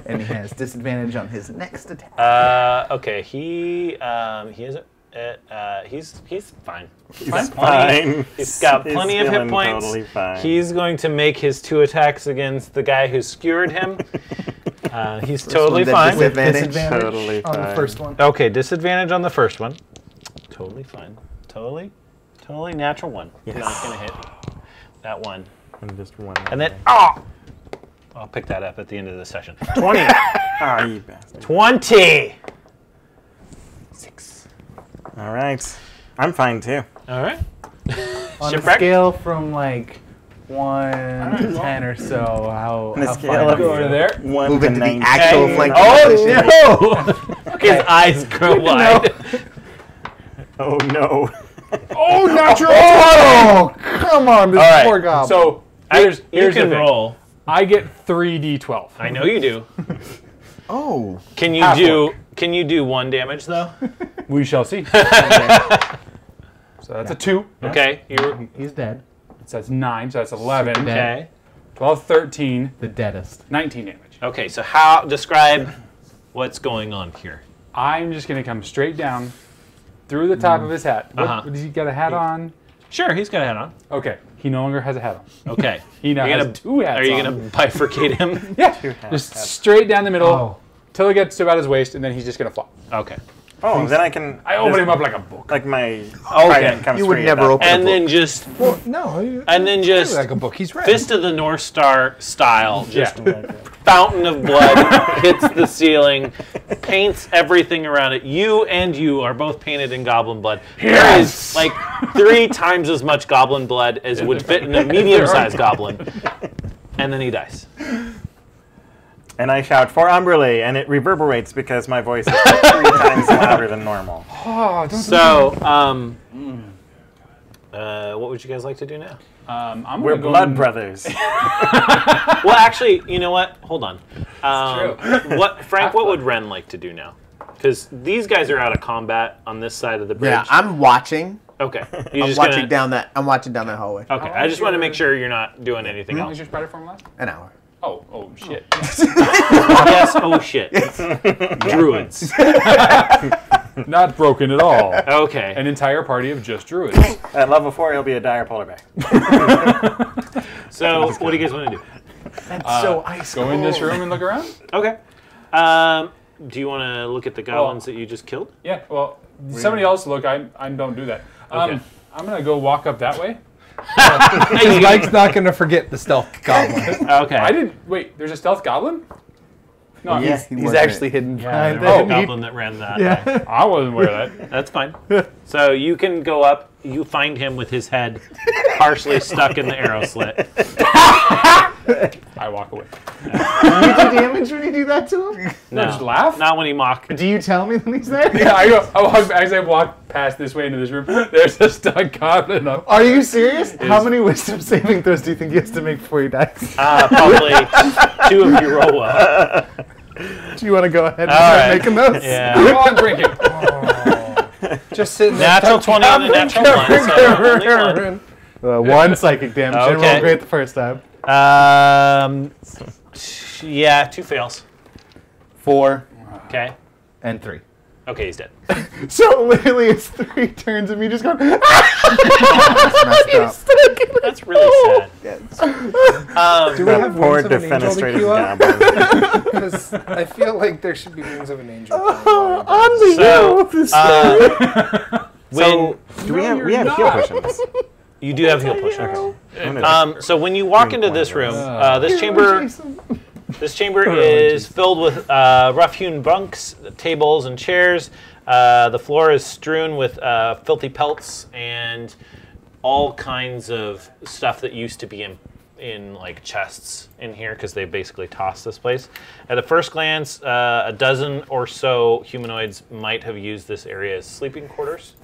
and he has disadvantage on his next attack. Uh, okay, he um, he is uh, uh, he's he's fine. he's Fine. fine. He's got He's plenty of hit points. Totally fine. He's going to make his two attacks against the guy who skewered him. Uh, he's totally one's fine. disadvantage. Disadvantage Totally on the first one. Okay, disadvantage on the first one. Totally fine. Totally, totally natural one. Not gonna hit that one. And just one. And then more. oh, I'll pick that up at the end of the session. Twenty. Ah, you bastard. Twenty. Six. All right. I'm fine too. All right. On a scale from like one to ten or so, how, On a how scale fine of? Over there. One Move to into the 19. actual flank. Oh no! His eyes grow wide. Oh no. Oh, natural! Oh, come on, this All right, poor goblin. So here's here's the can roll. I get three d12. I know you do. Oh, Can you Half do? Can you do one damage though? We shall see. so that's a two. Okay. You're he's dead. So that's nine. So that's 11. Okay. 12, 13, The deadest. 19 damage. Okay. So how describe what's going on here? I'm just gonna come straight down through the top of his hat. What, Uh-huh. Does he got a hat on? Sure, he's got a hat on. Okay, he no longer has a hat on. Okay. He now You're has gonna- two hats Are you on. gonna bifurcate him? Yeah, just straight down the middle Oh, till it gets to about his waist, and then he's just gonna flop. Okay. Oh, then I can. I open him up like a book. Like my. Okay. comes you would free at never that open And a book. then just well, no. you- and then just like a book. He's read. fist of the North Star style. Just Yeah. fountain of blood hits the ceiling, paints everything around it. You and you are both painted in goblin blood. There is like three times as much goblin blood as would fit in a medium-sized goblin. And then he dies. And I shout for Umberlee, and it reverberates because my voice is like three times louder than normal. Oh, don't So, um, uh, what would you guys like to do now? Um, I'm We're gonna go blood and- brothers. Well, actually, you know what? Hold on. Um, true. what Frank? What would Ren like to do now? Because these guys are out of combat on this side of the bridge. Yeah, I'm watching. okay. You're I'm just watching gonna, down that. I'm watching down that hallway. Okay. I just want to make sure you're not doing anything How long else. is your spider form left? An hour. Oh, oh shit. yes. Oh shit. Druids. Not broken at all. Okay. An entire party of just druids. At level four, he'll be a dire polar bear. So, what do you guys want to do? That's so ice Go in this room and look around. Okay. Um, do you want to look at the goblins that you just killed? Yeah. Well, somebody else look. I I don't do that. Um, Okay. I'm gonna go walk up that way. Mike's not going to forget the stealth goblin. Okay. I didn't. Wait. There's a stealth goblin. No, Yeah, he's, he He's wasn't. actually hidden behind There was the a goblin that ran that. way. Yeah. I wasn't aware of that. That's fine. So you can go up. You find him with his head partially stuck in the arrow slit. I walk away. Do you do damage when you do that to him? No, just laugh? Not when he mocked. Do you tell me when he's there? Yeah, I go. I walk as I walk past this way into this room. There's a stuck goblin up. Are you serious? How many wisdom saving throws do you think he has to make before he dies? Uh, probably two of you roll well. Do you want to go ahead and All start right. making those? Yeah. Come on, drinking. Oh. Just sitting there. Natural 20 on a natural one. So one. Uh, one psychic damage. Didn't Okay. great the first time. Um, yeah, two fails. Four Okay. and three. Okay, he's dead. So literally, it's three turns of me just going. That's messed up. That's really sad. Um, Do we have Poor wings of an angel to defenestrated queue up? Because I feel like there should be wings of an angel. on the So, hill. This uh, when Do we have we have heal potions? you do have heal potions. I'm gonna- Um, so when you walk into this room, uh, this chamber This chamber is filled with uh, rough-hewn bunks, tables, and chairs. Uh, the floor is strewn with uh, filthy pelts and all kinds of stuff that used to be in in like chests in here because they basically tossed this place. At a first glance, uh, a dozen or so humanoids might have used this area as sleeping quarters.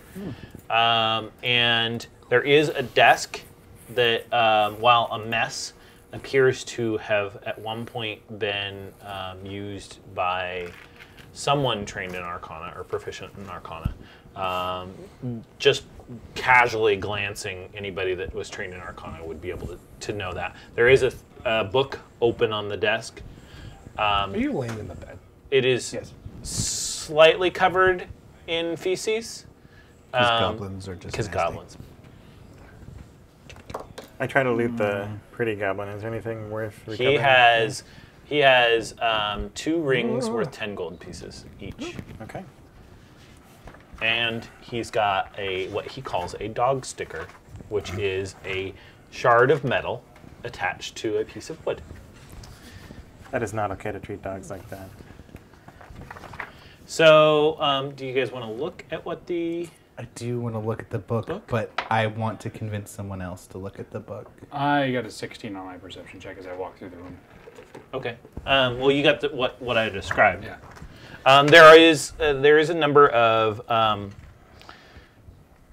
Um, and there is a desk that, um, while a mess, appears to have at one point been um, used by someone trained in Arcana or proficient in Arcana. Um, just casually glancing, anybody that was trained in Arcana would be able to, to know that. There is a, a book open on the desk. Um, Are you laying in the bed? it is yes. slightly covered in feces. Um, goblins are just Because goblins. I try to loot the pretty goblin. Is there anything worth recovering? He has he has um, two rings worth ten gold pieces each, Okay. and he's got a what he calls a dog sticker, which is a shard of metal attached to a piece of wood. That is not okay to treat dogs like that. So, um, do you guys want to look at what the? I do want to look at the book, Book? but I want to convince someone else to look at the book. I got a 16 on my perception check as I walk through the room. Okay. Um, well, you got the, what what I described. Yeah. Um, there is uh, there is a number of um,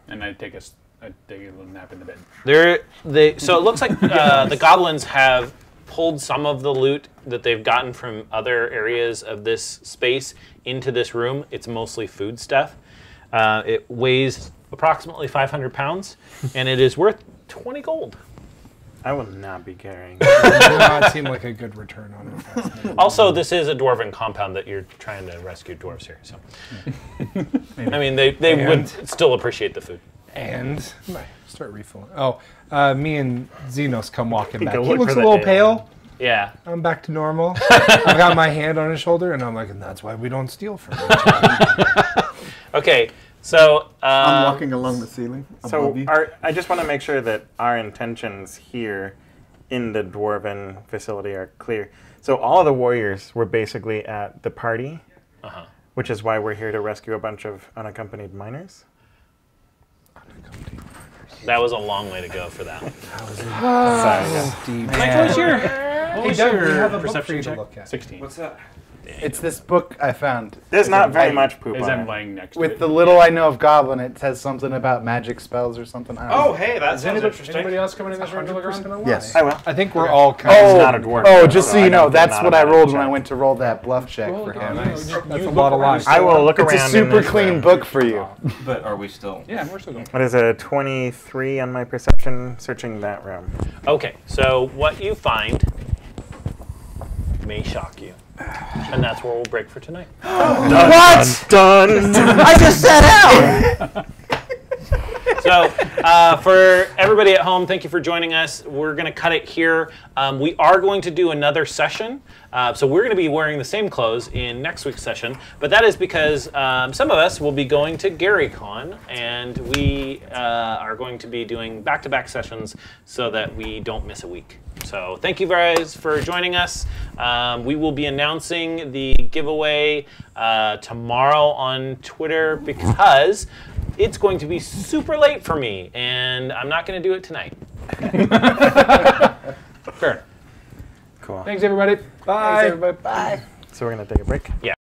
And I take a, s- I take a little nap in the bed. There, they. So it looks like uh, the goblins have pulled some of the loot that they've gotten from other areas of this space into this room. It's mostly food stuff. Uh, it weighs approximately 500 pounds, and it is worth 20 gold. I will not be carrying. it Does not seem like a good return on investment. Also, this is a dwarven compound that you're trying to rescue dwarves here. So, I mean, they, they would still appreciate the food. And start refilling. Oh, uh, me and Xenos come walking back. Go He looks a little pale. Yeah. I'm back to normal. I've got my hand on his shoulder, and I'm like, and that's why we don't steal from each other. Okay. So, I'm um, walking along the ceiling So above you. our, I just want to make sure that our intentions here in the dwarven facility are clear. So all of the warriors were basically at the party, Uh-huh. which is why we're here to rescue a bunch of unaccompanied minors. that was a long way to go for that. Sorry, yeah. Deep. Mike, what's your Hey, what's Doug, we your have a book for perception you to check? look at. 16. What's that? It's this book I found. There's not very I- much poop Is on them it. laying next to it. With it. the little I know of Goblin, it says something about magic spells or something. I don't Oh, know. hey, that Is sounds anybody, interesting. anybody else coming in this room to look around? Yes. I will. I think we're all kind Oh, He's not a dwarf, oh, just so so I you know, don't- that's not what a I rolled when I check. went to roll that bluff check for him. no, That's a lot of around. lies. I will look around. It's around. a super this clean room. book for you. But are we still? Yeah, we're still going. What is a 23 on my perception searching that room? Okay, so what you find may shock you. And that's where we'll break for tonight. What? Done. I just sat out. So, uh, for everybody at home, thank you for joining us. We're going to cut it here. Um, we are going to do another session. Uh, so, we're going to be wearing the same clothes in next week's session. But that is because um, some of us will be going to GaryCon, and we uh, are going to be doing back to back sessions so that we don't miss a week. So, thank you guys for joining us. Um, we will be announcing the giveaway uh, tomorrow on Twitter because it's going to be super late for me, and I'm not going to do it tonight. Fair. Cool. Thanks, everybody. Bye. everybody Bye. So we're gonna take a break. Yeah.